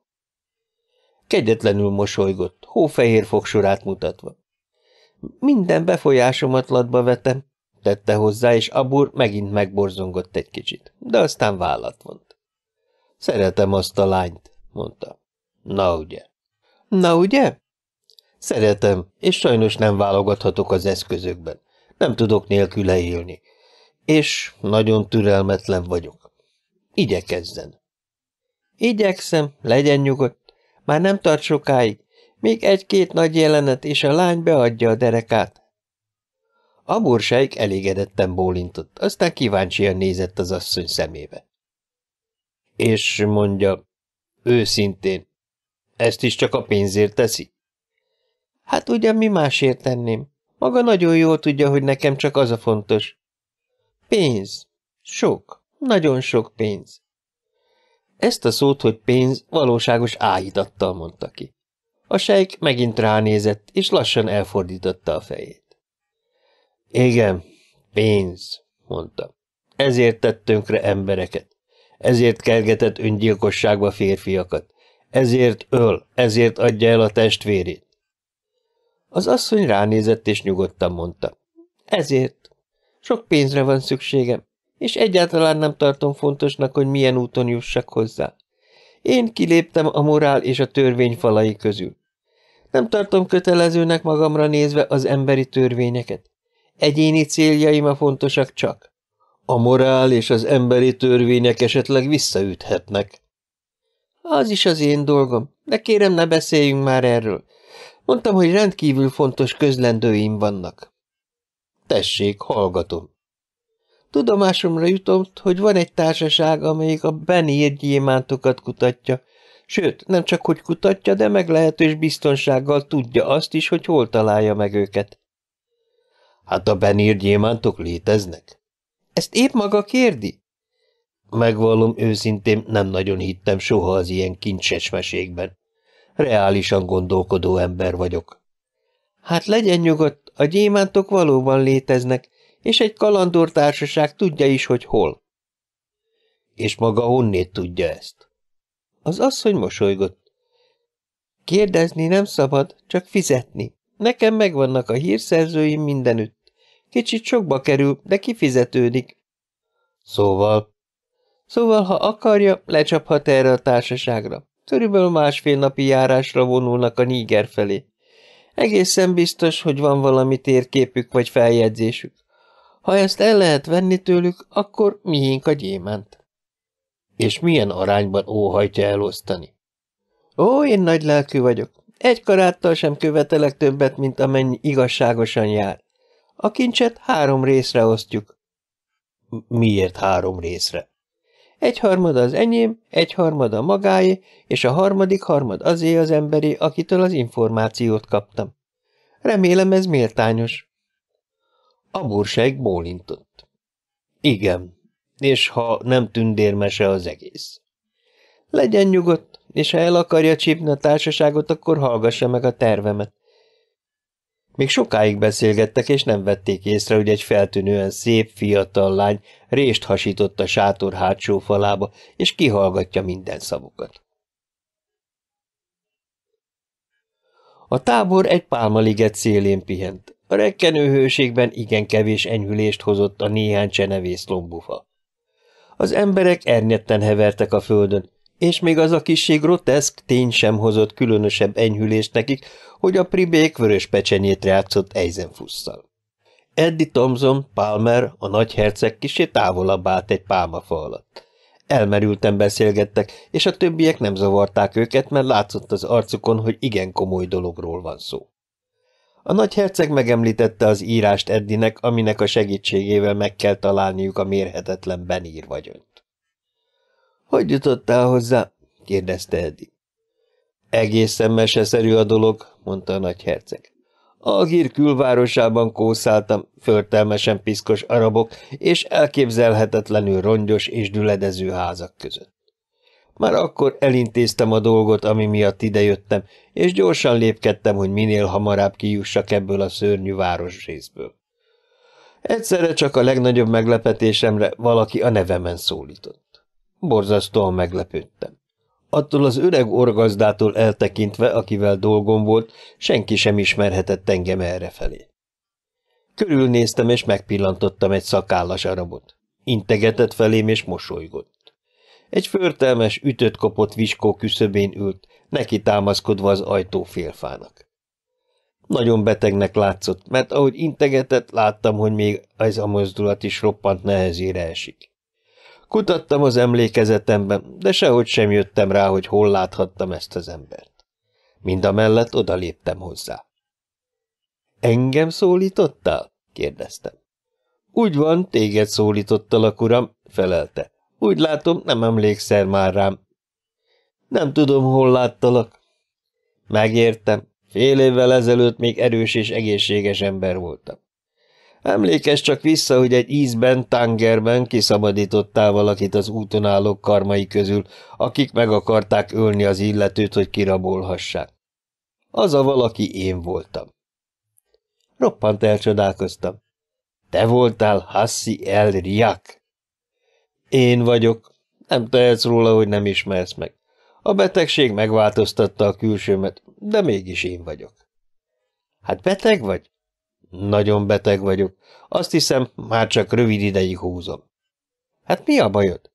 Kegyetlenül mosolygott, hófehér fogsorát mutatva. Minden befolyásomat latba vetem, tette hozzá, és Abur megint megborzongott egy kicsit, de aztán vállat vont. Szeretem azt a lányt, mondta. Na ugye? Na ugye? Szeretem, és sajnos nem válogathatok az eszközökben. Nem tudok nélküle élni. És nagyon türelmetlen vagyok. Igyekezzen. Igyekszem, legyen nyugodt. Már nem tart sokáig. Még egy-két nagy jelenet, és a lány beadja a derekát. A bursáik elégedetten bólintott, aztán kíváncsian nézett az asszony szemébe. És mondja, őszintén, ezt is csak a pénzért teszi? Hát ugyan mi másért tenném? Maga nagyon jól tudja, hogy nekem csak az a fontos. Pénz. Sok. Nagyon sok pénz. Ezt a szót, hogy pénz, valóságos áhítattal mondta ki. A sejk megint ránézett, és lassan elfordította a fejét. Igen, pénz, mondta. Ezért tett tönkre embereket. Ezért kergetett öngyilkosságba férfiakat. Ezért öl, ezért adja el a testvérét. Az asszony ránézett és nyugodtan mondta. Ezért. Sok pénzre van szükségem, és egyáltalán nem tartom fontosnak, hogy milyen úton jussak hozzá. Én kiléptem a morál és a törvény falai közül. Nem tartom kötelezőnek magamra nézve az emberi törvényeket. Egyéni céljaim a fontosak csak. A morál és az emberi törvények esetleg visszaüthetnek. Az is az én dolgom, de kérem ne beszéljünk már erről. Mondtam, hogy rendkívül fontos közlendőim vannak. Tessék, hallgatom. Tudomásomra jutott, hogy van egy társaság, amelyik a benírt gyémántokat kutatja, sőt, nem csak hogy kutatja, de meglehetős biztonsággal tudja azt is, hogy hol találja meg őket. Hát a benírt gyémántok léteznek? Ezt épp maga kérdi? Megvallom őszintén, nem nagyon hittem soha az ilyen kincses mesékben. Reálisan gondolkodó ember vagyok. Hát legyen nyugodt, a gyémántok valóban léteznek, és egy kalandortársaság tudja is, hogy hol. És maga honnét tudja ezt? Az asszony mosolygott. Kérdezni nem szabad, csak fizetni. Nekem megvannak a hírszerzőim mindenütt. Kicsit sokba kerül, de kifizetődik. Szóval? Szóval, ha akarja, lecsaphat erre a társaságra. Körülbelül másfél napi járásra vonulnak a Níger felé. Egészen biztos, hogy van valami térképük vagy feljegyzésük. Ha ezt el lehet venni tőlük, akkor miénk a gyémánt. És milyen arányban óhajtja elosztani? Ó, én nagy lelkű vagyok. Egy karáttal sem követelek többet, mint amennyi igazságosan jár. A kincset három részre osztjuk. Miért három részre? Egy harmad az enyém, egy harmad a magáé, és a harmadik harmad azé az emberi, akitől az információt kaptam. Remélem ez méltányos. A burseg bólintott. Igen, és ha nem tündérmese az egész. Legyen nyugodt, és ha el akarja csípni a társaságot, akkor hallgassa meg a tervemet. Még sokáig beszélgettek, és nem vették észre, hogy egy feltűnően szép, fiatal lány rést hasított a sátor hátsó falába, és kihallgatja minden szavukat. A tábor egy pálmaliget szélén pihent. A rekkenő hőségben igen kevés enyhülést hozott a néhány csenevész lombufa. Az emberek ernyetten hevertek a földön, és még az a kissé groteszk tény sem hozott különösebb enyhülést nekik, hogy a pribék vörös pecsenyét játszott Eisenfusszal. Eddie Thompson, Palmer, a nagyherceg kisé távolabb állt egy pálmafa alatt. Elmerülten beszélgettek, és a többiek nem zavarták őket, mert látszott az arcukon, hogy igen komoly dologról van szó. A nagyherceg megemlítette az írást Eddinek, aminek a segítségével meg kell találniuk a mérhetetlen benír vagyont. – Hogy jutottál hozzá? – kérdezte Eddi. – Egészen meseszerű a dolog – mondta a nagyherceg. Algír külvárosában kószáltam, förtelmesen piszkos arabok és elképzelhetetlenül rongyos és düledező házak között. Már akkor elintéztem a dolgot, ami miatt idejöttem, és gyorsan lépkedtem, hogy minél hamarabb kijussak ebből a szörnyű városrészből. Egyszerre csak a legnagyobb meglepetésemre valaki a nevemen szólított. Borzasztóan meglepődtem. Attól az öreg orgazdától eltekintve, akivel dolgom volt, senki sem ismerhetett engem errefelé. Körülnéztem, és megpillantottam egy szakállas arabot. Integetett felém, és mosolygott. Egy förtelmes, ütött kopott viskó küszöbén ült, neki támaszkodva az ajtó félfának. Nagyon betegnek látszott, mert ahogy integetett, láttam, hogy még ez a mozdulat is roppant nehezére esik. Kutattam az emlékezetemben, de sehogy sem jöttem rá, hogy hol láthattam ezt az embert. Mind a mellett odaléptem hozzá. Engem szólítottál? kérdeztem. Úgy van, téged szólítottalak, uram, felelte. Úgy látom, nem emlékszel már rám. Nem tudom, hol láttalak. Megértem. Fél évvel ezelőtt még erős és egészséges ember voltam. Emlékezz csak vissza, hogy egy ízben, tangerben kiszabadítottál valakit az úton állók karmai közül, akik meg akarták ölni az illetőt, hogy kirabolhassák. Az a valaki én voltam. Roppant elcsodálkoztam. Te voltál Hassi el Riak? Én vagyok. Nem tehetsz róla, hogy nem ismersz meg. A betegség megváltoztatta a külsőmet, de mégis én vagyok. Hát beteg vagy? Nagyon beteg vagyok. Azt hiszem, már csak rövid ideig húzom. Hát mi a bajod?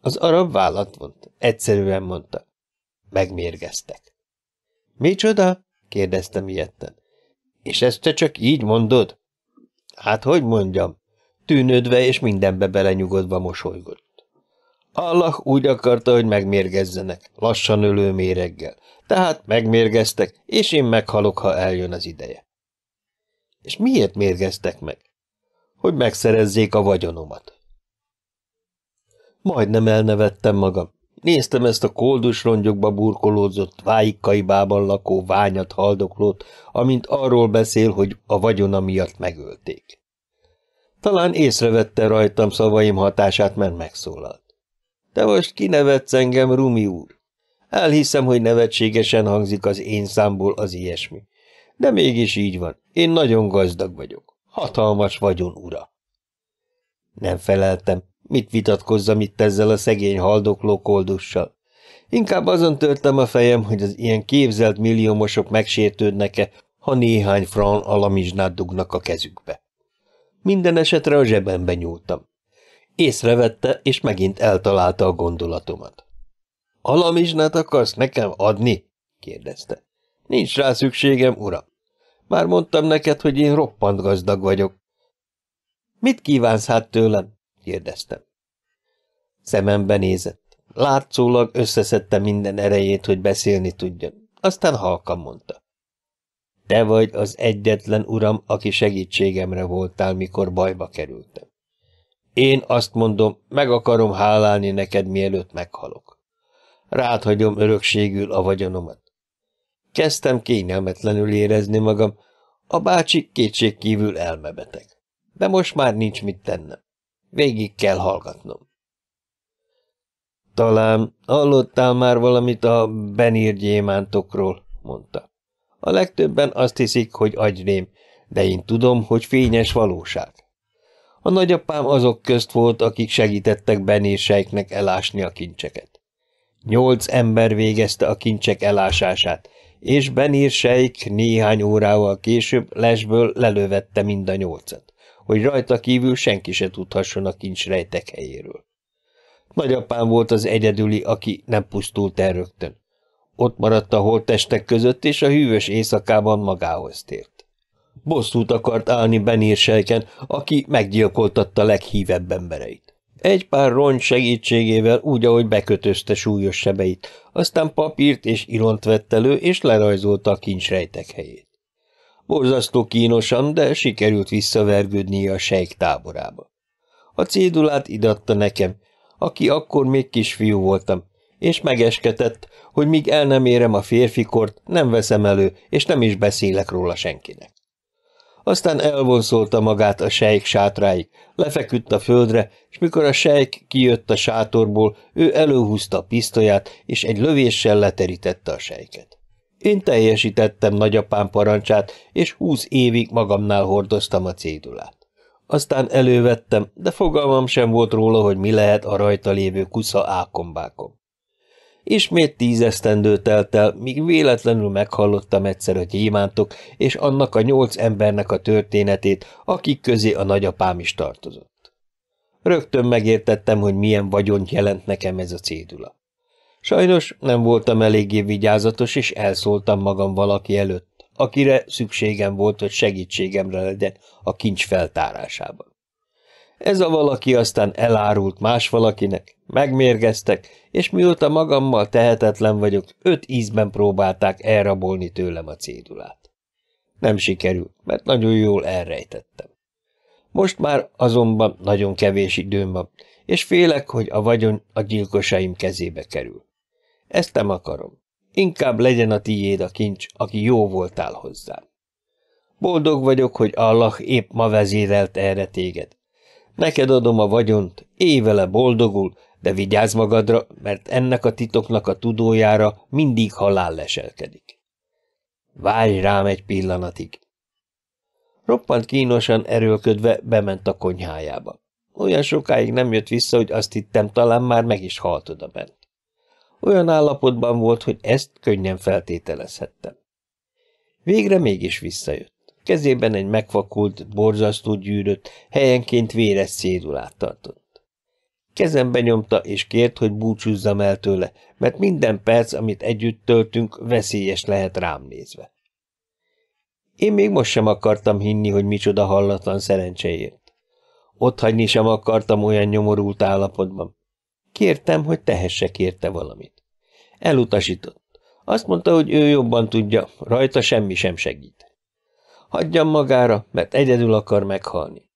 Az arab vállat vont. Egyszerűen mondta. Megmérgeztek. Micsoda? kérdeztem ilyetten. És ezt te csak így mondod? Hát, hogy mondjam? Tűnődve és mindenbe belenyugodva mosolygott. Allah úgy akarta, hogy megmérgezzenek, lassan ölő méreggel. Tehát megmérgeztek, és én meghalok, ha eljön az ideje. És miért mérgeztek meg? Hogy megszerezzék a vagyonomat. Majdnem elnevettem magam. Néztem ezt a koldus rongyokba burkolódzott, vájikkaibában lakó ványat haldoklót, amint arról beszél, hogy a vagyona miatt megölték. Talán észrevette rajtam szavaim hatását, mert megszólalt. Te most kinevetsz engem, Rumi úr? Elhiszem, hogy nevetségesen hangzik az én számból az ilyesmi. De mégis így van. Én nagyon gazdag vagyok. Hatalmas vagyon ura. Nem feleltem. Mit vitatkozzam itt ezzel a szegény haldokló koldussal? Inkább azon törtem a fejem, hogy az ilyen képzelt milliómosok megsértődnek-e, ha néhány fran alamizsnát dugnak a kezükbe. Minden esetre a zsebembe nyúltam. Észrevette, és megint eltalálta a gondolatomat. – Alamizsnát akarsz nekem adni? – kérdezte. Nincs rá szükségem, uram. Már mondtam neked, hogy én roppant gazdag vagyok. Mit kívánsz hát tőlem? kérdeztem. Szemembe nézett. Látszólag összeszedte minden erejét, hogy beszélni tudjon. Aztán halkan mondta. Te vagy az egyetlen uram, aki segítségemre voltál, mikor bajba kerültem. Én azt mondom, meg akarom hálálni neked, mielőtt meghalok. Rád hagyom örökségül a vagyonomat. Kezdtem kényelmetlenül érezni magam, a bácsi kétségkívül elmebeteg. De most már nincs mit tennem. Végig kell hallgatnom. Talán hallottál már valamit a benír gyémántokról, mondta. A legtöbben azt hiszik, hogy agyrém, de én tudom, hogy fényes valóság. A nagyapám azok közt volt, akik segítettek benírseiknek elásni a kincseket. Nyolc ember végezte a kincsek elásását, és Benir Sheik néhány órával később lesből lelövette mind a nyolcat, hogy rajta kívül senki se tudhasson a kincs rejtek helyéről. Nagyapám volt az egyedüli, aki nem pusztult el rögtön. Ott maradt a holttestek között, és a hűvös éjszakában magához tért. Bosszút akart állni Benírselken, aki meggyilkoltatta leghívebb embereit. Egy pár rongy segítségével úgy, ahogy bekötözte súlyos sebeit, aztán papírt és iront vett elő, és lerajzolta a kincsrejtek helyét. Borzasztó kínosan, de sikerült visszavergődnie a sejk táborába. A cédulát idatta nekem, aki akkor még kisfiú voltam, és megesketett, hogy míg el nem érem a férfikort, nem veszem elő, és nem is beszélek róla senkinek. Aztán elvonszolta magát a sejk sátráig, lefeküdt a földre, és mikor a sejk kijött a sátorból, ő előhúzta a pisztolyát, és egy lövéssel leterítette a sejket. Én teljesítettem nagyapám parancsát, és húsz évig magamnál hordoztam a cédulát. Aztán elővettem, de fogalmam sem volt róla, hogy mi lehet a rajta lévő kusza ákombákom. Ismét tízesztendő telt el, míg véletlenül meghallottam egyszer a gyémántok és annak a nyolc embernek a történetét, akik közé a nagyapám is tartozott. Rögtön megértettem, hogy milyen vagyont jelent nekem ez a cédula. Sajnos nem voltam eléggé vigyázatos, és elszóltam magam valaki előtt, akire szükségem volt, hogy segítségemre legyen a kincs feltárásában. Ez a valaki aztán elárult más valakinek, megmérgeztek, és mióta magammal tehetetlen vagyok, öt ízben próbálták elrabolni tőlem a cédulát. Nem sikerült, mert nagyon jól elrejtettem. Most már azonban nagyon kevés időm van, és félek, hogy a vagyon a gyilkosaim kezébe kerül. Ezt nem akarom. Inkább legyen a tiéd a kincs, aki jó voltál hozzám. Boldog vagyok, hogy Allah épp ma vezérelt erre téged, Neked adom a vagyont, évele boldogul, de vigyázz magadra, mert ennek a titoknak a tudójára mindig halál leselkedik. Várj rám egy pillanatig. Roppant kínosan erőlködve bement a konyhájába. Olyan sokáig nem jött vissza, hogy azt hittem, talán már meg is halt oda bent. Olyan állapotban volt, hogy ezt könnyen feltételezhettem. Végre mégis visszajött. Kezében egy megfakult, borzasztó gyűrött, helyenként véres szédulát tartott. Kezembe nyomta, és kért, hogy búcsúzzam el tőle, mert minden perc, amit együtt töltünk, veszélyes lehet rám nézve. Én még most sem akartam hinni, hogy micsoda hallatlan szerencséért. Ott hagyni sem akartam olyan nyomorult állapotban. Kértem, hogy tehessek érte valamit. Elutasított. Azt mondta, hogy ő jobban tudja, rajta semmi sem segít. Hagyjam magára, mert egyedül akar meghalni.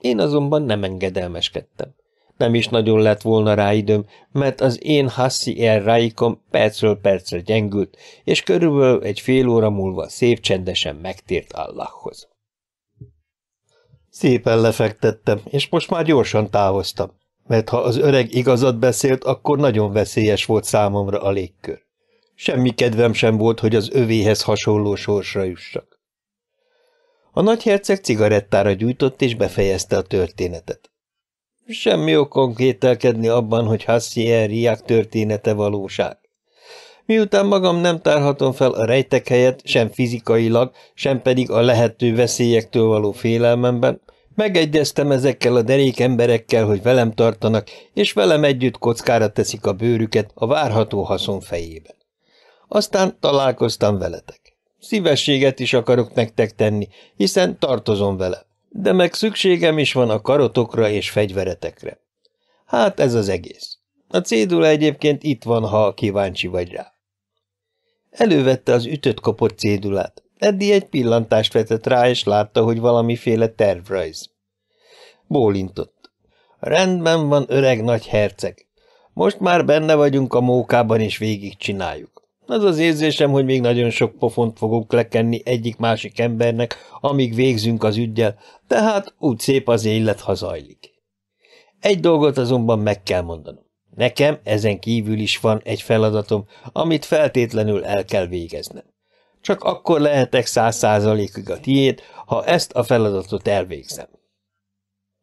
Én azonban nem engedelmeskedtem. Nem is nagyon lett volna rá időm, mert az én Hassi el Raikom percről percre gyengült, és körülbelül egy fél óra múlva szép csendesen megtért Allahhoz. Szépen lefektettem, és most már gyorsan távoztam, mert ha az öreg igazat beszélt, akkor nagyon veszélyes volt számomra a légkör. Semmi kedvem sem volt, hogy az övéhez hasonló sorsra jussak. A nagyherceg cigarettára gyújtott, és befejezte a történetet. Semmi okon kételkedni abban, hogy Hassier Riák története valóság. Miután magam nem tárhatom fel a rejtek helyet, sem fizikailag, sem pedig a lehető veszélyektől való félelmemben, megegyeztem ezekkel a derék emberekkel, hogy velem tartanak, és velem együtt kockára teszik a bőrüket a várható haszon fejében. Aztán találkoztam veletek. Szívességet is akarok nektek tenni, hiszen tartozom vele, de meg szükségem is van a karotokra és fegyveretekre. Hát ez az egész. A cédula egyébként itt van, ha kíváncsi vagy rá. Elővette az ütött kopott cédulát. Eddi egy pillantást vetett rá, és látta, hogy valamiféle tervrajz. Bólintott. Rendben van, öreg nagy herceg. Most már benne vagyunk a mókában, és végigcsináljuk. Az az érzésem, hogy még nagyon sok pofont fogunk lekenni egyik-másik embernek, amíg végzünk az ügyel, tehát úgy szép az élet, ha zajlik. Egy dolgot azonban meg kell mondanom. Nekem ezen kívül is van egy feladatom, amit feltétlenül el kell végeznem. Csak akkor lehetek száz százalékig a tiéd, ha ezt a feladatot elvégzem.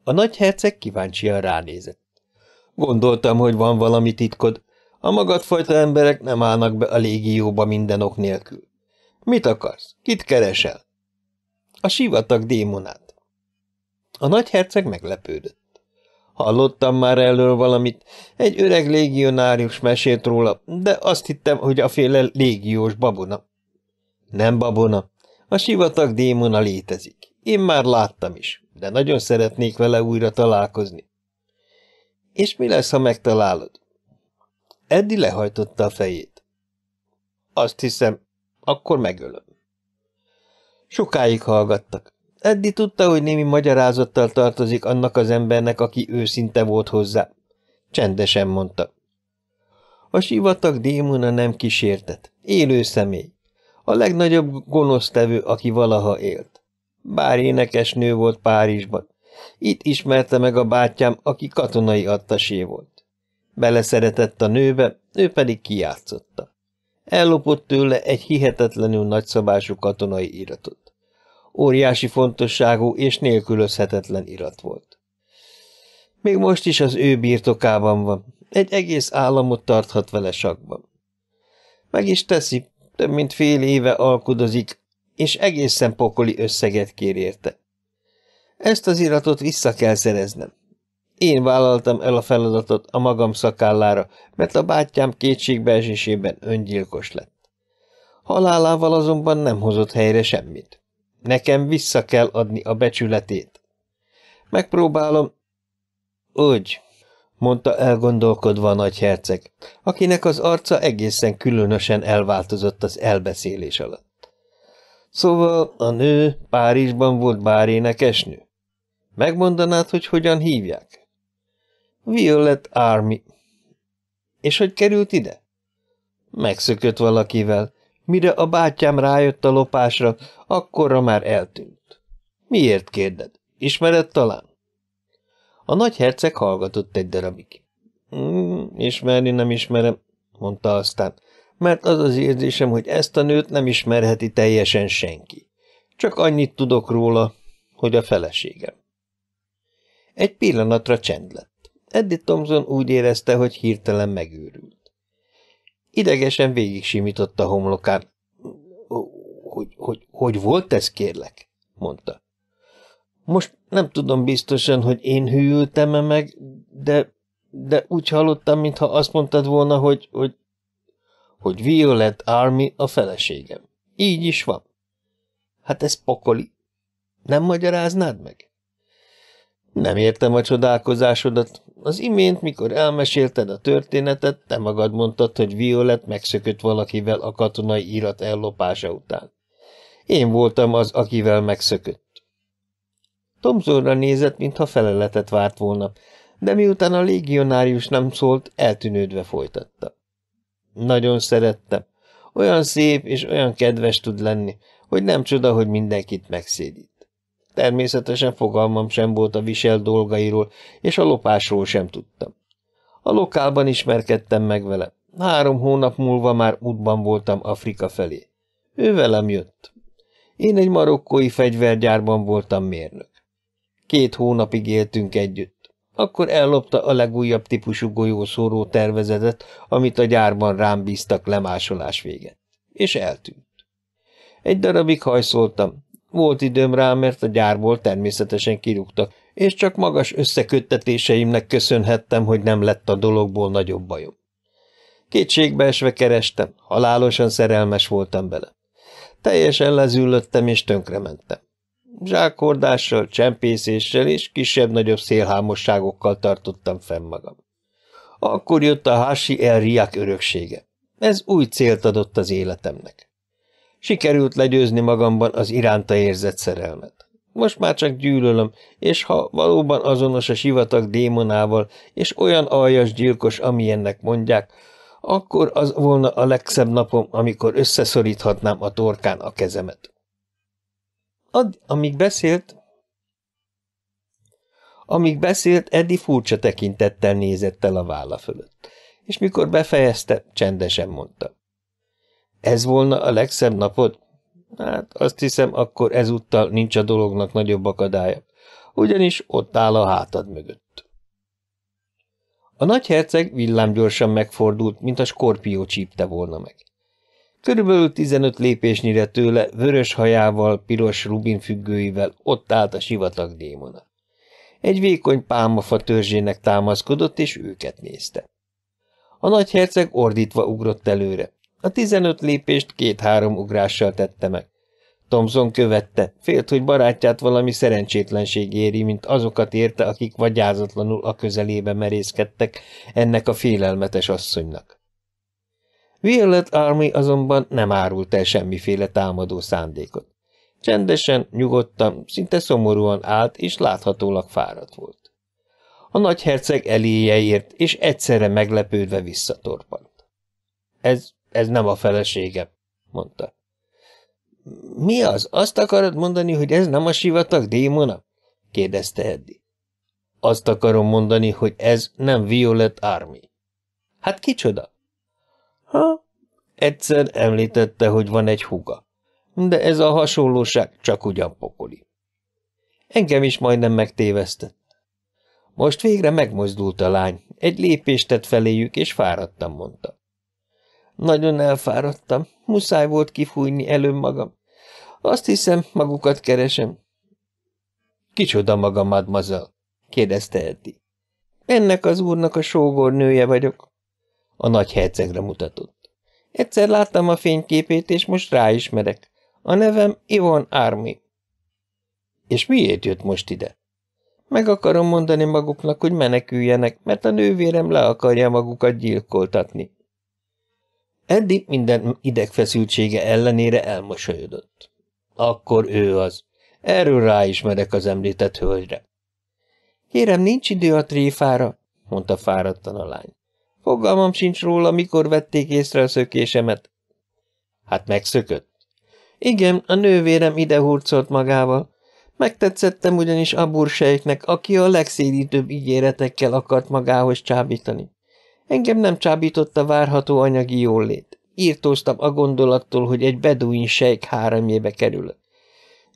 A nagyherceg kíváncsian ránézett. Gondoltam, hogy van valami titkod, a magadfajta emberek nem állnak be a légióba minden ok nélkül. Mit akarsz? Kit keresel? A sivatag démonát. A nagyherceg meglepődött. Hallottam már elől valamit, egy öreg légionárius mesélt róla, de azt hittem, hogy a féle légiós babona. Nem babona. A sivatag démona létezik. Én már láttam is, de nagyon szeretnék vele újra találkozni. És mi lesz, ha megtalálod? Eddi lehajtotta a fejét. Azt hiszem, akkor megölöm. Sokáig hallgattak. Eddi tudta, hogy némi magyarázattal tartozik annak az embernek, aki őszinte volt hozzá. Csendesen mondta. A sivatag démona nem kísértet, élő személy. A legnagyobb gonosztevő, aki valaha élt. Bár énekesnő volt Párizsban. Itt ismerte meg a bátyám, aki katonai attasé volt. Beleszeretett a nőbe, ő pedig kijátszotta. Ellopott tőle egy hihetetlenül nagyszabású katonai iratot. Óriási fontosságú és nélkülözhetetlen irat volt. Még most is az ő birtokában van, egy egész államot tarthat vele sakban. Meg is teszi, több mint fél éve alkudozik, és egészen pokoli összeget kér érte. Ezt az iratot vissza kell szereznem. Én vállaltam el a feladatot a magam szakállára, mert a bátyám kétségbeesésében öngyilkos lett. Halálával azonban nem hozott helyre semmit. Nekem vissza kell adni a becsületét. Megpróbálom. Úgy, mondta elgondolkodva a nagy herceg, akinek az arca egészen különösen elváltozott az elbeszélés alatt. Szóval a nő Párizsban volt bárénekesnő? Megmondanád, hogy hogyan hívják? Violet Army. És hogy került ide? Megszökött valakivel, Mire a bátyám rájött a lopásra, akkorra már eltűnt. Miért kérded? Ismered talán? A nagy herceg hallgatott egy darabig. Mm, ismerni nem ismerem, mondta aztán, mert az az érzésem, hogy ezt a nőt nem ismerheti teljesen senki. Csak annyit tudok róla, hogy a feleségem. Egy pillanatra csend lett. Eddie Thompson úgy érezte, hogy hirtelen megőrült. Idegesen végig simította homlokán. Hogy, hogy, hogy volt ez, kérlek? mondta. Most nem tudom biztosan, hogy én hűültem-e meg, de, de úgy hallottam, mintha azt mondtad volna, hogy, hogy, hogy Violet Army a feleségem. Így is van. Hát ez pokoli. Nem magyaráznád meg? Nem értem a csodálkozásodat. Az imént, mikor elmesélted a történetet, te magad mondtad, hogy Violet megszökött valakivel a katonai irat ellopása után. Én voltam az, akivel megszökött. Tomzorra nézett, mintha feleletet várt volna, de miután a légionárius nem szólt, eltűnődve folytatta. Nagyon szerettem. Olyan szép és olyan kedves tud lenni, hogy nem csoda, hogy mindenkit megszédít. Természetesen fogalmam sem volt a visel dolgairól, és a lopásról sem tudtam. A lokálban ismerkedtem meg vele. Három hónap múlva már útban voltam Afrika felé. Ő velem jött. Én egy marokkói fegyvergyárban voltam mérnök. Két hónapig éltünk együtt. Akkor ellopta a legújabb típusú golyószóró tervezetet, amit a gyárban rám bíztak lemásolás véget. És eltűnt. Egy darabig hajszoltam, volt időm rá, mert a gyárból természetesen kirúgtak, és csak magas összeköttetéseimnek köszönhettem, hogy nem lett a dologból nagyobb bajom. Kétségbeesve kerestem, halálosan szerelmes voltam bele. Teljesen lezüllöttem és tönkrementem. Zsákordással, csempészéssel és kisebb-nagyobb szélhámosságokkal tartottam fenn magam. Akkor jött a Hási El Riák öröksége. Ez új célt adott az életemnek. Sikerült legyőzni magamban az iránta érzett szerelmet. Most már csak gyűlölöm, és ha valóban azonos a sivatag démonával, és olyan aljas gyilkos, amilyennek mondják, akkor az volna a legszebb napom, amikor összeszoríthatnám a torkán a kezemet. Ad, amíg beszélt, amíg beszélt, Eddie furcsa tekintettel nézett el a válla fölött, és mikor befejezte, csendesen mondta. Ez volna a legszebb napod? Hát azt hiszem, akkor ezúttal nincs a dolognak nagyobb akadálya, ugyanis ott áll a hátad mögött. A nagyherceg villámgyorsan megfordult, mint a skorpió csípte volna meg. Körülbelül 15 lépésnyire tőle, vörös hajával, piros rubin függőivel ott állt a sivatag démona. Egy vékony pálmafa törzsének támaszkodott, és őket nézte. A nagyherceg ordítva ugrott előre. A tizenöt lépést két-három ugrással tette meg. Thomson követte, félt, hogy barátját valami szerencsétlenség éri, mint azokat érte, akik vagyázatlanul a közelébe merészkedtek ennek a félelmetes asszonynak. Violet Army azonban nem árult el semmiféle támadó szándékot. Csendesen, nyugodtan, szinte szomorúan állt, és láthatólag fáradt volt. A nagyherceg eléje ért, és egyszerre meglepődve visszatorpant. Ez, ez nem a feleségem, mondta. Mi az? Azt akarod mondani, hogy ez nem a sivatag démona? kérdezte Eddi. Azt akarom mondani, hogy ez nem Violet Army. Hát kicsoda? Ha, egyszer említette, hogy van egy huga, de ez a hasonlóság csak ugyan pokoli. Engem is majdnem megtévesztett. Most végre megmozdult a lány, egy lépést tett feléjük, és fáradtam, mondta. Nagyon elfáradtam, muszáj volt kifújni elő magam. Azt hiszem, magukat keresem. Kicsoda maga, mademoiselle? kérdezte Eddi. Ennek az úrnak a sógornője vagyok. A nagy hercegre mutatott. Egyszer láttam a fényképét, és most ráismerek. A nevem Ivon Army. És miért jött most ide? Meg akarom mondani maguknak, hogy meneküljenek, mert a nővérem le akarja magukat gyilkoltatni. Eddig minden idegfeszültsége ellenére elmosolyodott. Akkor ő az. Erről ráismerek az említett hölgyre. Kérem, nincs idő a tréfára, mondta fáradtan a lány. Fogalmam sincs róla, mikor vették észre a szökésemet. Hát megszökött? Igen, a nővérem ide hurcolt magával. Megtetszettem ugyanis bursejknek, aki a legszédítőbb ígéretekkel akart magához csábítani. Engem nem csábított a várható anyagi jólét. Írtóztam a gondolattól, hogy egy beduin sejk háramjébe kerülök.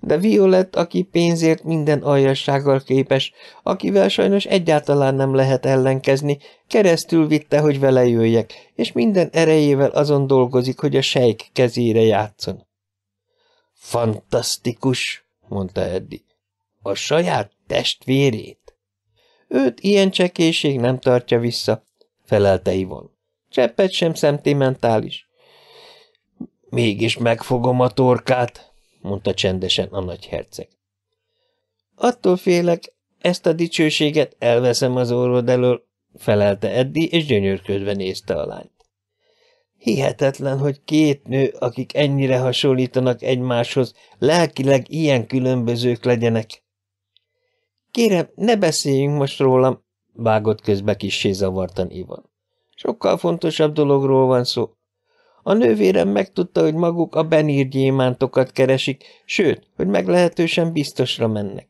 De Violet, aki pénzért minden aljassággal képes, akivel sajnos egyáltalán nem lehet ellenkezni, keresztül vitte, hogy vele jöjjek, és minden erejével azon dolgozik, hogy a sejk kezére játszon. Fantasztikus, mondta Eddi. A saját testvérét? Őt ilyen csekéség nem tartja vissza, felelte Ivon. Cseppet sem szentimentális. Mégis megfogom a torkát, mondta csendesen a nagy herceg. Attól félek, ezt a dicsőséget elveszem az orrod elől, felelte Eddi, és gyönyörködve nézte a lányt. Hihetetlen, hogy két nő, akik ennyire hasonlítanak egymáshoz, lelkileg ilyen különbözők legyenek. Kérem, ne beszéljünk most rólam, vágott közbe kissé zavartan Ivan. Sokkal fontosabb dologról van szó. A nővérem megtudta, hogy maguk a benírgyémántokat keresik, sőt, hogy meglehetősen biztosra mennek.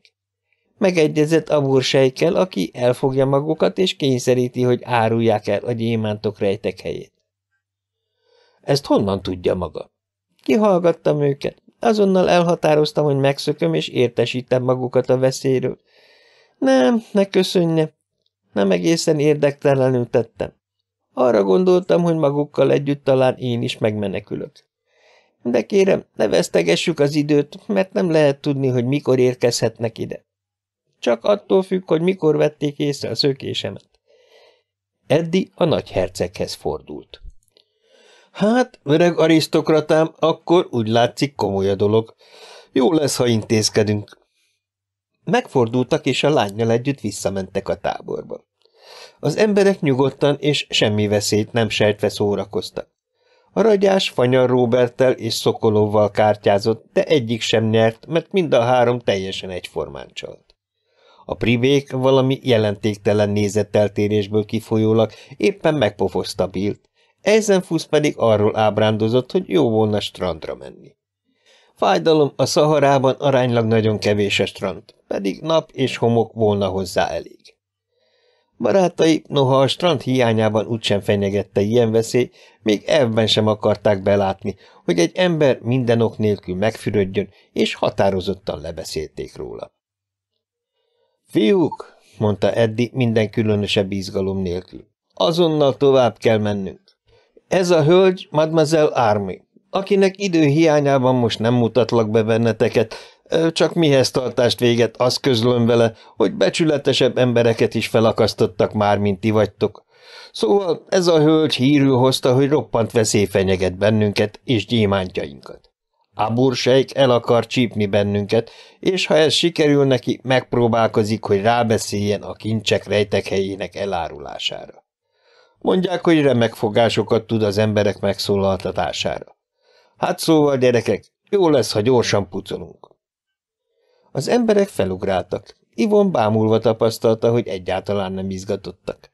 Megegyezett abursejkel, aki elfogja magukat és kényszeríti, hogy árulják el a gyémántok rejtek helyét. Ezt honnan tudja maga? Kihallgattam őket. Azonnal elhatároztam, hogy megszököm és értesítem magukat a veszélyről. Nem, ne köszönje. Nem egészen érdektelenül tettem. Arra gondoltam, hogy magukkal együtt talán én is megmenekülök. De kérem, ne vesztegessük az időt, mert nem lehet tudni, hogy mikor érkezhetnek ide. Csak attól függ, hogy mikor vették észre a szökésemet. Eddi a nagy herceghez fordult. Hát, öreg arisztokratám, akkor úgy látszik komoly a dolog. Jó lesz, ha intézkedünk. Megfordultak, és a lányjal együtt visszamentek a táborba. Az emberek nyugodtan és semmi veszélyt nem sejtve szórakoztak. A ragyás Fanyar Roberttel és Szokolovval kártyázott, de egyik sem nyert, mert mind a három teljesen egyformán csalt. A pribék valami jelentéktelen nézeteltérésből kifolyólag éppen megpofozta Bilt, Eisenfuss pedig arról ábrándozott, hogy jó volna strandra menni. Fájdalom a Szaharában aránylag nagyon kevés a strand, pedig nap és homok volna hozzá elég. Barátai, noha a strand hiányában úgysem fenyegette ilyen veszély, még ebben sem akarták belátni, hogy egy ember minden ok nélkül megfürödjön, és határozottan lebeszélték róla. Fiúk, mondta Eddi minden különösebb izgalom nélkül, azonnal tovább kell mennünk. Ez a hölgy Mademoiselle Army. Akinek idő hiányában most nem mutatlak be benneteket, csak mihez tartást véget, azt közlöm vele, hogy becsületesebb embereket is felakasztottak már, mint ti vagytok. Szóval ez a hölgy hírül hozta, hogy roppant veszély fenyeget bennünket és gyémántjainkat. Abur sejk el akar csípni bennünket, és ha ez sikerül neki, megpróbálkozik, hogy rábeszéljen a kincsek rejtek helyének elárulására. Mondják, hogy remek fogásokat tud az emberek megszólaltatására. Hát szóval, gyerekek, jó lesz, ha gyorsan pucolunk. Az emberek felugráltak. Ivon bámulva tapasztalta, hogy egyáltalán nem izgatottak.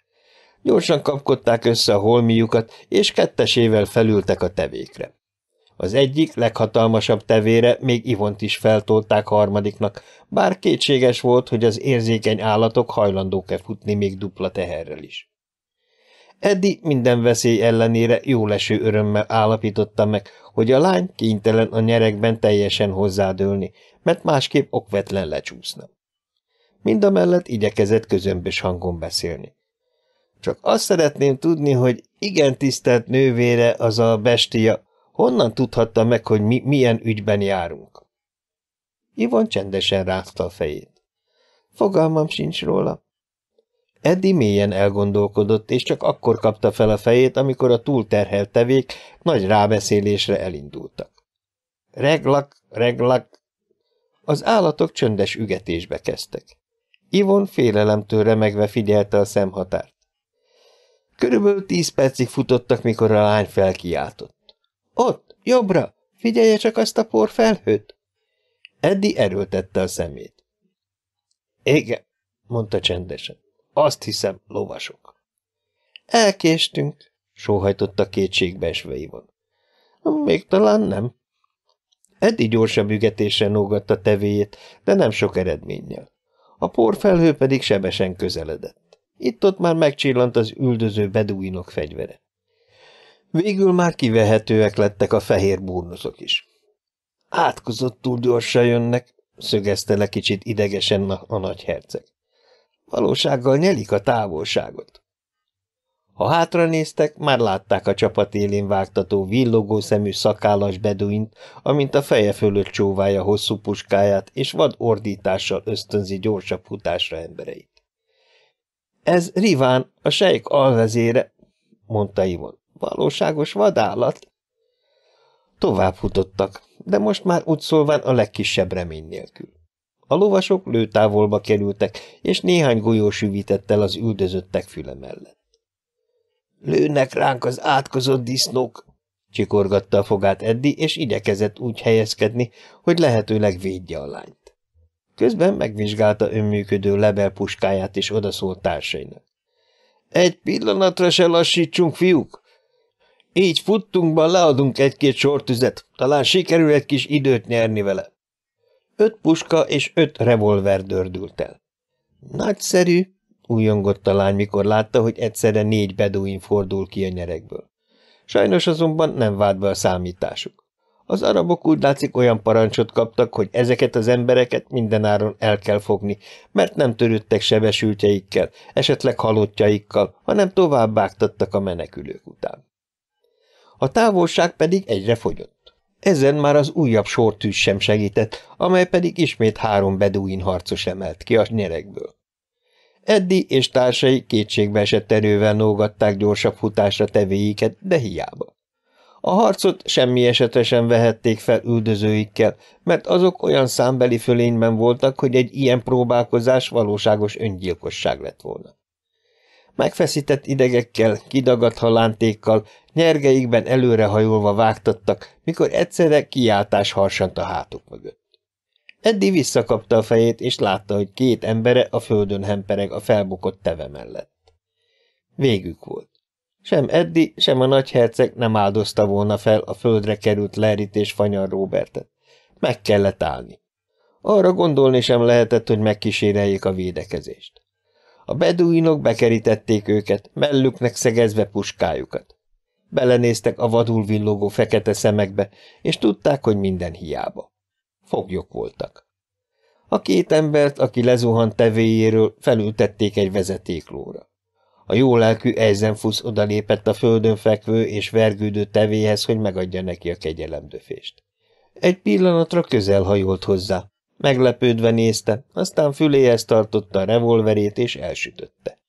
Gyorsan kapkodták össze a holmiukat, és kettesével felültek a tevékre. Az egyik, leghatalmasabb tevére még Ivont is feltolták harmadiknak, bár kétséges volt, hogy az érzékeny állatok hajlandók-e futni még dupla teherrel is. Eddi minden veszély ellenére jó leső örömmel állapította meg, hogy a lány kénytelen a nyerekben teljesen hozzádőlni, mert másképp okvetlen lecsúszna. Mindamellett igyekezett közömbös hangon beszélni. Csak azt szeretném tudni, hogy igen tisztelt nővére az a bestia, honnan tudhatta meg, hogy mi milyen ügyben járunk? Ivon csendesen rázta a fejét. Fogalmam sincs róla. Eddi mélyen elgondolkodott, és csak akkor kapta fel a fejét, amikor a túlterhelt tevék nagy rábeszélésre elindultak. Reglak, reglak. Az állatok csöndes ügetésbe kezdtek. Ivon félelemtől remegve figyelte a szemhatárt. Körülbelül tíz percig futottak, mikor a lány felkiáltott. Ott, jobbra! Figyelje csak azt a porfelhőt! Eddi erőltette a szemét. Igen, mondta csendesen. Azt hiszem, lovasok. Elkéstünk, sóhajtotta kétségbe esve Ivon. Még talán nem. Eddi gyorsabb ügetésre nógatta tevéjét, de nem sok eredménnyel. A porfelhő pedig sebesen közeledett. Itt-ott már megcsillant az üldöző beduinok fegyvere. Végül már kivehetőek lettek a fehér burnuszok is. Átkozottul gyorsan jönnek, szögezte le kicsit idegesen a, a nagy herceg. Valósággal nyelik a távolságot. Ha hátra néztek, már látták a csapat élén vágtató, villogó szemű szakállas beduint, amint a feje fölött csóválja hosszú puskáját, és vad ordítással ösztönzi gyorsabb futásra embereit. Ez Riván, a sejk alvezére, mondta Ivon. Valóságos vadállat. Tovább futottak, de most már úgy szólván a legkisebb remény nélkül. A lovasok lőtávolba kerültek, és néhány golyó süvített el az üldözöttek füle mellett. Lőnek ránk az átkozott disznók, csikorgatta a fogát Eddi, és igyekezett úgy helyezkedni, hogy lehetőleg védje a lányt. Közben megvizsgálta önműködő lebel puskáját, és odaszólt társainak. Egy pillanatra se lassítsunk, fiúk! Így futtunkban leadunk egy-két sortüzet, talán sikerül egy kis időt nyerni vele. Öt puska és öt revolver dördült el. Nagyszerű, újongott a lány, mikor látta, hogy egyszerre négy beduin fordul ki a nyerekből. Sajnos azonban nem vált be a számításuk. Az arabok úgy látszik olyan parancsot kaptak, hogy ezeket az embereket mindenáron el kell fogni, mert nem törődtek sebesültjeikkel, esetleg halottjaikkal, hanem tovább vágtattak a menekülők után. A távolság pedig egyre fogyott. Ezen már az újabb sortűz sem segített, amely pedig ismét három beduin harcos emelt ki a nyerekből. Eddi és társai kétségbe esett erővel nógatták gyorsabb futásra tevéiket, de hiába. A harcot semmi esetre sem vehették fel üldözőikkel, mert azok olyan számbeli fölényben voltak, hogy egy ilyen próbálkozás valóságos öngyilkosság lett volna. Megfeszített idegekkel, kidagadt halántékkal, nyergeikben előrehajolva vágtattak, mikor egyszerre kiáltás harsant a hátuk mögött. Eddi visszakapta a fejét, és látta, hogy két embere a földön hempereg a felbukott teve mellett. Végük volt. Sem Eddi, sem a nagyherceg nem áldozta volna fel a földre került Lerit és Fanyar Robertet. Meg kellett állni. Arra gondolni sem lehetett, hogy megkíséreljék a védekezést. A beduinok bekerítették őket, mellüknek szegezve puskájukat. Belenéztek a vadul villogó fekete szemekbe, és tudták, hogy minden hiába. Foglyok voltak. A két embert, aki lezuhant tevéjéről, felültették egy vezetéklóra. A jó lelkű Eisenfuss odalépett a földön fekvő és vergődő tevéhez, hogy megadja neki a kegyelemdöfést. Egy pillanatra közel hajolt hozzá. Meglepődve nézte, aztán füléhez tartotta a revolverét és elsütötte.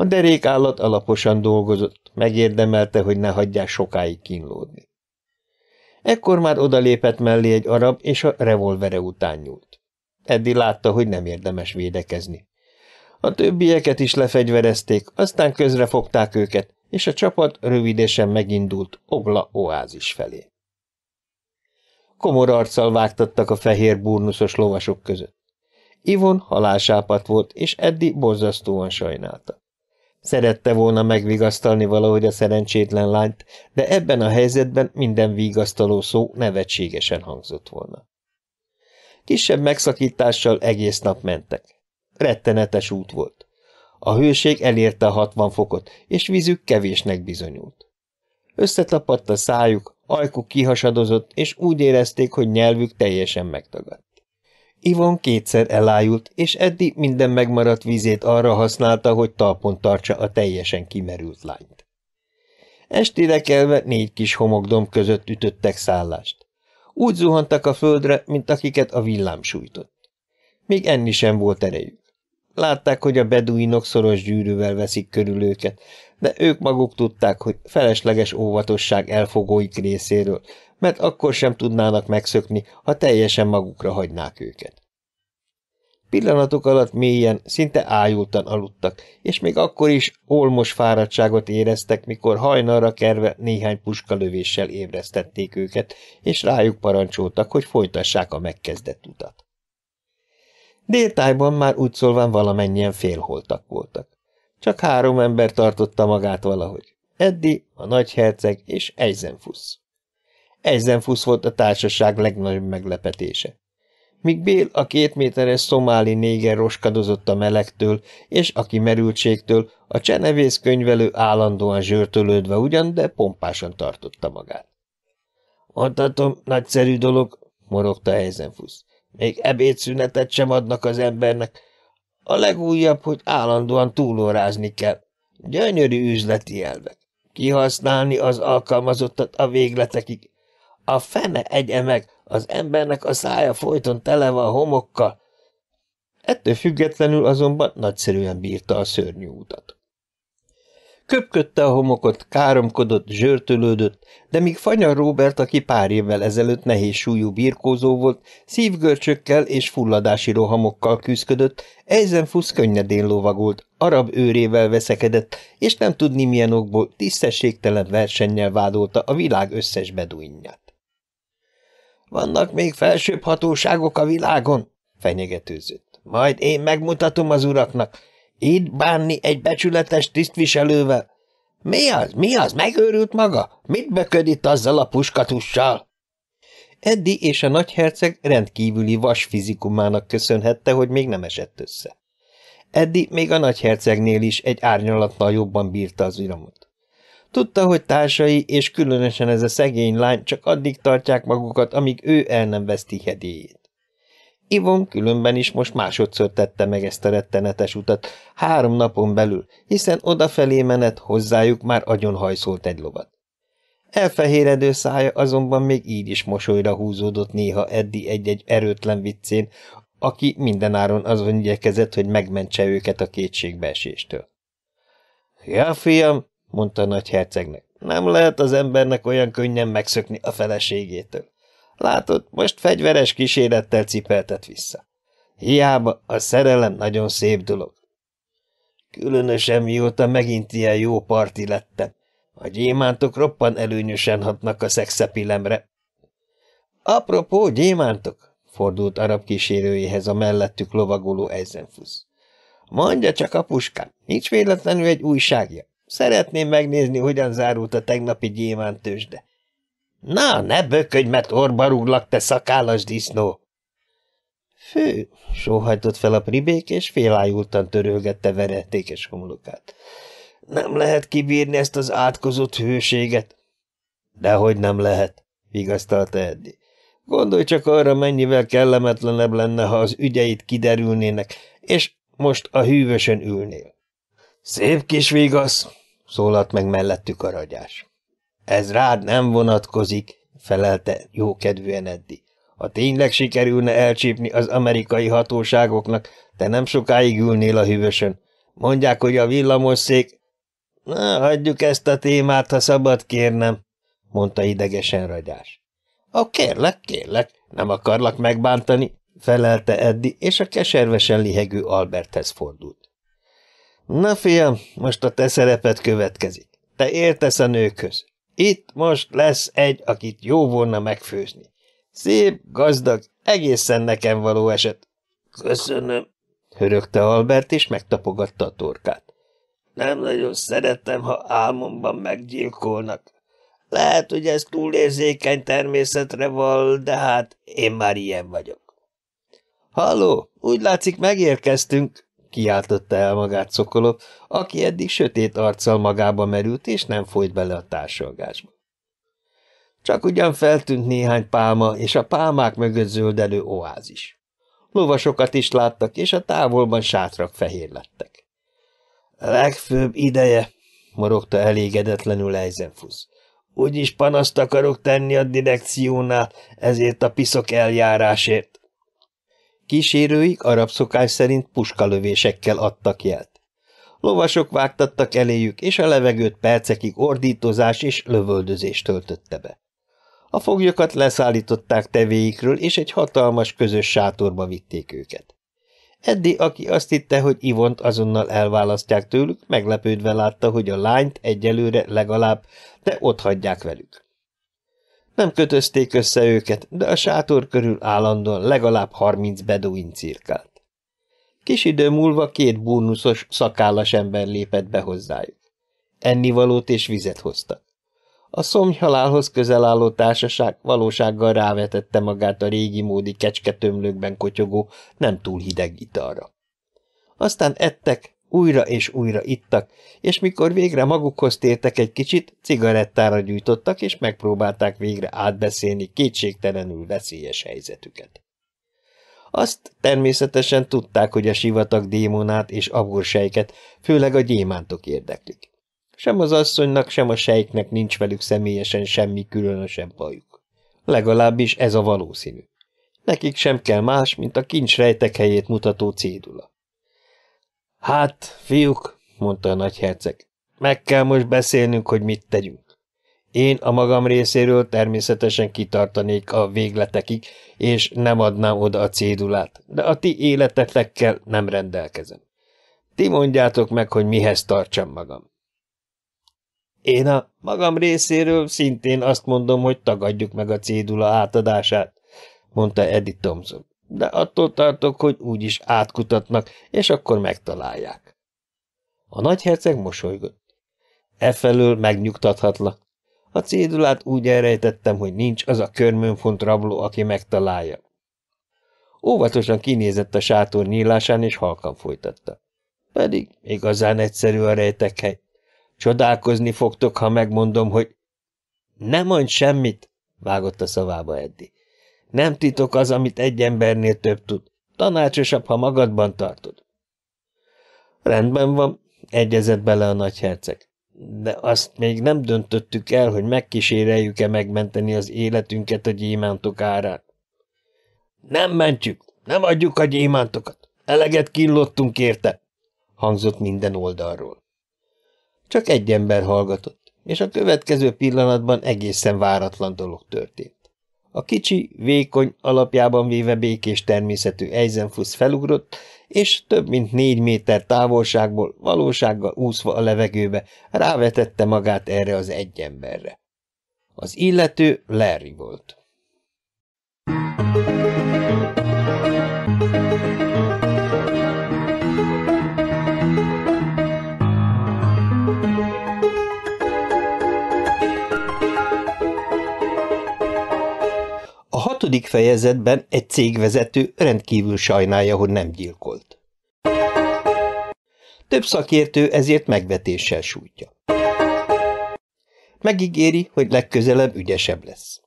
A derék állat alaposan dolgozott, megérdemelte, hogy ne hagyják sokáig kínlódni. Ekkor már odalépett mellé egy arab, és a revolvere után nyúlt. Eddi látta, hogy nem érdemes védekezni. A többieket is lefegyverezték, aztán közrefogták őket, és a csapat rövidesen megindult Ogla oázis felé. Komor arccal vágtattak a fehér burnuszos lovasok között. Ivon halálsápat volt, és Eddi borzasztóan sajnálta. Szerette volna megvigasztalni valahogy a szerencsétlen lányt, de ebben a helyzetben minden vigasztaló szó nevetségesen hangzott volna. Kisebb megszakítással egész nap mentek. Rettenetes út volt. A hőség elérte a hatvan fokot, és vízük kevésnek bizonyult. Összetapadt a szájuk, ajkuk kihasadozott, és úgy érezték, hogy nyelvük teljesen megtagadt. Ivon kétszer elájult, és Eddi minden megmaradt vízét arra használta, hogy talpon tartsa a teljesen kimerült lányt. Estére kelve négy kis homokdom között ütöttek szállást. Úgy zuhantak a földre, mint akiket a villám sújtott. Még enni sem volt erejük. Látták, hogy a beduinok szoros gyűrűvel veszik körül őket, de ők maguk tudták, hogy felesleges óvatosság elfogóik részéről, mert akkor sem tudnának megszökni, ha teljesen magukra hagynák őket. Pillanatok alatt mélyen, szinte ájultan aludtak, és még akkor is olmos fáradtságot éreztek, mikor hajnalra kerve néhány puskalövéssel ébresztették őket, és rájuk parancsoltak, hogy folytassák a megkezdett utat. Déltájban már úgy valamennyien félholtak voltak. Csak három ember tartotta magát valahogy. Eddi, a nagyherceg és Eisenfuss. Eisenfuss volt a társaság legnagyobb meglepetése. Míg Bél a két méteres szomáli néger roskadozott a melegtől, és aki merültségtől, a csenevész könyvelő állandóan zsörtölődve ugyan, de pompásan tartotta magát. Mondhatom, nagyszerű dolog, morogta Eisenfuss. Még ebédszünetet sem adnak az embernek. A legújabb, hogy állandóan túlórázni kell. Gyönyörű üzleti elvek. Kihasználni az alkalmazottat a végletekig. A fene egye meg, az embernek a szája folyton tele van homokkal. Ettől függetlenül azonban nagyszerűen bírta a szörnyű utat. Köpködte a homokot, káromkodott, zsörtölődött, de míg Fanyar Robert, aki pár évvel ezelőtt nehéz súlyú birkózó volt, szívgörcsökkel és fulladási rohamokkal küzdött, Eisenfuss könnyedén lovagolt, arab őrével veszekedett, és nem tudni milyen okból tisztességtelen versennyel vádolta a világ összes beduinját. Vannak még felsőbb hatóságok a világon? fenyegetőzött. Majd én megmutatom az uraknak, így bánni egy becsületes tisztviselővel? Mi az? Mi az? Megőrült maga? Mit bököd itt azzal a puskatussal? Eddi és a nagyherceg rendkívüli vas fizikumának köszönhette, hogy még nem esett össze. Eddi még a nagyhercegnél is egy árnyalatnal jobban bírta az iramot. Tudta, hogy társai, és különösen ez a szegény lány csak addig tartják magukat, amíg ő el nem veszti hedélyét. Ivon különben is most másodszor tette meg ezt a rettenetes utat, három napon belül, hiszen odafelé menet hozzájuk már agyonhajszolt egy lovat. Elfehéredő szája azonban még így is mosolyra húzódott néha Eddi egy-egy erőtlen viccén, aki mindenáron azon igyekezett, hogy megmentse őket a kétségbeeséstől. – Ja, fiam, mondta a nagy hercegnek, nem lehet az embernek olyan könnyen megszökni a feleségétől. Látod, most fegyveres kísérettel cipeltet vissza. Hiába, a szerelem nagyon szép dolog. Különösen mióta megint ilyen jó parti lettem. A gyémántok roppan előnyösen hatnak a szexepilemre. Apropó, gyémántok, fordult arab kísérőjéhez a mellettük lovagoló Eisenfuss. Mondja csak, apuskám, nincs véletlenül egy újságja. Szeretném megnézni, hogyan zárult a tegnapi gyémántősde. Na, ne böködj, mert orba rúglak, te szakállas disznó! Fő, sóhajtott fel a pribék, és félájultan törölgette veretékes homlokát. Nem lehet kibírni ezt az átkozott hőséget. Dehogy nem lehet, vigasztalta Eddi. Gondolj csak arra, mennyivel kellemetlenebb lenne, ha az ügyeit kiderülnének, és most a hűvösön ülnél. Szép kis vigasz, szólalt meg mellettük a ragyás. Ez rád nem vonatkozik, felelte jókedvűen Eddi. Ha tényleg sikerülne elcsípni az amerikai hatóságoknak, te nem sokáig ülnél a hűvösön. Mondják, hogy a villamosszék... Na, hagyjuk ezt a témát, ha szabad kérnem, mondta idegesen ragyás. A kérlek, kérlek, nem akarlak megbántani, felelte Eddi, és a keservesen lihegő Alberthez fordult. Na, fiam, most a te szerepet következik. Te értesz a nőkhöz. Itt most lesz egy, akit jó volna megfőzni. Szép, gazdag, egészen nekem való eset. Köszönöm, hörögte Albert, és megtapogatta a torkát. Nem nagyon szeretem, ha álmomban meggyilkolnak. Lehet, hogy ez túlérzékeny természetre val, de hát én már ilyen vagyok. Halló, úgy látszik megérkeztünk, kiáltotta el magát Szokolov, aki eddig sötét arccal magába merült, és nem folyt bele a társalgásba. Csak ugyan feltűnt néhány pálma, és a pálmák mögött zöldelő oázis. Lovasokat is láttak, és a távolban sátrak fehér lettek. Legfőbb ideje, morogta elégedetlenül Eisenfuss. Úgyis panaszt akarok tenni a direkciónál, ezért a piszok eljárásért. Kísérőik arab szokás szerint puskalövésekkel adtak jelt. Lovasok vágtattak eléjük, és a levegőt percekig ordítozás és lövöldözés töltötte be. A foglyokat leszállították tevéikről, és egy hatalmas közös sátorba vitték őket. Eddi, aki azt hitte, hogy Ivont azonnal elválasztják tőlük, meglepődve látta, hogy a lányt egyelőre legalább, de ott hagyják velük. Nem kötözték össze őket, de a sátor körül állandóan legalább harminc beduin cirkált. Kis idő múlva két búnuszos, szakállas ember lépett be hozzájuk. Ennivalót és vizet hoztak. A szomjhalálhoz közel álló társaság valósággal rávetette magát a régi módi kecsketömlőkben kotyogó, nem túl hideg italra. Aztán ettek, újra és újra ittak, és mikor végre magukhoz tértek egy kicsit, cigarettára gyújtottak, és megpróbálták végre átbeszélni kétségtelenül veszélyes helyzetüket. Azt természetesen tudták, hogy a sivatag démonát és abursejket, főleg a gyémántok érdeklik. Sem az asszonynak, sem a sejknek nincs velük személyesen semmi különösebb bajuk. Legalábbis ez a valószínű. Nekik sem kell más, mint a kincs rejtek helyét mutató cédula. Hát, fiúk, mondta a nagyherceg, meg kell most beszélnünk, hogy mit tegyünk. Én a magam részéről természetesen kitartanék a végletekig, és nem adnám oda a cédulát, de a ti életetekkel nem rendelkezem. Ti mondjátok meg, hogy mihez tartsam magam. Én a magam részéről szintén azt mondom, hogy tagadjuk meg a cédula átadását, mondta Eddie Thompson. De attól tartok, hogy úgyis átkutatnak, és akkor megtalálják. A nagyherceg mosolygott. Efelől megnyugtathatlak. A cédulát úgy elrejtettem, hogy nincs az a körmönfont rabló, aki megtalálja. Óvatosan kinézett a sátor nyílásán, és halkan folytatta. Pedig igazán egyszerű a rejtekhely. Csodálkozni fogtok, ha megmondom, hogy... Nem mondj semmit, vágott a szavába Eddi. Nem titok az, amit egy embernél több tud. Tanácsosabb, ha magadban tartod. Rendben van, egyezett bele a nagyherceg. De azt még nem döntöttük el, hogy megkíséreljük-e megmenteni az életünket a gyémántok árán. Nem mentjük, nem adjuk a gyémántokat. Eleget killottunk érte, hangzott minden oldalról. Csak egy ember hallgatott, és a következő pillanatban egészen váratlan dolog történt. A kicsi, vékony, alapjában véve békés természetű Eisenfuss felugrott, és több mint négy méter távolságból, valósággal úszva a levegőbe, rávetette magát erre az egy emberre. Az illető Larry volt. Hatodik fejezetben egy cégvezető rendkívül sajnálja, hogy nem gyilkolt. Több szakértő ezért megvetéssel sújtja. Megígéri, hogy legközelebb ügyesebb lesz.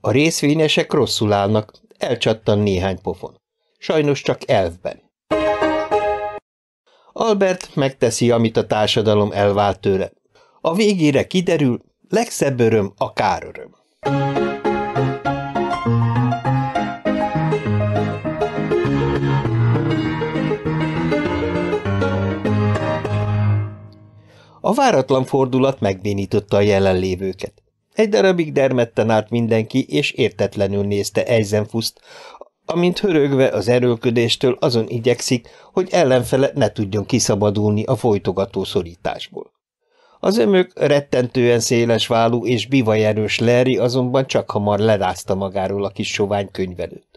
A részvényesek rosszul állnak, elcsattan néhány pofon. Sajnos csak elvben. Albert megteszi, amit a társadalom elvált tőle. A végére kiderül, legszebb öröm a káröröm. A váratlan fordulat megbénította a jelenlévőket. Egy darabig dermedten állt mindenki, és értetlenül nézte Eisenfuszt, amint hörögve az erőlködéstől azon igyekszik, hogy ellenfele ne tudjon kiszabadulni a folytogató szorításból. Az ömök rettentően széles válú és bivajerős Larry azonban csak hamar lerázta magáról a kis sovány könyvelőt.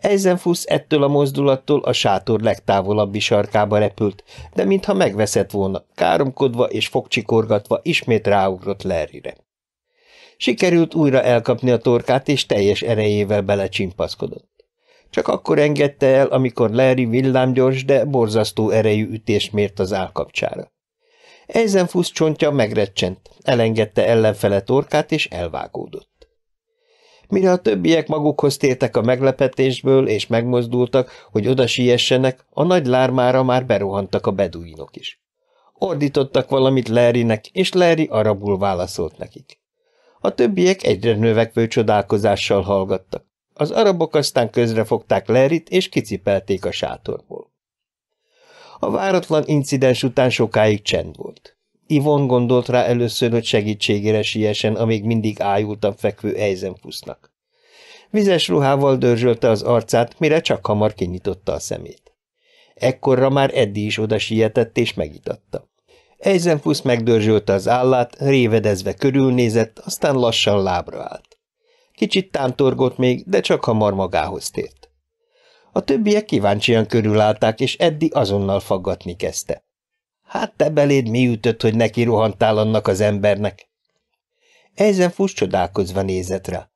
Eisenfuss ettől a mozdulattól a sátor legtávolabbi sarkába repült, de mintha megveszett volna, káromkodva és fogcsikorgatva ismét ráugrott Larryre. Sikerült újra elkapni a torkát, és teljes erejével belecsimpaszkodott. Csak akkor engedte el, amikor Larry villámgyors, de borzasztó erejű ütést mért az állkapcsára. Eisenfuss csontja megrecsent, elengedte ellenfele torkát, és elvágódott. Mire a többiek magukhoz tértek a meglepetésből, és megmozdultak, hogy oda siessenek, a nagy lármára már berohantak a beduinok is. Ordítottak valamit Larrynek, és Larry arabul válaszolt nekik. A többiek egyre növekvő csodálkozással hallgattak. Az arabok aztán közrefogták Larryt, és kicipelték a sátorból. A váratlan incidens után sokáig csend volt. Ivon gondolt rá először, hogy segítségére siessen a még mindig ájultan fekvő Eisenfussnak. Vizes ruhával dörzsölte az arcát, mire csak hamar kinyitotta a szemét. Ekkorra már Eddi is oda sietett és megitatta. Eisenfuss megdörzsölte az állát, révedezve körülnézett, aztán lassan lábra állt. Kicsit tántorgott még, de csak hamar magához tért. A többiek kíváncsian körülállták, és Eddi azonnal faggatni kezdte. Hát te beléd mi ütött, hogy neki rohantál annak az embernek? Eisenfuss csodálkozva nézett rá.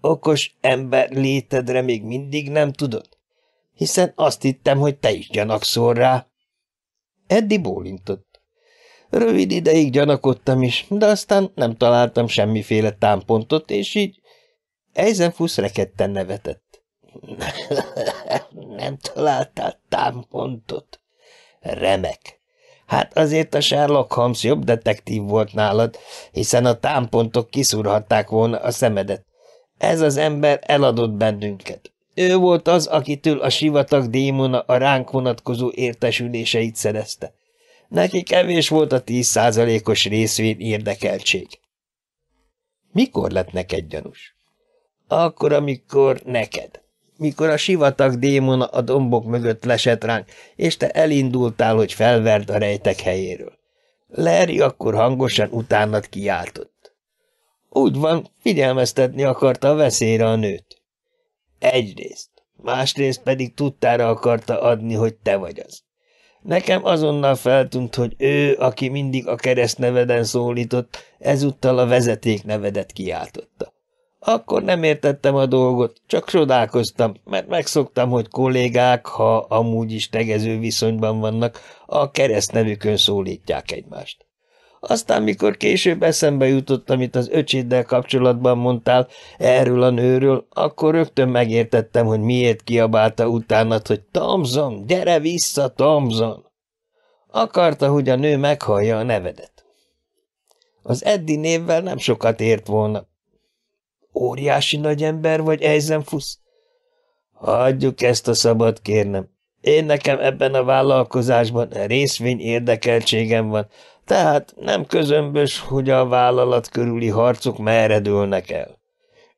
Okos ember létedre még mindig nem tudod? Hiszen azt hittem, hogy te is gyanakszol rá. Eddi bólintott. Rövid ideig gyanakodtam is, de aztán nem találtam semmiféle támpontot, és így Eisenfuss rekedten nevetett. [LAUGHS] nem találtál támpontot? Remek. Hát azért a Sherlock Holmes jobb detektív volt nálad, hiszen a támpontok kiszúrhatták volna a szemedet. Ez az ember eladott bennünket. Ő volt az, akitől a sivatag démona a ránk vonatkozó értesüléseit szerezte. Neki kevés volt a tíz százalékos részvény érdekeltség. Mikor lett neked gyanús? Akkor, amikor neked. Mikor a sivatag démona a dombok mögött lesett ránk, és te elindultál, hogy felverd a rejtek helyéről. Larry akkor hangosan utánad kiáltott. Úgy van, figyelmeztetni akarta a veszélyre a nőt. Egyrészt, másrészt pedig tudtára akarta adni, hogy te vagy az. Nekem azonnal feltűnt, hogy ő, aki mindig a keresztneveden szólított, ezúttal a vezeték nevedet kiáltotta. Akkor nem értettem a dolgot, csak csodálkoztam, mert megszoktam, hogy kollégák, ha amúgy is tegező viszonyban vannak, a keresztnevükön szólítják egymást. Aztán, mikor később eszembe jutott, amit az öcséddel kapcsolatban mondtál erről a nőről, akkor rögtön megértettem, hogy miért kiabálta utánat, hogy Tomzon, gyere vissza, Tomzon! Akarta, hogy a nő meghallja a nevedet. Az Eddi névvel nem sokat ért volna. Óriási nagy ember vagy, Eisenfuss? Hagyjuk ezt a szabad, kérnem. Én nekem ebben a vállalkozásban részvény érdekeltségem van, tehát nem közömbös, hogy a vállalat körüli harcok merre dőlnek el.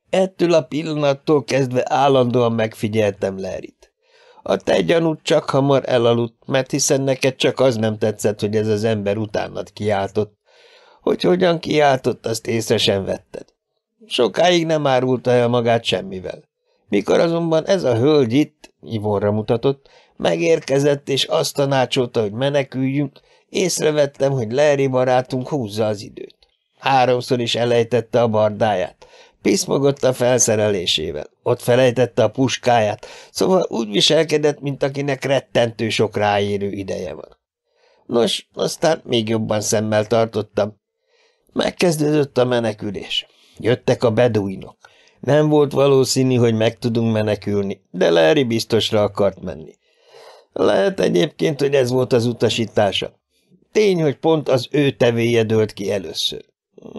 Ettől a pillanattól kezdve állandóan megfigyeltem Lerit. A te gyanút csak hamar elaludt, mert hiszen neked csak az nem tetszett, hogy ez az ember utánad kiáltott. Hogy hogyan kiáltott, azt észre sem vetted. Sokáig nem árulta el magát semmivel. Mikor azonban ez a hölgy itt, Ivonra mutatott, megérkezett, és azt tanácsolta, hogy meneküljünk, Észrevettem, hogy Larry barátunk húzza az időt. Háromszor is elejtette a bardáját. Piszmogott a felszerelésével. Ott felejtette a puskáját, szóval úgy viselkedett, mint akinek rettentő sok ráérő ideje van. Nos, aztán még jobban szemmel tartottam. Megkezdődött a menekülés. Jöttek a beduinok. Nem volt valószínű, hogy meg tudunk menekülni, de Larry biztosra akart menni. Lehet egyébként, hogy ez volt az utasítása. Tény, hogy pont az ő tevéje dőlt ki először.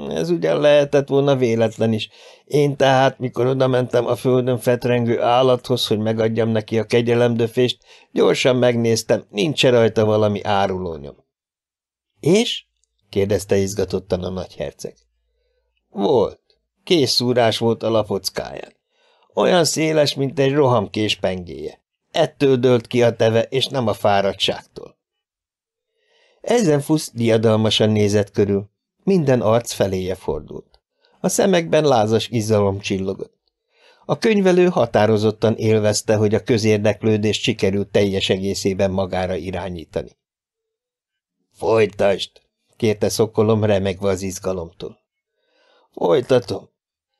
Ez ugyan lehetett volna véletlen is. Én tehát, mikor odamentem a földön fetrengő állathoz, hogy megadjam neki a kegyelemdöfést, gyorsan megnéztem, nincs -e rajta valami árulónyom. – És? – kérdezte izgatottan a nagyherceg. – Volt. Kész szúrás volt a lapockáján. Olyan széles, mint egy rohamkés pengéje. Ettől dőlt ki a teve, és nem a fáradtságtól. Ezen fusz diadalmasan nézett körül. Minden arc feléje fordult. A szemekben lázas izgalom csillogott. A könyvelő határozottan élvezte, hogy a közérdeklődést sikerült teljes egészében magára irányítani. – Folytasd! – kérte szokolom remegve az izgalomtól. – Folytatom.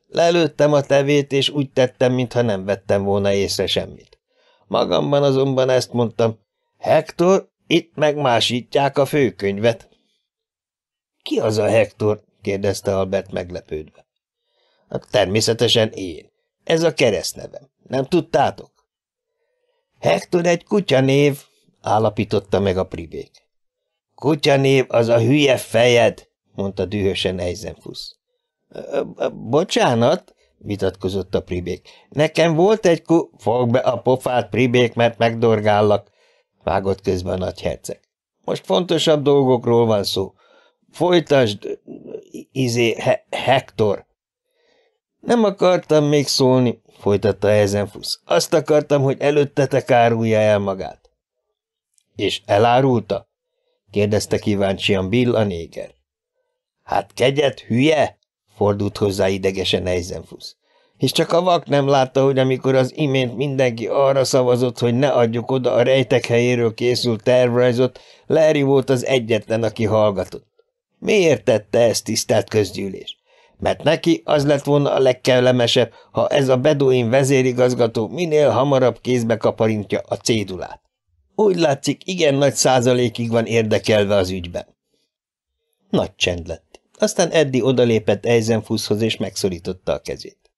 Lelőttem a tevét, és úgy tettem, mintha nem vettem volna észre semmit. Magamban azonban ezt mondtam, Hector, itt megmásítják a főkönyvet. Ki az a Hector? kérdezte Albert meglepődve. Hát természetesen én. Ez a keresztnevem. Nem tudtátok? Hector egy kutyanév, állapította meg a pribék. Kutyanév az a hülye fejed, mondta dühösen Eisenfuss. Bocsánat, vitatkozott a pribék. Nekem volt egy ku... Fog be a pofát, pribék, mert megdorgállak, vágott közben a nagyherceg. Most fontosabb dolgokról van szó. Folytasd, izé, he, Hector. Nem akartam még szólni, folytatta Ezenfusz. Azt akartam, hogy előttetek árulja el magát. És elárulta? kérdezte kíváncsian Bill a néger. Hát kegyet, hülye? Fordult hozzá idegesen Eisenfuss. És csak a vak nem látta, hogy amikor az imént mindenki arra szavazott, hogy ne adjuk oda a rejtek helyéről készült tervrajzot, Larry volt az egyetlen, aki hallgatott. Miért tette ezt, tisztelt közgyűlés? Mert neki az lett volna a legkellemesebb, ha ez a Beduin vezérigazgató minél hamarabb kézbe kaparintja a cédulát. Úgy látszik, igen nagy százalékig van érdekelve az ügyben. Nagy csend lett. Aztán Eddi odalépett Eisenfusshoz és megszorította a kezét.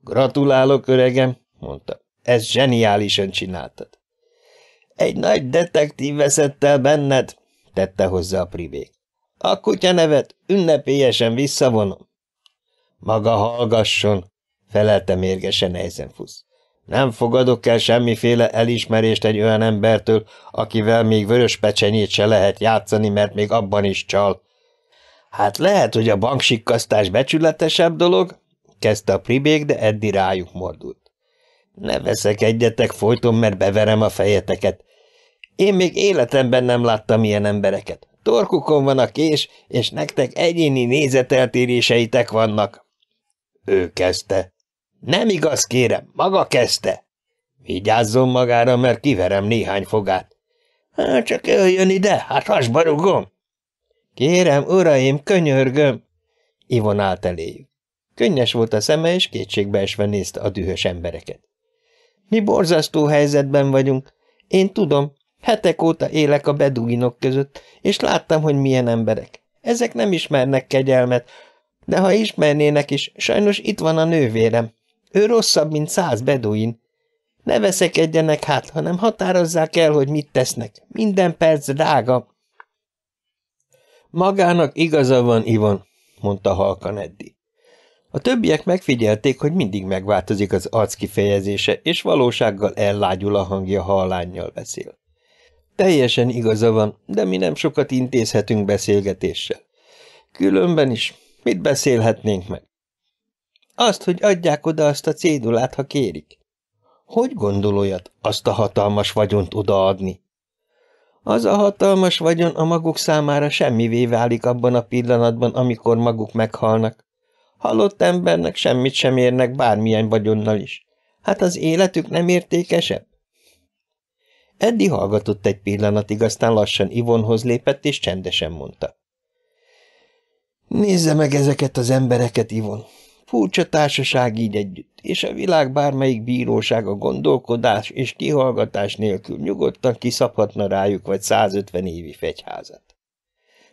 Gratulálok, öregem, mondta. Ez zseniálisan csináltad. Egy nagy detektív veszett el benned, tette hozzá a pribék. A kutya nevet ünnepélyesen visszavonom. Maga hallgasson, felelte mérgesen Eisenfuss. Nem fogadok el semmiféle elismerést egy olyan embertől, akivel még vörös pecsenyét se lehet játszani, mert még abban is csal. Hát lehet, hogy a banksikkasztás becsületesebb dolog, kezdte a pribék, de Eddi rájuk mordult. Ne veszek egyetek folyton, mert beverem a fejeteket. Én még életemben nem láttam ilyen embereket. Torkukon van a kés, és nektek egyéni nézeteltéréseitek vannak. Ő kezdte. Nem igaz, kérem, maga kezdte. Vigyázzon magára, mert kiverem néhány fogát. Hát csak öljön ide, hát hasba rugom. Kérem, uraim, könyörgöm. Ivon állt eléjük. Könnyes volt a szeme, és kétségbeesve nézte a dühös embereket. Mi borzasztó helyzetben vagyunk. Én tudom, hetek óta élek a beduinok között, és láttam, hogy milyen emberek. Ezek nem ismernek kegyelmet, de ha ismernének is, sajnos itt van a nővérem. Ő rosszabb, mint száz beduin. Ne veszekedjenek hát, hanem határozzák el, hogy mit tesznek. Minden perc drága. Magának igaza van, Ivon, mondta halkan Eddi. A többiek megfigyelték, hogy mindig megváltozik az arc kifejezése, és valósággal ellágyul a hangja, ha a lányjal beszél. Teljesen igaza van, de mi nem sokat intézhetünk beszélgetéssel. Különben is, mit beszélhetnénk meg? Azt, hogy adják oda azt a cédulát, ha kérik. Hogy gondol olyat, azt a hatalmas vagyont odaadni? Az a hatalmas vagyon a maguk számára semmivé válik abban a pillanatban, amikor maguk meghalnak. Halott embernek semmit sem érnek bármilyen vagyonnal is. Hát az életük nem értékesebb? Eddi hallgatott egy pillanatig, aztán lassan Ivonhoz lépett, és csendesen mondta. Nézze meg ezeket az embereket, Ivon. Furcsa társaság így együtt, és a világ bármelyik bíróság gondolkodás és kihallgatás nélkül nyugodtan kiszabhatna rájuk vagy 150 évi fegyházat.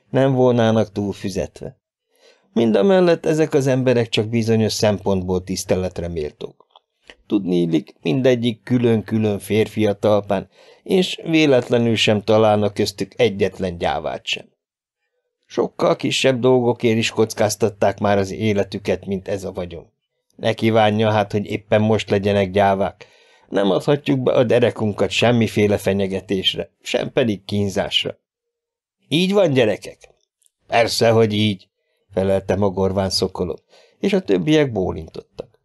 Nem volnának túl füzetve. Mind a mellett ezek az emberek csak bizonyos szempontból tiszteletre méltók. Tudni illik, mindegyik külön-külön férfi a talpán, és véletlenül sem találnak köztük egyetlen gyávát sem. Sokkal kisebb dolgokért is kockáztatták már az életüket, mint ez a vagyon. Ne kívánja hát, hogy éppen most legyenek gyávák. Nem adhatjuk be a derekunkat semmiféle fenyegetésre, sem pedig kínzásra. Így van, gyerekek? Persze, hogy így, felelte magorván szokolom, és a többiek bólintottak.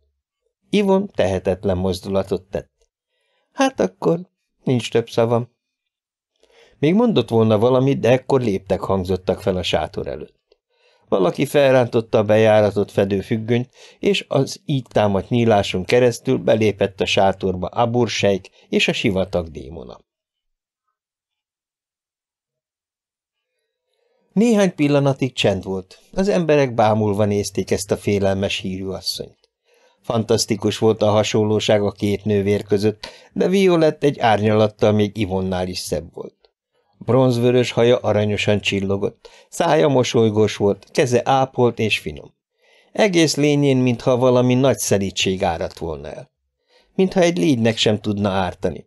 Ivon tehetetlen mozdulatot tett. Hát akkor nincs több szavam. Még mondott volna valamit, de ekkor léptek hangzottak fel a sátor előtt. Valaki felrántotta a bejáratot fedő függönyt, és az így támadt nyíláson keresztül belépett a sátorba Abur Sejk és a sivatag démona. Néhány pillanatig csend volt. Az emberek bámulva nézték ezt a félelmes hírű asszonyt. Fantasztikus volt a hasonlóság a két nővér között, de Violett egy árnyalattal még Ivonnál is szebb volt. Bronzvörös haja aranyosan csillogott, szája mosolygós volt, keze ápolt és finom. Egész lényén, mintha valami nagy szelítség árat volna el. Mintha egy légynek sem tudna ártani.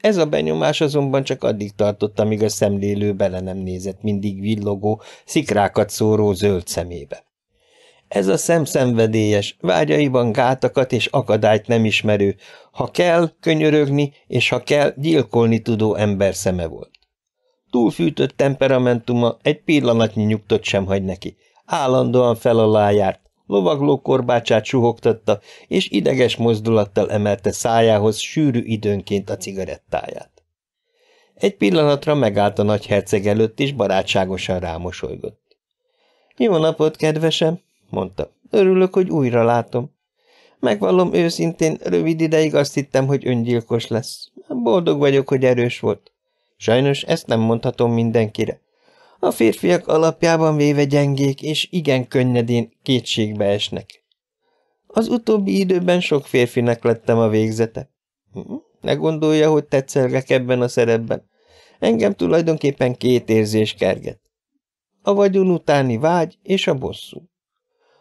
Ez a benyomás azonban csak addig tartott, amíg a szemlélő bele nem nézett mindig villogó, szikrákat szóró zöld szemébe. Ez a szem szenvedélyes, vágyaiban gátakat és akadályt nem ismerő, ha kell, könyörögni, és ha kell, gyilkolni tudó ember szeme volt. Túlfűtött temperamentuma egy pillanatnyi nyugtot sem hagy neki. Állandóan fel alá járt, lovagló korbácsát suhogtatta, és ideges mozdulattal emelte szájához sűrű időnként a cigarettáját. Egy pillanatra megállt a nagyherceg előtt, és barátságosan rámosolygott. – Jó napot, kedvesem! – mondta. – Örülök, hogy újra látom. Megvallom őszintén, rövid ideig azt hittem, hogy öngyilkos lesz. Boldog vagyok, hogy erős volt. Sajnos ezt nem mondhatom mindenkire. A férfiak alapjában véve gyengék, és igen könnyedén kétségbe esnek. Az utóbbi időben sok férfinek lettem a végzete. Hm? Ne gondolja, hogy tetszelgek ebben a szerepben. Engem tulajdonképpen két érzés kerget. A vagyon utáni vágy és a bosszú.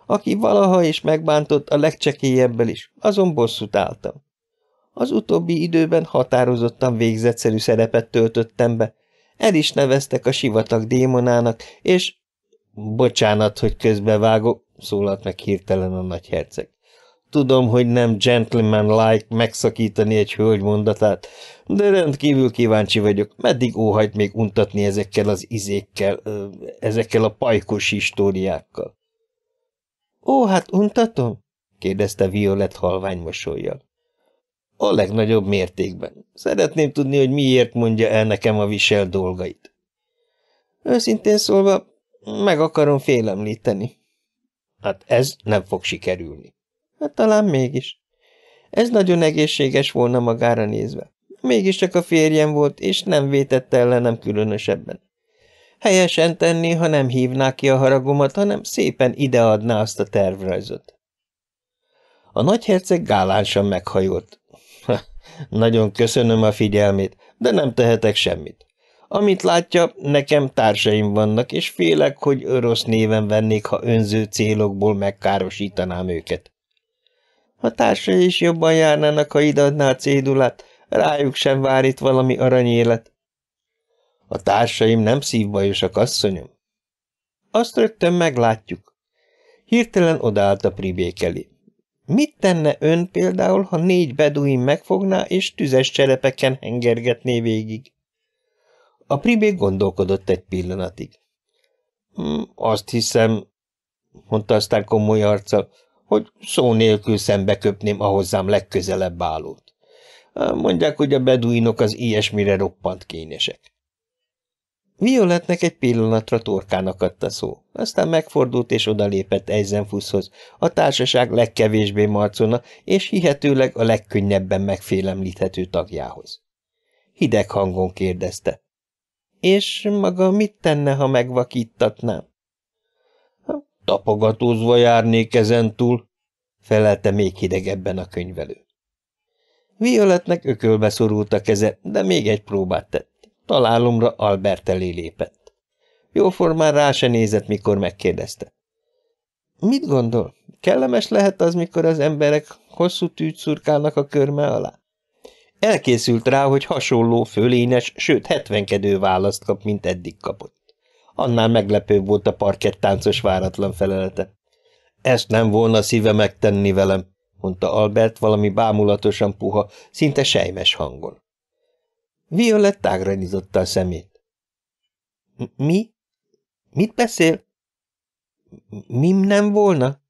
Aki valaha is megbántott a legcsekélyebbel is, azon bosszút álltam. Az utóbbi időben határozottan végzetszerű szerepet töltöttem be. El is neveztek a sivatag démonának, és... Bocsánat, hogy közbevágok, szólalt meg hirtelen a nagyherceg. Tudom, hogy nem gentleman-like megszakítani egy hölgy mondatát, de rendkívül kíváncsi vagyok, meddig óhajt még untatni ezekkel az izékkel, ezekkel a pajkos históriákkal. Ó, hát untatom? kérdezte Violet halvány mosolyjal. A legnagyobb mértékben. Szeretném tudni, hogy miért mondja el nekem a visel dolgait. Őszintén szólva, meg akarom félemlíteni. Hát ez nem fog sikerülni. Hát talán mégis. Ez nagyon egészséges volna magára nézve. Mégiscsak a férjem volt, és nem vétette ellenem különösebben. Helyesen tenni, ha nem hívná ki a haragomat, hanem szépen ideadná azt a tervrajzot. A nagyherceg gálánsan meghajolt. Nagyon köszönöm a figyelmét, de nem tehetek semmit. Amit látja, nekem társaim vannak, és félek, hogy rossz néven vennék, ha önző célokból megkárosítanám őket. A társai is jobban járnának, ha ideadná a cédulát, rájuk sem vár itt valami aranyélet. A társaim nem szívbajosak, asszonyom. Azt rögtön meglátjuk. Hirtelen odállt a pribék. Mit tenne ön például, ha négy beduin megfogná és tüzes cserepeken hengergetné végig? A pribé gondolkodott egy pillanatig. Hm, azt hiszem, mondta aztán komoly arccal, hogy szó nélkül szembe köpném a hozzám legközelebb állót. Mondják, hogy a beduinok az ilyesmire roppant kényesek. Violetnek egy pillanatra torkának adta szó, aztán megfordult és odalépett Eisenfusshoz, a társaság legkevésbé marcona és hihetőleg a legkönnyebben megfélemlíthető tagjához. Hideg hangon kérdezte. És maga mit tenne, ha megvakítatnám? Tapogatózva járnék ezentúl, felelte még hidegebben a könyvelő. Violetnek ökölbe szorult a keze, de még egy próbát tett. Találomra Albert elé lépett. Jóformán rá se nézett, mikor megkérdezte. Mit gondol? kellemes lehet az, mikor az emberek hosszú tűt szurkálnak a körme alá? Elkészült rá, hogy hasonló, fölényes, sőt hetvenkedő választ kap, mint eddig kapott. Annál meglepőbb volt a parkettáncos váratlan felelete. Ezt nem volna szíve megtenni velem, mondta Albert valami bámulatosan puha, szinte sejmes hangon. Violett tágra nyitott a szemét. – Mi? Mit beszél? – Mim nem volna?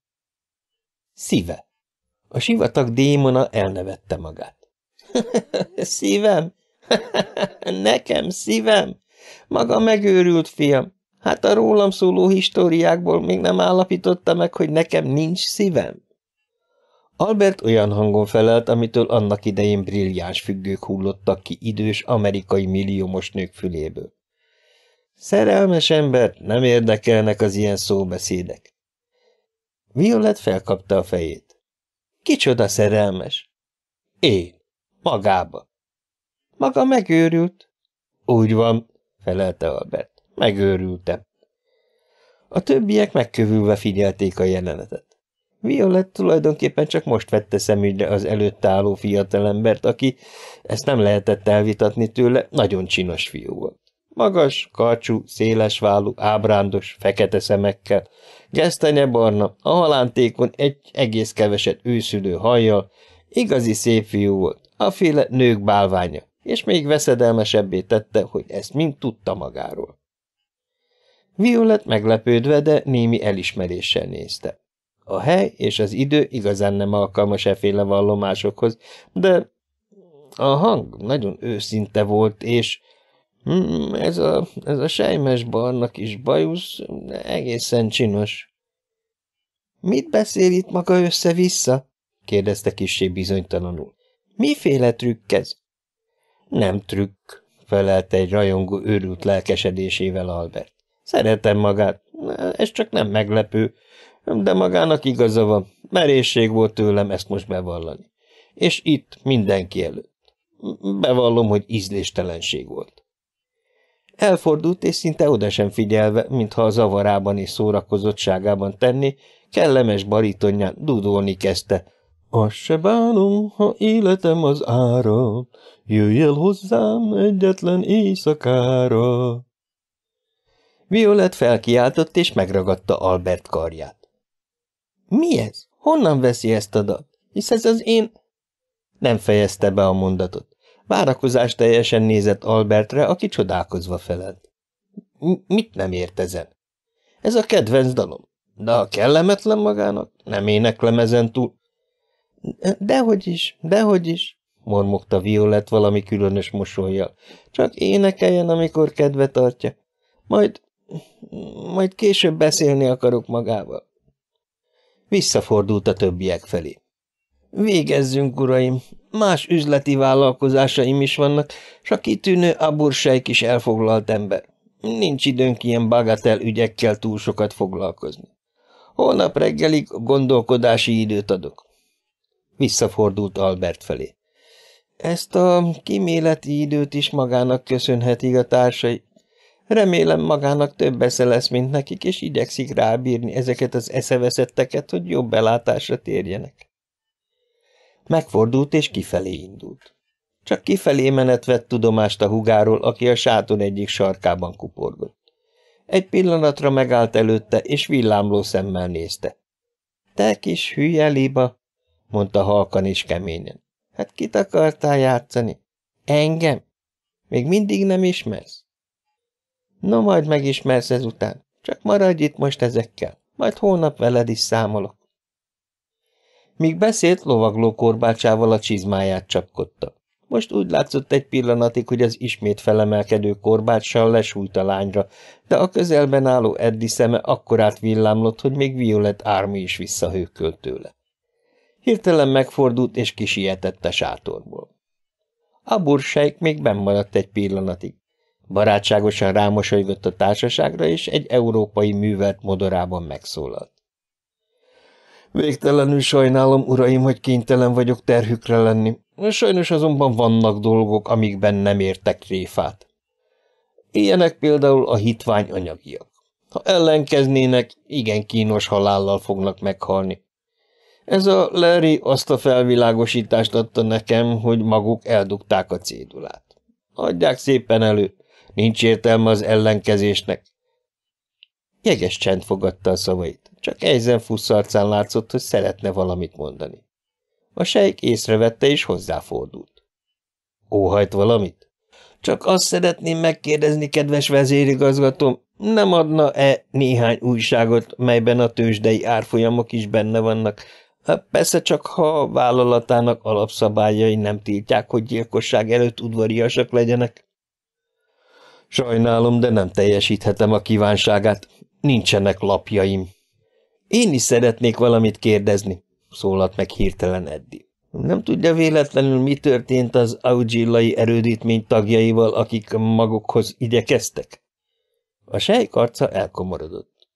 – Szíve. A sivatag démona elnevette magát. [LAUGHS] – Szívem? [LAUGHS] Nekem szívem? Maga megőrült, fiam. Hát a rólam szóló históriákból még nem állapította meg, hogy nekem nincs szívem? Albert olyan hangon felelt, amitől annak idején brilliáns függők hullottak ki idős amerikai milliómos nők füléből. Szerelmes ember, nem érdekelnek az ilyen szóbeszédek. Violet felkapta a fejét. Kicsoda szerelmes? Én. Magába. Maga megőrült? Úgy van, felelte Albert. Megőrültem. A többiek megkövülve figyelték a jelenetet. Violet tulajdonképpen csak most vette szemügyre az előtt álló fiatalembert, aki, ezt nem lehetett elvitatni tőle, nagyon csinos fiú volt. Magas, karcsú, szélesvállú, ábrándos, fekete szemekkel, gesztenye barna, a halántékon egy egész keveset őszülő hajjal, igazi szép fiú volt, a féle nők bálványa, és még veszedelmesebbé tette, hogy ezt mind tudta magáról. Violet meglepődve, de némi elismeréssel nézte. A hely és az idő igazán nem alkalmas eféle vallomásokhoz, de a hang nagyon őszinte volt, és hmm, ez, a, ez a sejmes barna kis bajusz egészen csinos. – Mit beszél itt maga össze-vissza? – kérdezte kissé bizonytalanul. – Miféle trükk ez? – Nem trükk – felelte egy rajongó őrült lelkesedésével Albert. – Szeretem magát, ez csak nem meglepő, de magának igaza van, merészség volt tőlem ezt most bevallani. És itt, mindenki előtt. Bevallom, hogy ízléstelenség volt. Elfordult, és szinte oda sem figyelve, mintha a zavarában és szórakozottságában tenni, kellemes baritonján dudolni kezdte. Azt se bánom, ha életem az ára, jöjj el hozzám egyetlen éjszakára. Violet felkiáltott, és megragadta Albert karját. Mi ez? Honnan veszi ezt a dalt? Hisz ez az én... Nem fejezte be a mondatot. Várakozás teljesen nézett Albertre, aki csodálkozva felelt. Mit nem ért ezen? Ez a kedvenc dalom. De a kellemetlen magának, nem éneklem ezen túl. Dehogy is, dehogy is, mormogta Violet valami különös mosolyjal. Csak énekeljen, amikor kedve tartja. Majd, majd később beszélni akarok magával. Visszafordult a többiek felé. Végezzünk, uraim! Más üzleti vállalkozásaim is vannak, s a kitűnő abursejk is elfoglalt ember. Nincs időnk ilyen bagatel ügyekkel túl sokat foglalkozni. Holnap reggelig gondolkodási időt adok. Visszafordult Albert felé. Ezt a kiméleti időt is magának köszönhetik a társai, Remélem magának több esze lesz, mint nekik, és igyekszik rábírni ezeket az eszeveszetteket, hogy jobb belátásra térjenek. Megfordult és kifelé indult. Csak kifelé menet vett tudomást a hugáról, aki a sátor egyik sarkában kuporgott. Egy pillanatra megállt előtte, és villámló szemmel nézte. – Te kis hülye liba! – mondta halkan és keményen. – Hát kit akartál játszani? Engem? Még mindig nem ismersz? No, majd megismersz ezután. Csak maradj itt most ezekkel, majd holnap veled is számolok. Míg beszélt, lovagló korbácsával a csizmáját csapkodta. Most úgy látszott egy pillanatig, hogy az ismét felemelkedő korbácssal lesújt a lányra, de a közelben álló Eddi szeme akkorát villámlott, hogy még Violet ármi is visszahőkölt tőle. Hirtelen megfordult és kisietett a sátorból. A bursejk még bennmaradt egy pillanatig. Barátságosan rámosolygott a társaságra, és egy európai művelt modorában megszólalt. Végtelenül sajnálom, uraim, hogy kénytelen vagyok terhükre lenni. Sajnos azonban vannak dolgok, amikben nem értek réfát. Ilyenek például a hitvány anyagiak. Ha ellenkeznének, igen kínos halállal fognak meghalni. Ez a Larry azt a felvilágosítást adta nekem, hogy maguk eldugták a cédulát. Adják szépen elő, nincs értelme az ellenkezésnek. Jeges csend fogadta a szavait, csak Eizen fusszarcán látszott, hogy szeretne valamit mondani. A sejk észrevette és hozzáfordult. Óhajt valamit? Csak azt szeretném megkérdezni, kedves vezérigazgatóm, nem adna-e néhány újságot, melyben a tőzsdei árfolyamok is benne vannak, Hát persze csak, ha a vállalatának alapszabályai nem tiltják, hogy gyilkosság előtt udvariasak legyenek. Sajnálom, de nem teljesíthetem a kívánságát. Nincsenek lapjaim. Én is szeretnék valamit kérdezni, szólalt meg hirtelen Eddi. Nem tudja véletlenül, mi történt az Augillai erődítmény tagjaival, akik magukhoz igyekeztek? A sejk arca elkomorodott.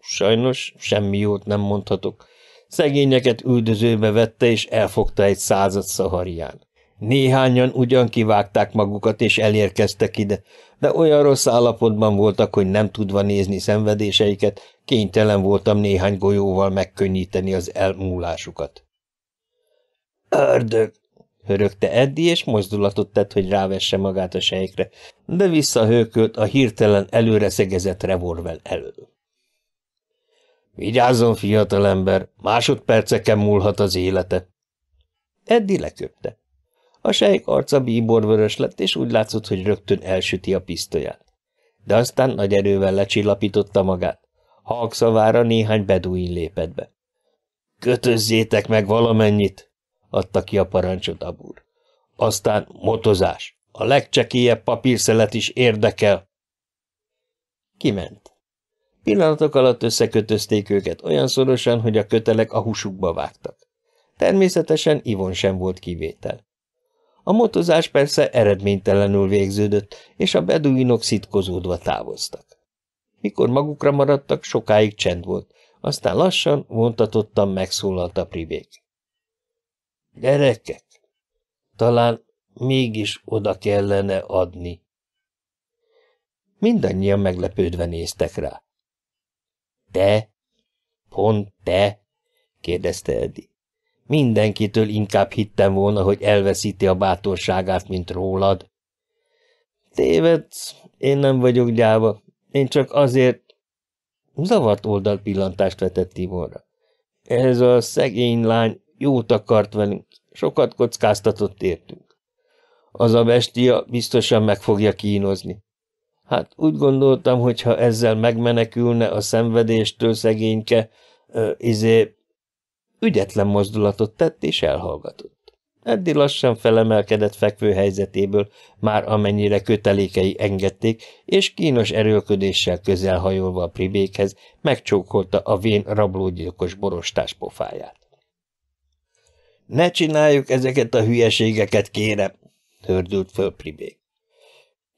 Sajnos semmi jót nem mondhatok. Szegényeket üldözőbe vette, és elfogta egy század szaharián. Néhányan ugyan kivágták magukat, és elérkeztek ide, de olyan rossz állapotban voltak, hogy nem tudva nézni szenvedéseiket, kénytelen voltam néhány golyóval megkönnyíteni az elmúlásukat. Ördög! hörögte Eddi, és mozdulatot tett, hogy rávesse magát a sejkre, de visszahőkölt a hirtelen előre szegezett revolver elől. Vigyázzon, fiatalember, másodperceken múlhat az élete. Eddi leköpte. A sejk arca bíborvörös lett, és úgy látszott, hogy rögtön elsüti a pisztolyát. De aztán nagy erővel lecsillapította magát. Halkszavára néhány beduin lépett be. Kötözzétek meg valamennyit, adta ki a parancsot Abur. Aztán motozás. A legcsekélyebb papírszelet is érdekel. Kiment. Pillanatok alatt összekötözték őket olyan szorosan, hogy a kötelek a húsukba vágtak. Természetesen Ivon sem volt kivétel. A motozás persze eredménytelenül végződött, és a beduinok szitkozódva távoztak. Mikor magukra maradtak, sokáig csend volt, aztán lassan, vontatottan megszólalt a pribék. Gyerekek, talán mégis oda kellene adni. Mindannyian meglepődve néztek rá. Te? Pont te? kérdezte Edi. Mindenkitől inkább hittem volna, hogy elveszíti a bátorságát, mint rólad. Tévedsz, én nem vagyok gyáva. Én csak azért... Zavart oldalpillantást vetett Tivorra. Ez a szegény lány jót akart velünk, sokat kockáztatott értünk. Az a bestia biztosan meg fogja kínozni. Hát úgy gondoltam, hogy ha ezzel megmenekülne a szenvedéstől szegényke, ö, izé, ügyetlen mozdulatot tett és elhallgatott. Eddig lassan felemelkedett fekvő helyzetéből, már amennyire kötelékei engedték, és kínos erőlködéssel közelhajolva a pribékhez megcsókolta a vén rablógyilkos borostás pofáját. Ne csináljuk ezeket a hülyeségeket, kérem, hördült föl pribék.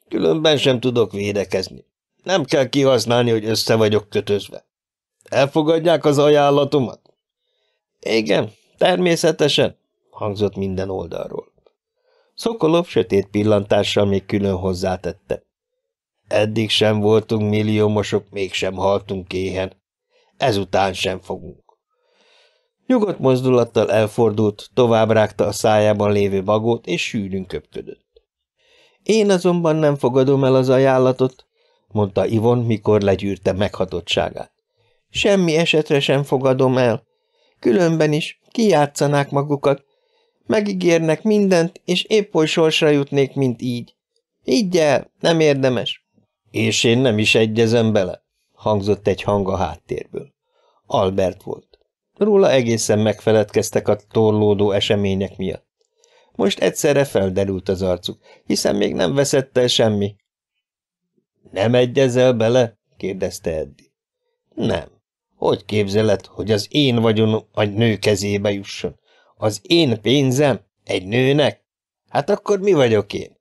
Különben sem tudok védekezni. Nem kell kihasználni, hogy össze vagyok kötözve. Elfogadják az ajánlatomat? Igen, természetesen, hangzott minden oldalról. Szokolov sötét pillantással még külön hozzátette. Eddig sem voltunk milliómosok, mégsem haltunk éhen. Ezután sem fogunk. Nyugodt mozdulattal elfordult, tovább rágta a szájában lévő bagót, és sűrűn köpködött. Én azonban nem fogadom el az ajánlatot, mondta Ivon, mikor legyűrte meghatottságát. Semmi esetre sem fogadom el. Különben is kijátszanák magukat. Megígérnek mindent, és épp oly sorsra jutnék, mint így. Így el, nem érdemes. És én nem is egyezem bele, hangzott egy hang a háttérből. Albert volt. Róla egészen megfeledkeztek a torlódó események miatt. Most egyszerre felderült az arcuk, hiszen még nem veszett el semmi. – Nem egyezel bele? – kérdezte Eddi. – Nem. Hogy képzeled, hogy az én vagyonom a nő kezébe jusson? Az én pénzem? Egy nőnek? Hát akkor mi vagyok én?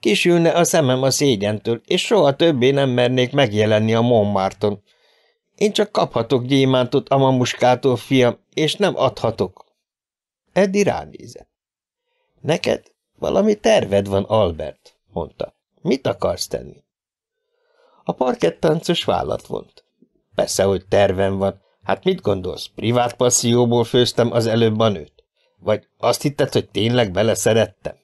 Kisülne a szemem a szégyentől, és soha többé nem mernék megjelenni a Montmarton. Én csak kaphatok gyémántot a mamuskától, fiam, és nem adhatok. Eddi ránézett. Neked valami terved van, Albert, mondta. Mit akarsz tenni? A parkettáncos vállat vont. Persze, hogy tervem van. Hát mit gondolsz, privát passzióból főztem az előbb a nőt? Vagy azt hitted, hogy tényleg beleszerettem?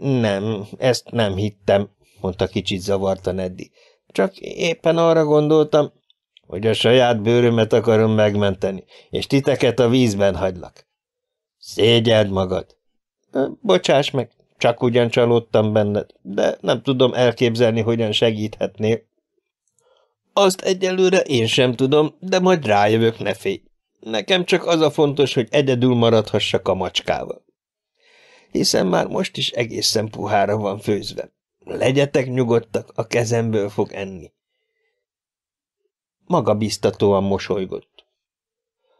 Nem, ezt nem hittem, mondta kicsit zavarta Neddi. Csak éppen arra gondoltam, hogy a saját bőrömet akarom megmenteni, és titeket a vízben hagylak. Szégyeld magad. Bocsáss meg, csak ugyan csalódtam benned, de nem tudom elképzelni, hogyan segíthetnél. Azt egyelőre én sem tudom, de majd rájövök, ne félj. Nekem csak az a fontos, hogy egyedül maradhassak a macskával. Hiszen már most is egészen puhára van főzve. Legyetek nyugodtak, a kezemből fog enni. Maga biztatóan mosolygott.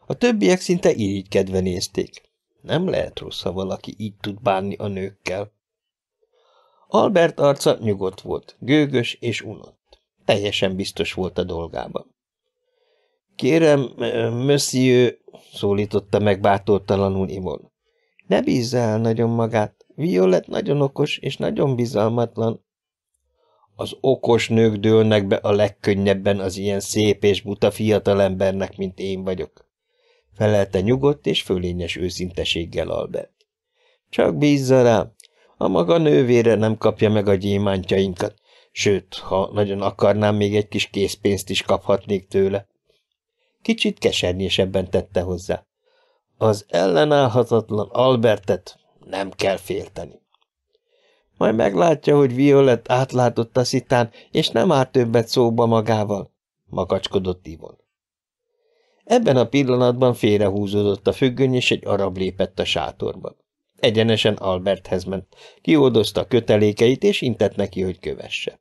A többiek szinte irigykedve nézték. Nem lehet rossz, ha valaki így tud bánni a nőkkel. Albert arca nyugodt volt, gőgös és unott. Teljesen biztos volt a dolgában. Kérem, monsieur, szólította meg bátortalanul Imon. Ne bízza el nagyon magát. Violet nagyon okos és nagyon bizalmatlan. Az okos nők dőlnek be a legkönnyebben az ilyen szép és buta fiatalembernek, mint én vagyok. Felelte nyugodt és fölényes őszinteséggel Albert. Csak bízza rá, a maga nővére nem kapja meg a gyémántjainkat, sőt, ha nagyon akarnám, még egy kis készpénzt is kaphatnék tőle. Kicsit kesernyésebben tette hozzá. Az ellenállhatatlan Albertet nem kell félteni. Majd meglátja, hogy Violet átlátott a szitán, és nem árt többet szóba magával, makacskodott Ivon. Ebben a pillanatban félrehúzódott a függöny, és egy arab lépett a sátorban. Egyenesen Alberthez ment, kiódozta a kötelékeit, és intett neki, hogy kövesse.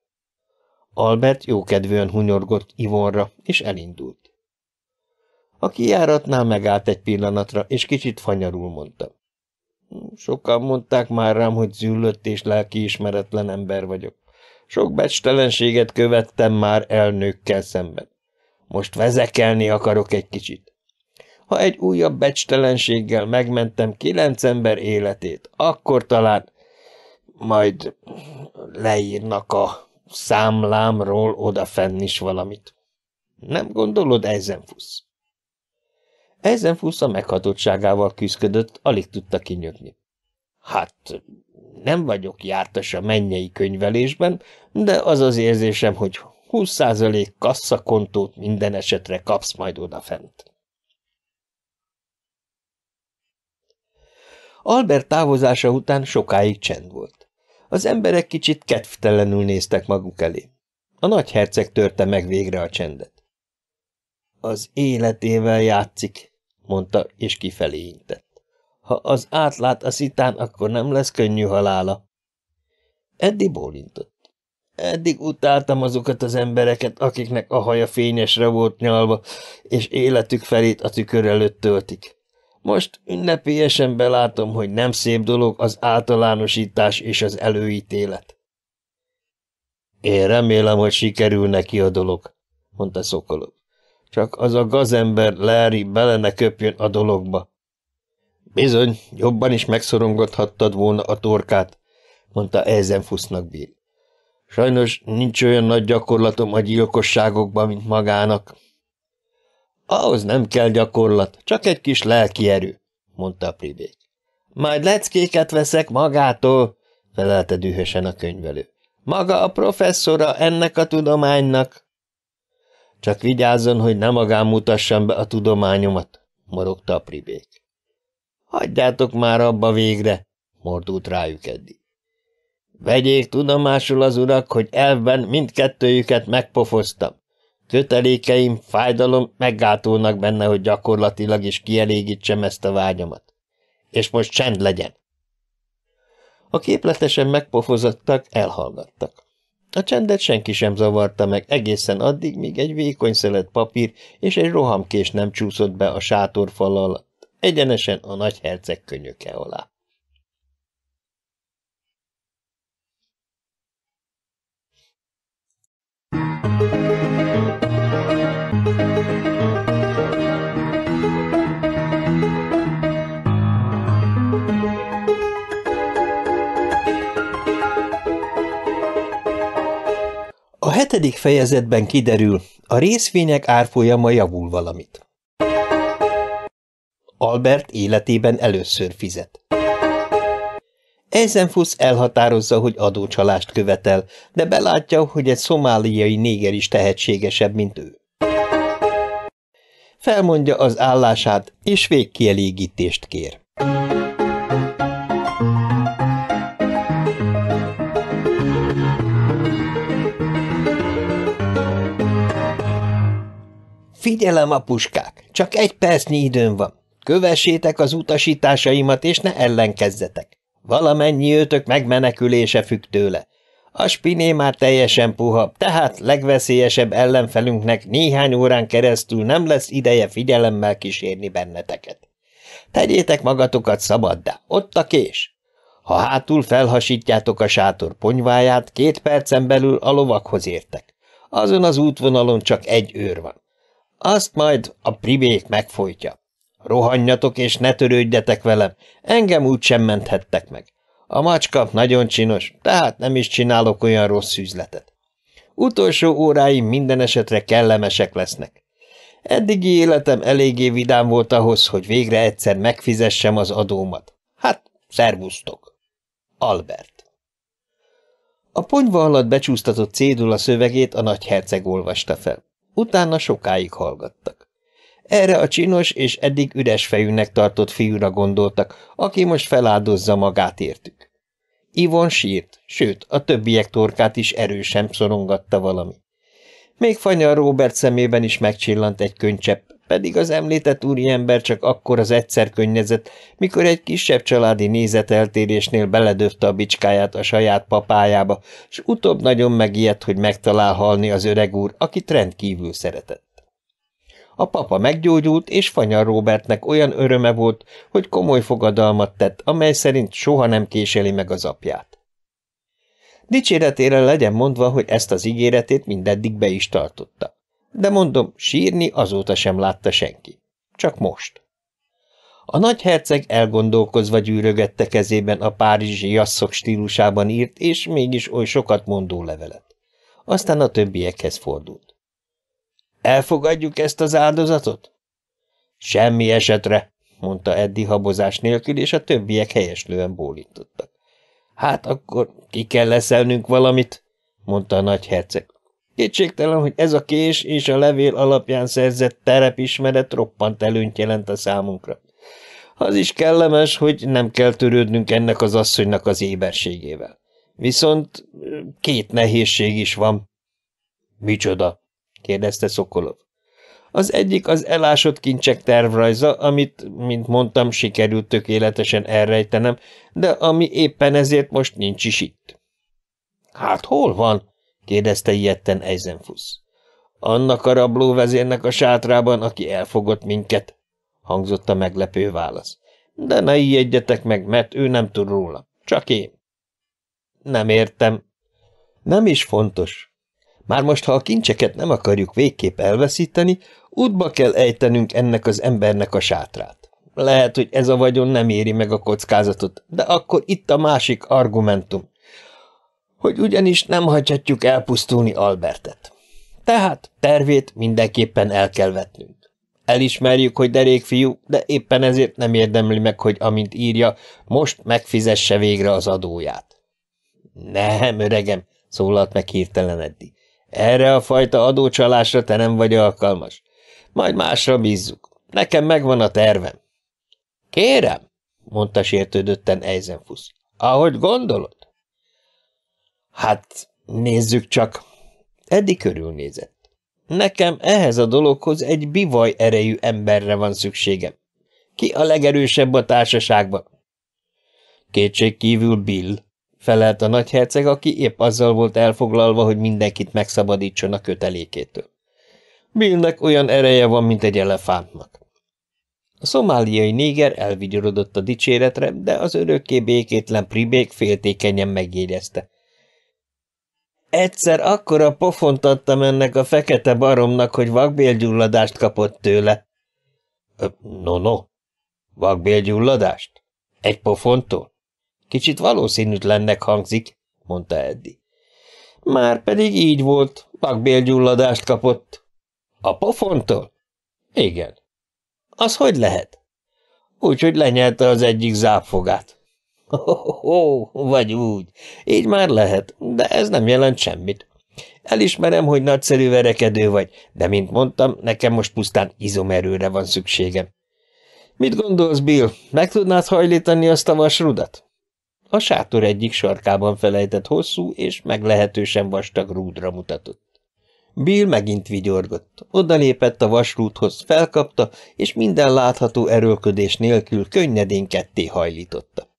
Albert jókedvűen hunyorgott Ivonra, és elindult. A kijáratnál megállt egy pillanatra, és kicsit fanyarul mondta. Sokan mondták már rám, hogy züllött és lelkiismeretlen ember vagyok. Sok becstelenséget követtem már elnőkkel szemben. Most vezekelni akarok egy kicsit. Ha egy újabb becstelenséggel megmentem kilenc ember életét, akkor talán majd leírnak a számlámról odafenn is valamit. Nem gondolod, Eisenfuss? Eisenfuss a meghatottságával küzdött, alig tudta kinyögni. Hát, nem vagyok jártas a mennyei könyvelésben, de az az érzésem, hogy 20% kasszakontót minden esetre kapsz majd odafent. Albert távozása után sokáig csend volt. Az emberek kicsit kedvtelenül néztek maguk elé. A nagy herceg törte meg végre a csendet. Az életével játszik, mondta, és kifelé intett. Ha az átlát a szitán, akkor nem lesz könnyű halála. Eddig bólintott. Eddig utáltam azokat az embereket, akiknek a haja fényesre volt nyalva, és életük felét a tükör előtt töltik. Most ünnepélyesen belátom, hogy nem szép dolog az általánosítás és az előítélet. Én remélem, hogy sikerül neki a dolog, mondta Szokolov. Csak az a gazember Larry bele ne köpjön a dologba. Bizony, jobban is megszorongathattad volna a torkát, mondta Eisenfussnak Bill. Sajnos nincs olyan nagy gyakorlatom a gyilkosságokban, mint magának. Ahhoz nem kell gyakorlat, csak egy kis lelki erő, mondta a pribék. Majd leckéket veszek magától, felelte dühösen a könyvelő. Maga a professzora ennek a tudománynak. Csak vigyázzon, hogy ne magán mutassam be a tudományomat, morogta a pribék. Hagyjátok már abba végre, mordult rájuk eddig. Vegyék tudomásul az urak, hogy elvben mindkettőjüket megpofoztam. Kötelékeim, fájdalom meggátolnak benne, hogy gyakorlatilag is kielégítsem ezt a vágyamat. És most csend legyen. A képletesen megpofozottak elhallgattak. A csendet senki sem zavarta meg egészen addig, míg egy vékony szelet papír és egy rohamkés nem csúszott be a sátorfal alatt, egyenesen a nagy herceg könyöke alá. A hetedik fejezetben kiderül, A részvények árfolyama javul valamit. Albert életében először fizet. Eisenfuss elhatározza, hogy adócsalást követel, de belátja, hogy egy szomáliai néger is tehetségesebb, mint ő. Felmondja az állását, és végkielégítést kér. Figyelem, apuskák, csak egy percnyi időm van. Kövessétek az utasításaimat, és ne ellenkezzetek. Valamennyi őtök megmenekülése függ tőle. A spiné már teljesen puha, tehát legveszélyesebb ellenfelünknek néhány órán keresztül nem lesz ideje figyelemmel kísérni benneteket. Tegyétek magatokat szabaddá, ott a kés. Ha hátul felhasítjátok a sátor ponyváját, két percen belül a lovakhoz értek. Azon az útvonalon csak egy őr van. Azt majd a pribék megfojtja. Rohanjatok és ne törődjetek velem, engem úgy sem menthettek meg. A macska nagyon csinos, tehát nem is csinálok olyan rossz üzletet. Utolsó óráim minden esetre kellemesek lesznek. Eddigi életem eléggé vidám volt ahhoz, hogy végre egyszer megfizessem az adómat. Hát, szervusztok! Albert A ponyva alatt becsúsztatott cédula szövegét a nagyherceg olvasta fel. Utána sokáig hallgattak. Erre a csinos és eddig üres fejűnek tartott fiúra gondoltak, aki most feláldozza magát értük. Ivon sírt, sőt, a többiek torkát is erősen szorongatta valami. Még Fanyar Robert szemében is megcsillant egy könycsepp, pedig az említett úriember csak akkor az egyszer könnyezett, mikor egy kisebb családi nézeteltérésnél beledöfte a bicskáját a saját papájába, s utóbb nagyon megijedt, hogy megtalál halni az öreg úr, akit rendkívül szeretett. A papa meggyógyult, és Fanyar Robertnek olyan öröme volt, hogy komoly fogadalmat tett, amely szerint soha nem késeli meg az apját. Dicséretére legyen mondva, hogy ezt az ígéretét mindeddig be is tartotta. De mondom, sírni azóta sem látta senki. Csak most. A nagyherceg elgondolkozva gyűrögette kezében a párizsi jasszok stílusában írt, és mégis oly sokat mondó levelet. Aztán a többiekhez fordult. Elfogadjuk ezt az áldozatot? Semmi esetre, mondta Eddi habozás nélkül, és a többiek helyeslően bólintottak. Hát akkor ki kell leszelnünk valamit, mondta a nagyherceg. Kétségtelen, hogy ez a kés és a levél alapján szerzett terepismeret roppant előnyt jelent a számunkra. Az is kellemes, hogy nem kell törődnünk ennek az asszonynak az éberségével. Viszont két nehézség is van. Micsoda? kérdezte Szokolov. Az egyik az elásott kincsek tervrajza, amit, mint mondtam, sikerült tökéletesen elrejtenem, de ami éppen ezért most nincs is itt. Hát hol van? Kérdezte ilyetten Eisenfuss. Annak a rablóvezérnek a sátrában, aki elfogott minket, hangzott a meglepő válasz. De ne ijedjetek meg, mert ő nem tud róla. Csak én. Nem értem. Nem is fontos. Már most, ha a kincseket nem akarjuk végképp elveszíteni, útba kell ejtenünk ennek az embernek a sátrát. Lehet, hogy ez a vagyon nem éri meg a kockázatot, de akkor itt a másik argumentum, hogy ugyanis nem hagyhatjuk elpusztulni Albertet. Tehát tervét mindenképpen el kell vetnünk. Elismerjük, hogy derék fiú, de éppen ezért nem érdemli meg, hogy amint írja, most megfizesse végre az adóját. Nem, öregem, szólalt meg hirtelen Eddi. Erre a fajta adócsalásra te nem vagy alkalmas. Majd másra bízzuk. Nekem megvan a tervem. Kérem, mondta sértődötten Eisenfuss. Ahogy gondolod? Hát, nézzük csak. Eddig körülnézett. Nekem ehhez a dologhoz egy bivaj erejű emberre van szükségem. Ki a legerősebb a társaságban? Kétség kívül Bill, felelt a nagyherceg, aki épp azzal volt elfoglalva, hogy mindenkit megszabadítson a kötelékétől. Billnek olyan ereje van, mint egy elefántnak. A szomáliai néger elvigyorodott a dicséretre, de az örökké békétlen pribék féltékenyen megjegyezte. Egyszer akkora pofont adtam ennek a fekete baromnak, hogy vakbélgyulladást kapott tőle. No, no. Vakbélgyulladást? Egy pofontól? Kicsit valószínűtlennek hangzik, mondta Eddi. Már pedig így volt, vakbélgyulladást kapott. A pofontól? Igen. Az hogy lehet? Úgy, hogy lenyelte az egyik zápfogát. Oh, vagy úgy. Így már lehet, de ez nem jelent semmit. Elismerem, hogy nagyszerű verekedő vagy, de, mint mondtam, nekem most pusztán izomerőre van szükségem. Mit gondolsz, Bill, meg tudnád hajlítani azt a vasrudat? A sátor egyik sarkában felejtett hosszú és meglehetősen vastag rúdra mutatott. Bill megint vigyorgott. Odalépett a vasrúthoz, felkapta, és minden látható erőlködés nélkül könnyedén ketté hajlította.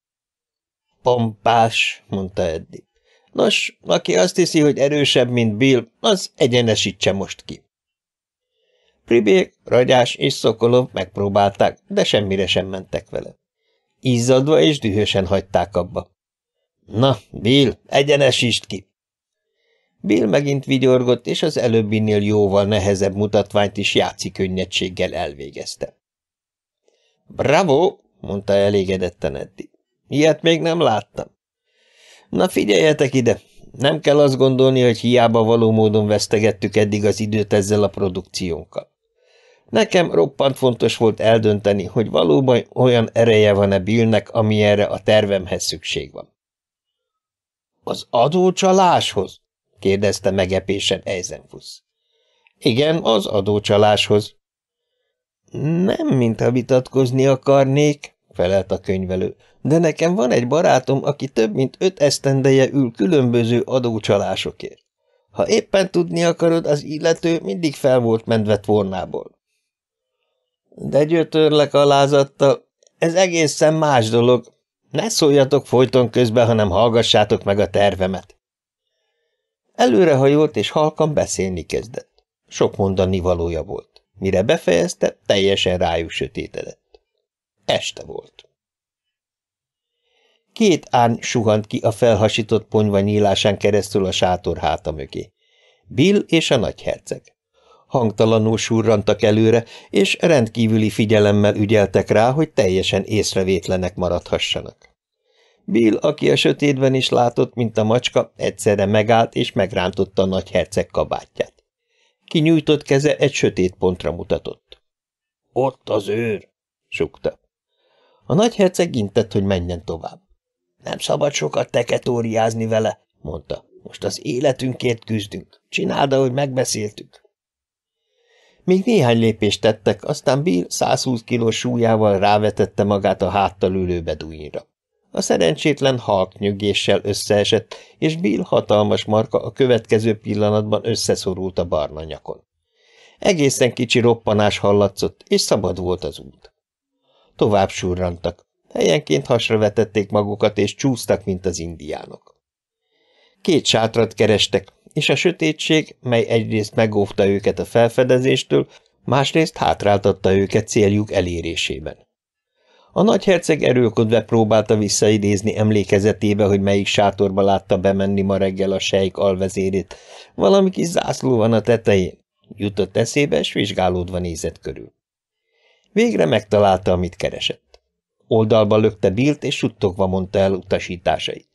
Pompás, mondta Eddi. Nos, aki azt hiszi, hogy erősebb, mint Bill, az egyenesítse most ki. Pribék, Ragyás és Szokolov megpróbálták, de semmire sem mentek vele. Izzadva és dühösen hagyták abba. Na, Bill, egyenesítsd ki! Bill megint vigyorgott, és az előbbinél jóval nehezebb mutatványt is játszik könnyedséggel elvégezte. Bravo, mondta elégedetten Eddi. Ilyet még nem láttam. Na figyeljetek ide, nem kell azt gondolni, hogy hiába való módon vesztegettük eddig az időt ezzel a produkciónkkal. Nekem roppant fontos volt eldönteni, hogy valóban olyan ereje van-e Billnek, ami erre a tervemhez szükség van. Az adócsaláshoz? kérdezte megepésen Eisenfuss. Igen, az adócsaláshoz. Nem, mintha vitatkozni akarnék, felelt a könyvelő, de nekem van egy barátom, aki több mint öt esztendeje ül különböző adócsalásokért. Ha éppen tudni akarod, az illető mindig fel volt mentve tornából. De gyötörlek alázattal, ez egészen más dolog. Ne szóljatok folyton közben, hanem hallgassátok meg a tervemet. Előrehajolt és halkan beszélni kezdett. Sok mondani valója volt. Mire befejezte, teljesen rájuk sötétedett. Este volt. Két árny suhant ki a felhasított ponyva nyílásán keresztül a sátor háta mögé. Bill és a nagyherceg. Hangtalanul surrantak előre, és rendkívüli figyelemmel ügyeltek rá, hogy teljesen észrevétlenek maradhassanak. Bill, aki a sötétben is látott, mint a macska, egyszerre megállt és megrántotta a nagyherceg kabátját. Kinyújtott keze egy sötét pontra mutatott. – Ott az őr! – sukta. A nagyherceg intett, hogy menjen tovább. – Nem szabad sokat teketóriázni vele – mondta. – Most az életünkért küzdünk. Csináld, ahogy megbeszéltük. Még néhány lépést tettek, aztán Bill 120 kilós súlyával rávetette magát a háttal ülő beduinra. A szerencsétlen halk nyögéssel összeesett, és Bill hatalmas marka a következő pillanatban összeszorult a barna nyakon. Egészen kicsi roppanás hallatszott, és szabad volt az út. Tovább surrantak. Helyenként hasra vetették magukat, és csúsztak, mint az indiánok. Két sátrat kerestek, és a sötétség, mely egyrészt megóvta őket a felfedezéstől, másrészt hátráltatta őket céljuk elérésében. A nagyherceg erőlködve próbálta visszaidézni emlékezetébe, hogy melyik sátorba látta bemenni ma reggel a sejk alvezérét. Valami kis zászló van a tetején. Jutott eszébe, és vizsgálódva nézett körül. Végre megtalálta, amit keresett. Oldalba lökte Billt, és suttogva mondta el utasításait.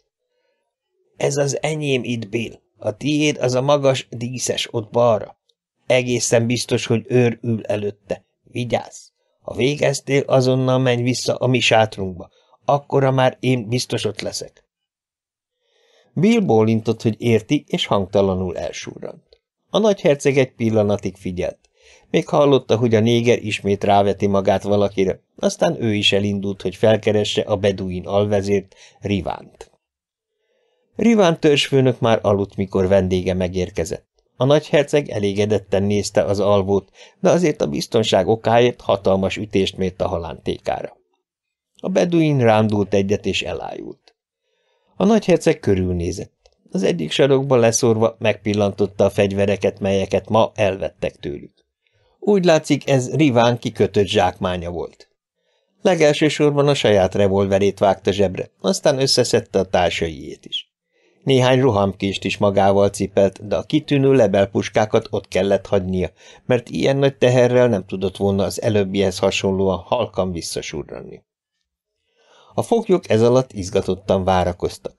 – Ez az enyém itt, Bill. A tiéd az a magas, díszes ott balra. Egészen biztos, hogy őr ül előtte. Vigyázz! Ha végeztél, azonnal menj vissza a mi sátrunkba. Akkora már én biztos ott leszek. Bill bólintott, hogy érti, és hangtalanul elsúrrant. A nagyherceg egy pillanatig figyelt. Még hallotta, hogy a néger ismét ráveti magát valakire, aztán ő is elindult, hogy felkeresse a beduin alvezért, Rivánt. Riván törzsfőnök már aludt, mikor vendége megérkezett. A nagyherceg elégedetten nézte az alvót, de azért a biztonság okáért hatalmas ütést mért a halántékára. A beduin rándult egyet és elájult. A nagyherceg körülnézett. Az egyik sarokba leszorva megpillantotta a fegyvereket, melyeket ma elvettek tőlük. Úgy látszik, ez Riván kikötött zsákmánya volt. Legelső sorban a saját revolverét vágta zsebre, aztán összeszedte a társaiét is. Néhány rohamkést is magával cipelt, de a kitűnő lebelpuskákat ott kellett hagynia, mert ilyen nagy teherrel nem tudott volna az előbbihez hasonlóan halkan visszasurranni. A foglyok ez alatt izgatottan várakoztak.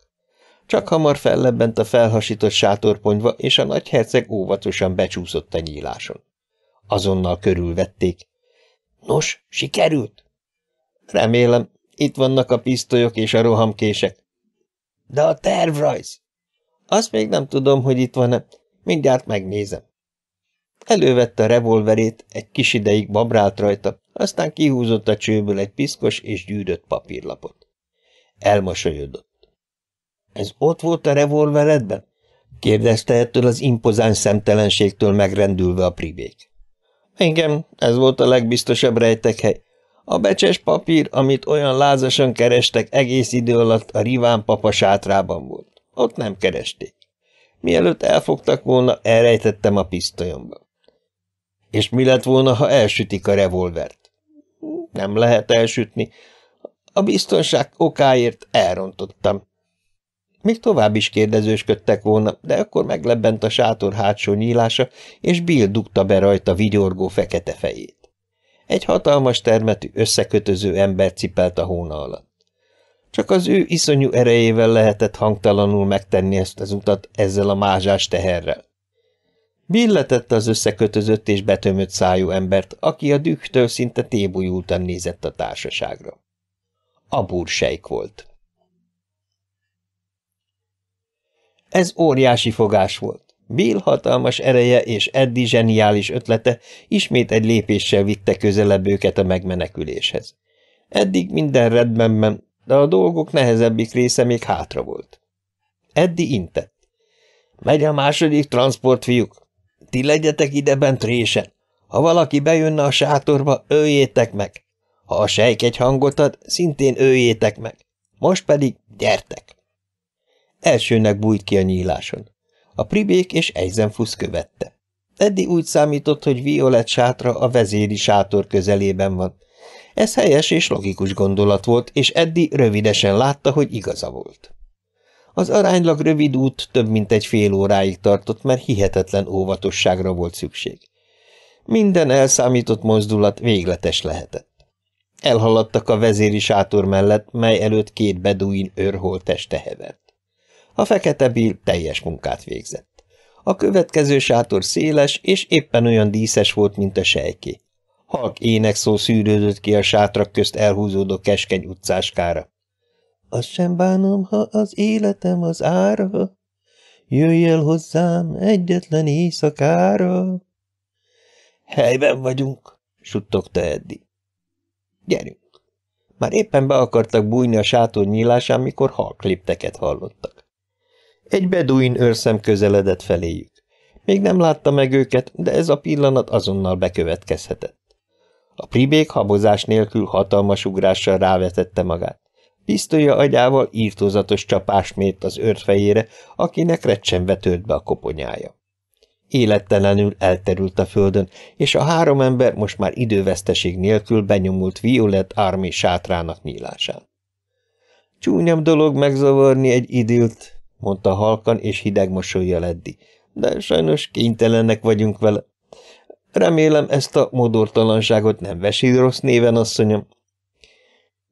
Csak hamar fellebbent a felhasított sátorponyva, és a nagyherceg óvatosan becsúszott a nyíláson. Azonnal körülvették. Nos, sikerült? Remélem, itt vannak a pisztolyok és a rohamkések. De a tervrajz? Azt még nem tudom, hogy itt van-e. Mindjárt megnézem. Elővette a revolverét, egy kis ideig babrált rajta, aztán kihúzott a csőből egy piszkos és gyűrött papírlapot. Elmosolyodott. – Ez ott volt a revolveredben? – kérdezte ettől az impozáns szemtelenségtől megrendülve a pribék. – Igen, ez volt a legbiztosabb rejtekhely. A becses papír, amit olyan lázasan kerestek egész idő alatt a Riván papa sátrában volt. Ott nem keresték. Mielőtt elfogtak volna, elrejtettem a pisztolyomba. És mi lett volna, ha elsütik a revolvert? Nem lehet elsütni. A biztonság okáért elrontottam. Még tovább is kérdezősködtek volna, de akkor meglebbent a sátor hátsó nyílása, és Bill dugta be rajta vigyorgó fekete fejét. Egy hatalmas termetű, összekötöző ember cipelt a hóna alatt. Csak az ő iszonyú erejével lehetett hangtalanul megtenni ezt az utat ezzel a mázsás teherrel. Billetette az összekötözött és betömött szájú embert, aki a dühtől szinte tébújultan nézett a társaságra. A sejk volt. Ez óriási fogás volt. Bill hatalmas ereje és Eddie zseniális ötlete ismét egy lépéssel vitte közelebb őket a megmeneküléshez. Eddig minden rendbenben, de a dolgok nehezebbik része még hátra volt. Eddie intett. Megy a második transport, fiúk. Ti legyetek ide bent. Ha valaki bejönne a sátorba, öljétek meg. Ha a sejk egy hangot ad, szintén öljétek meg. Most pedig gyertek! Elsőnek bújt ki a nyíláson. A pribék és Eisenfuss követte. Eddi úgy számított, hogy Violet sátra a vezéri sátor közelében van. Ez helyes és logikus gondolat volt, és Eddi rövidesen látta, hogy igaza volt. Az aránylag rövid út több mint egy fél óráig tartott, mert hihetetlen óvatosságra volt szükség. Minden elszámított mozdulat végletes lehetett. Elhaladtak a vezéri sátor mellett, mely előtt két beduin őrholteste hevert. A fekete Bill teljes munkát végzett. A következő sátor széles és éppen olyan díszes volt, mint a sejké. Halk énekszó szűrődött ki a sátrak közt elhúzódó keskeny utcáskára. Azt sem bánom, ha az életem az ára, jöjj el hozzám egyetlen éjszakára. Helyben vagyunk, suttogta Eddi. Gyerünk. Már éppen be akartak bújni a sátor nyílásán, mikor halklipteket hallottak. Egy beduin őrszem közeledett feléjük. Még nem látta meg őket, de ez a pillanat azonnal bekövetkezhetett. A pribék habozás nélkül hatalmas ugrással rávetette magát. Pisztolya agyával írtózatos csapást mért az őrfejére, akinek recsenve tört be a koponyája. Élettelenül elterült a földön, és a három ember most már időveszteség nélkül benyomult Violet Army sátrának nyílásán. Csúnyam dolog megzavarni egy idilt, mondta halkan és hideg mosolya leddi, de sajnos kénytelenek vagyunk vele. Remélem ezt a modortalanságot nem vesi rossz néven, asszonyom.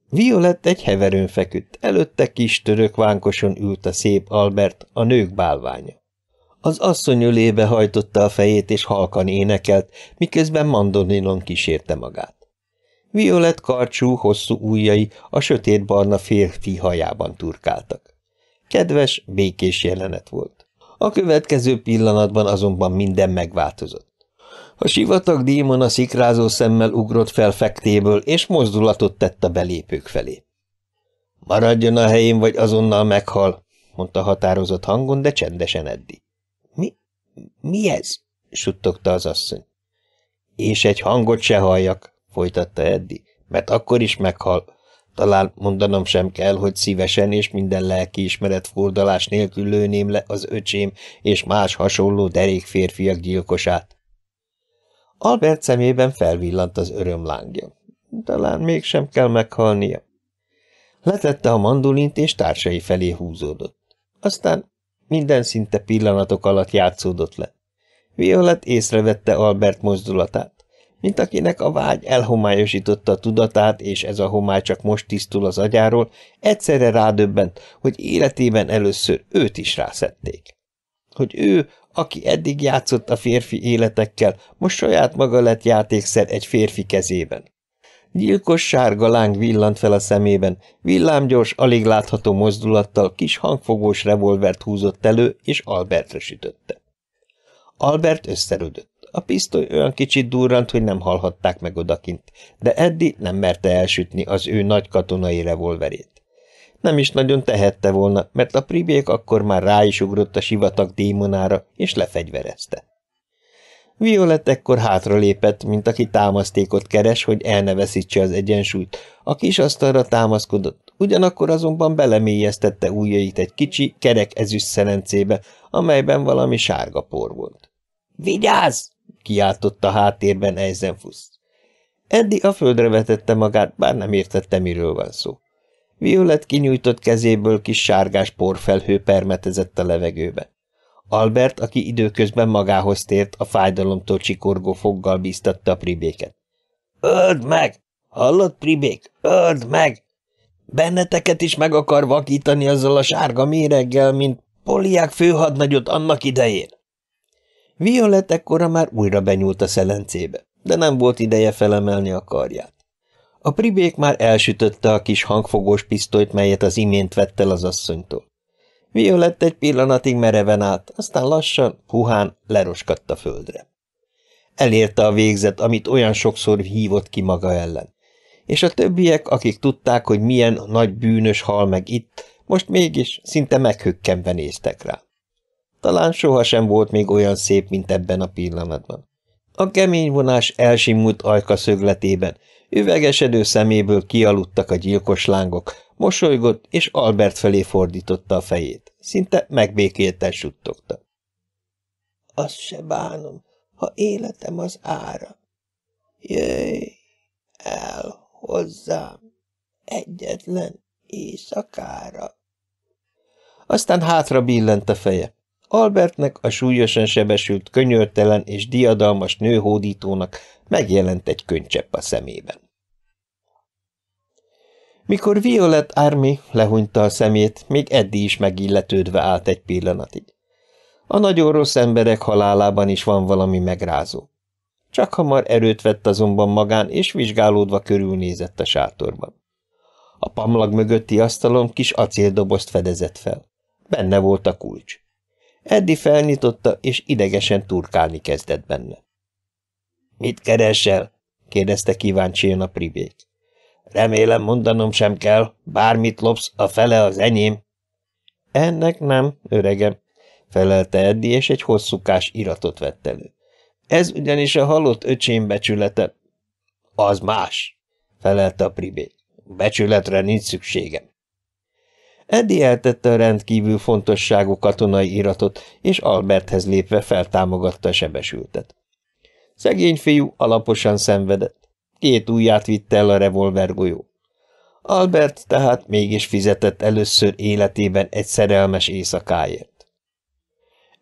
Violett egy heverőn feküdt, előtte kis török vánkoson ült a szép Albert, a nők bálványa. Az asszony ölébe hajtotta a fejét és halkan énekelt, miközben mandolinin kísérte magát. Violett karcsú, hosszú ujjai a sötétbarna férfi hajában turkáltak. Kedves, békés jelenet volt. A következő pillanatban azonban minden megváltozott. A sivatag dímon a szikrázó szemmel ugrott fel fektéből, és mozdulatot tett a belépők felé. – Maradjon a helyén, vagy azonnal meghal – mondta határozott hangon, de csendesen Eddi. – Mi? Mi ez? – suttogta az asszony. – És egy hangot se halljak – folytatta Eddi, – mert akkor is meghal. Talán mondanom sem kell, hogy szívesen és minden lelkiismeret fordalás nélkül lőném le az öcsém és más hasonló derék férfiak gyilkosát. Albert szemében felvillant az örömlángja. Talán mégsem kell meghalnia. Letette a mandolint, és társai felé húzódott. Aztán minden szinte pillanatok alatt játszódott le. Violet észrevette Albert mozdulatát, mint akinek a vágy elhomályosította a tudatát, és ez a homály csak most tisztul az agyáról, egyszerre rádöbbent, hogy életében először őt is rászették. hogy ő, aki eddig játszott a férfi életekkel, most saját maga lett játékszer egy férfi kezében. Gyilkos sárga láng villant fel a szemében, villámgyors, alig látható mozdulattal kis hangfogós revolvert húzott elő, és Albertre sütötte. Albert összerődött. A pisztoly olyan kicsit durrant, hogy nem hallhatták meg odakint, de Eddi nem merte elsütni az ő nagy katonai revolverét. Nem is nagyon tehette volna, mert a pribék akkor már rá is ugrott a sivatag démonára, és lefegyverezte. Violet ekkor hátralépett, mint aki támasztékot keres, hogy el ne veszítse az egyensúlyt. A kis asztalra támaszkodott, ugyanakkor azonban belemélyeztette ujjait egy kicsi, kerek ezüst szelencébe, amelyben valami sárga por volt. – Vigyázz! – kiáltotta háttérben Eisenfuss. Eddi a földre vetette magát, bár nem értette, miről van szó. Violet kinyújtott kezéből kis sárgás porfelhő permetezett a levegőbe. Albert, aki időközben magához tért, a fájdalomtól csikorgó foggal bíztatta a pribéket. – Öld meg! Hallott, pribék? Öld meg! Benneteket is meg akar vakítani azzal a sárga méreggel, mint Poliák főhadnagyot annak idején. Violet ekkora már újra benyúlt a szelencébe, de nem volt ideje felemelni a karját. A pribék már elsütötte a kis hangfogós pisztolyt, melyet az imént vett el az asszonytól. Violett egy pillanatig mereven állt, aztán lassan, puhán leroskadt a földre. Elérte a végzet, amit olyan sokszor hívott ki maga ellen. És a többiek, akik tudták, hogy milyen nagy bűnös hal meg itt, most mégis szinte meghökkenve néztek rá. Talán sohasem volt még olyan szép, mint ebben a pillanatban. A kemény vonás elsimult ajka szögletében, üvegesedő szeméből kialudtak a gyilkos lángok, mosolygott, és Albert felé fordította a fejét. Szinte megbékélten suttogta. Azt se bánom, ha életem az ára. Jöjj el hozzám egyetlen éjszakára. Aztán hátra billent a feje. Albertnek, a súlyosan sebesült, könyörtelen és diadalmas nőhódítónak megjelent egy könycsepp a szemében. Mikor Violet Army lehunyta a szemét, még Eddi is megilletődve állt egy pillanatig. A nagyon rossz emberek halálában is van valami megrázó. Csak hamar erőt vett azonban magán, és vizsgálódva körülnézett a sátorban. A pamlag mögötti asztalon kis acéldobozt fedezett fel. Benne volt a kulcs. Eddi felnyitotta, és idegesen turkálni kezdett benne. – Mit keresel? – kérdezte kíváncsian a pribék. – Remélem mondanom sem kell, bármit lopsz, a fele az enyém. – Ennek nem, öregem – felelte Eddi, és egy hosszúkás iratot vett elő. – Ez ugyanis a halott öcsém becsülete. – Az más – felelte a pribék. – Becsületre nincs szükségem. Eddi eltette a rendkívül fontosságú katonai iratot, és Alberthez lépve feltámogatta a sebesültet. Szegény fiú alaposan szenvedett. Két ujját vitte el a revolvergolyó. Albert tehát mégis fizetett először életében egy szerelmes éjszakáért.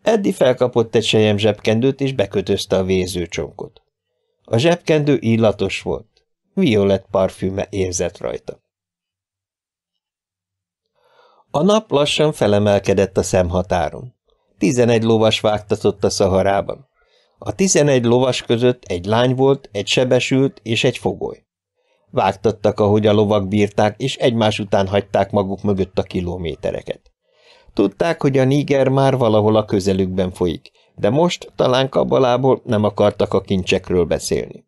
Eddi felkapott egy sejem zsebkendőt, és bekötözte a vézőcsonkot. A zsebkendő illatos volt. Violett parfüme érzett rajta. A nap lassan felemelkedett a szemhatáron. Tizenegy lovas vágtatott a szaharában. A tizenegy lovas között egy lány volt, egy sebesült és egy fogoly. Vágtattak, ahogy a lovak bírták, és egymás után hagyták maguk mögött a kilométereket. Tudták, hogy a níger már valahol a közelükben folyik, de most talán kabalából nem akartak a kincsekről beszélni.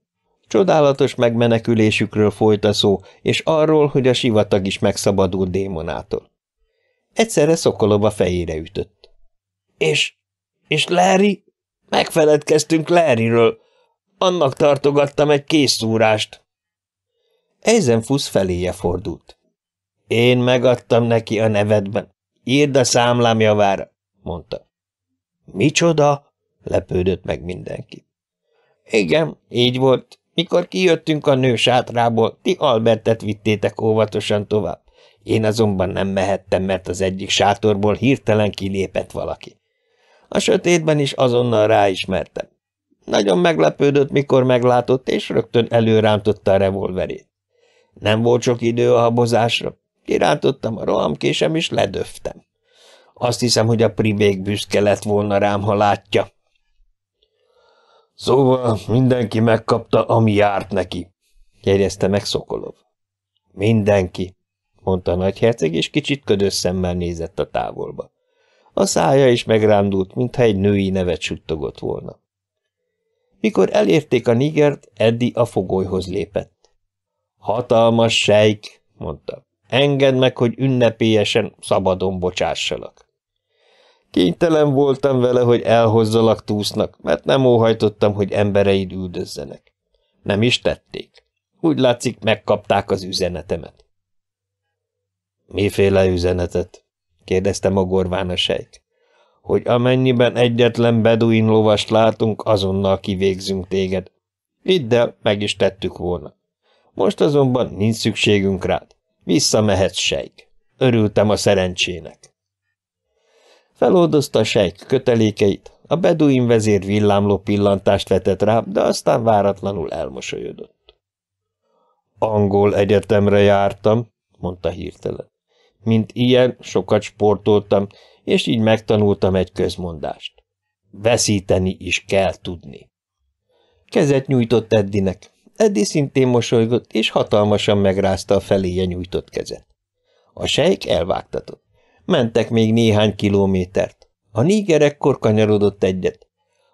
Csodálatos megmenekülésükről folyt a szó, és arról, hogy a sivatag is megszabadult démonától. Egyszerre Szokolova fejére ütött. És, és Larry? Megfeledkeztünk Larryről. Annak tartogattam egy készszúrást. Eisenfuss feléje fordult. Én megadtam neki a nevedben. Írd a számlám javára, mondta. Micsoda? lepődött meg mindenki. Igen, így volt. Mikor kijöttünk a nő sátrából, ti Albertet vittétek óvatosan tovább. Én azonban nem mehettem, mert az egyik sátorból hirtelen kilépett valaki. A sötétben is azonnal ráismertem. Nagyon meglepődött, mikor meglátott, és rögtön előrántotta a revolverét. Nem volt sok idő a habozásra. Kirántottam a rohamkésem, és ledöftem. Azt hiszem, hogy a pribék büszke lett volna rám, ha látja. Szóval mindenki megkapta, ami járt neki, jegyezte meg Szokolov. Mindenki, mondta a nagyherceg, és kicsit ködös szemmel nézett a távolba. A szája is megrándult, mintha egy női nevet suttogott volna. Mikor elérték a nigert, Eddi a fogolyhoz lépett. Hatalmas sejk, mondta. Engedd meg, hogy ünnepélyesen szabadon bocsássalak. Kénytelen voltam vele, hogy elhozzalak túsznak, mert nem óhajtottam, hogy embereid üldözzenek. Nem is tették. Úgy látszik, megkapták az üzenetemet. Miféle üzenetet? kérdezte magorván a sejk. Hogy amennyiben egyetlen beduin lovast látunk, azonnal kivégzünk téged. Idd el, meg is tettük volna. Most azonban nincs szükségünk rád. Visszamehetsz, sejk. Örültem a szerencsének. Feloldozta a sejk kötelékeit, a beduin vezér villámló pillantást vetett rá, de aztán váratlanul elmosolyodott. Angol egyetemre jártam, mondta hirtelen. Mint ilyen, sokat sportoltam, és így megtanultam egy közmondást. Veszíteni is kell tudni. Kezet nyújtott Eddinek. Eddi szintén mosolygott, és hatalmasan megrázta a feléje nyújtott kezet. A sejk elvágtatott. Mentek még néhány kilométert. A níger ekkor kanyarodott egyet.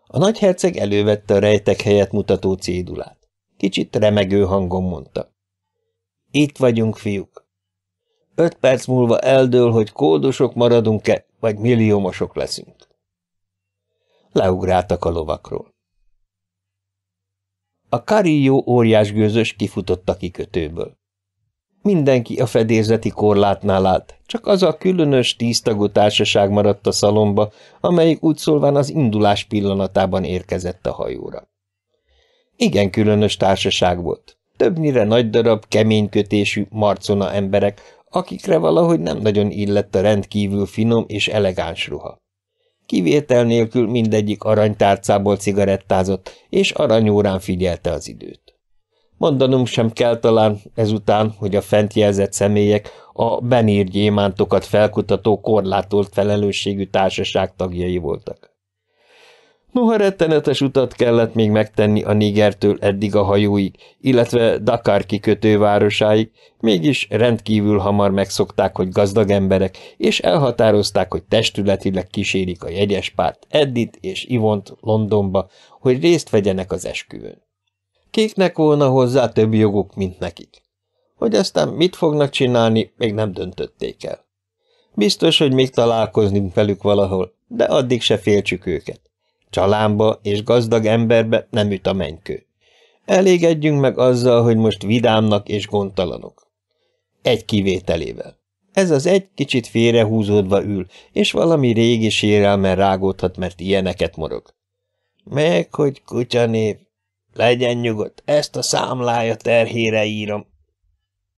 A nagyherceg elővette a rejtek helyet mutató cédulát. Kicsit remegő hangon mondta. Itt vagyunk, fiúk. Öt perc múlva eldől, hogy kódosok maradunk-e, vagy milliómosok leszünk. Leugráltak a lovakról. A karijó óriásgőzös kifutott a kikötőből. Mindenki a fedélzeti korlátnál állt, csak az a különös tíztagú társaság maradt a szalomba, amelyik úgy az indulás pillanatában érkezett a hajóra. Igen különös társaság volt. Többnyire nagy darab, keménykötésű, marcona emberek, akikre valahogy nem nagyon illett a rendkívül finom és elegáns ruha. Kivétel nélkül mindegyik aranytárcából cigarettázott, és aranyórán figyelte az időt. Mondanom sem kell talán ezután, hogy a fent jelzett személyek a benír gyémántokat felkutató korlátolt felelősségű társaság tagjai voltak. Noha rettenetes utat kellett még megtenni a Nigertől eddig a hajóig, illetve Dakar kikötővárosáig, mégis rendkívül hamar megszokták, hogy gazdag emberek, és elhatározták, hogy testületileg kísérik a jegyes párt Eddit és Ivont Londonba, hogy részt vegyenek az esküvőn. Kéknek volna hozzá több joguk, mint nekik. Hogy aztán mit fognak csinálni, még nem döntötték el. Biztos, hogy még találkozni velük valahol, de addig se féltsük őket. Csalámba és gazdag emberbe nem üt a mennykő. Elégedjünk meg azzal, hogy most vidámnak és gondtalanok. Egy kivételével. Ez az egy kicsit félrehúzódva ül, és valami régi sérelmen rágódhat, mert ilyeneket morog. Meg, hogy kutyanév. Legyen nyugodt, ezt a számlája terhére írom.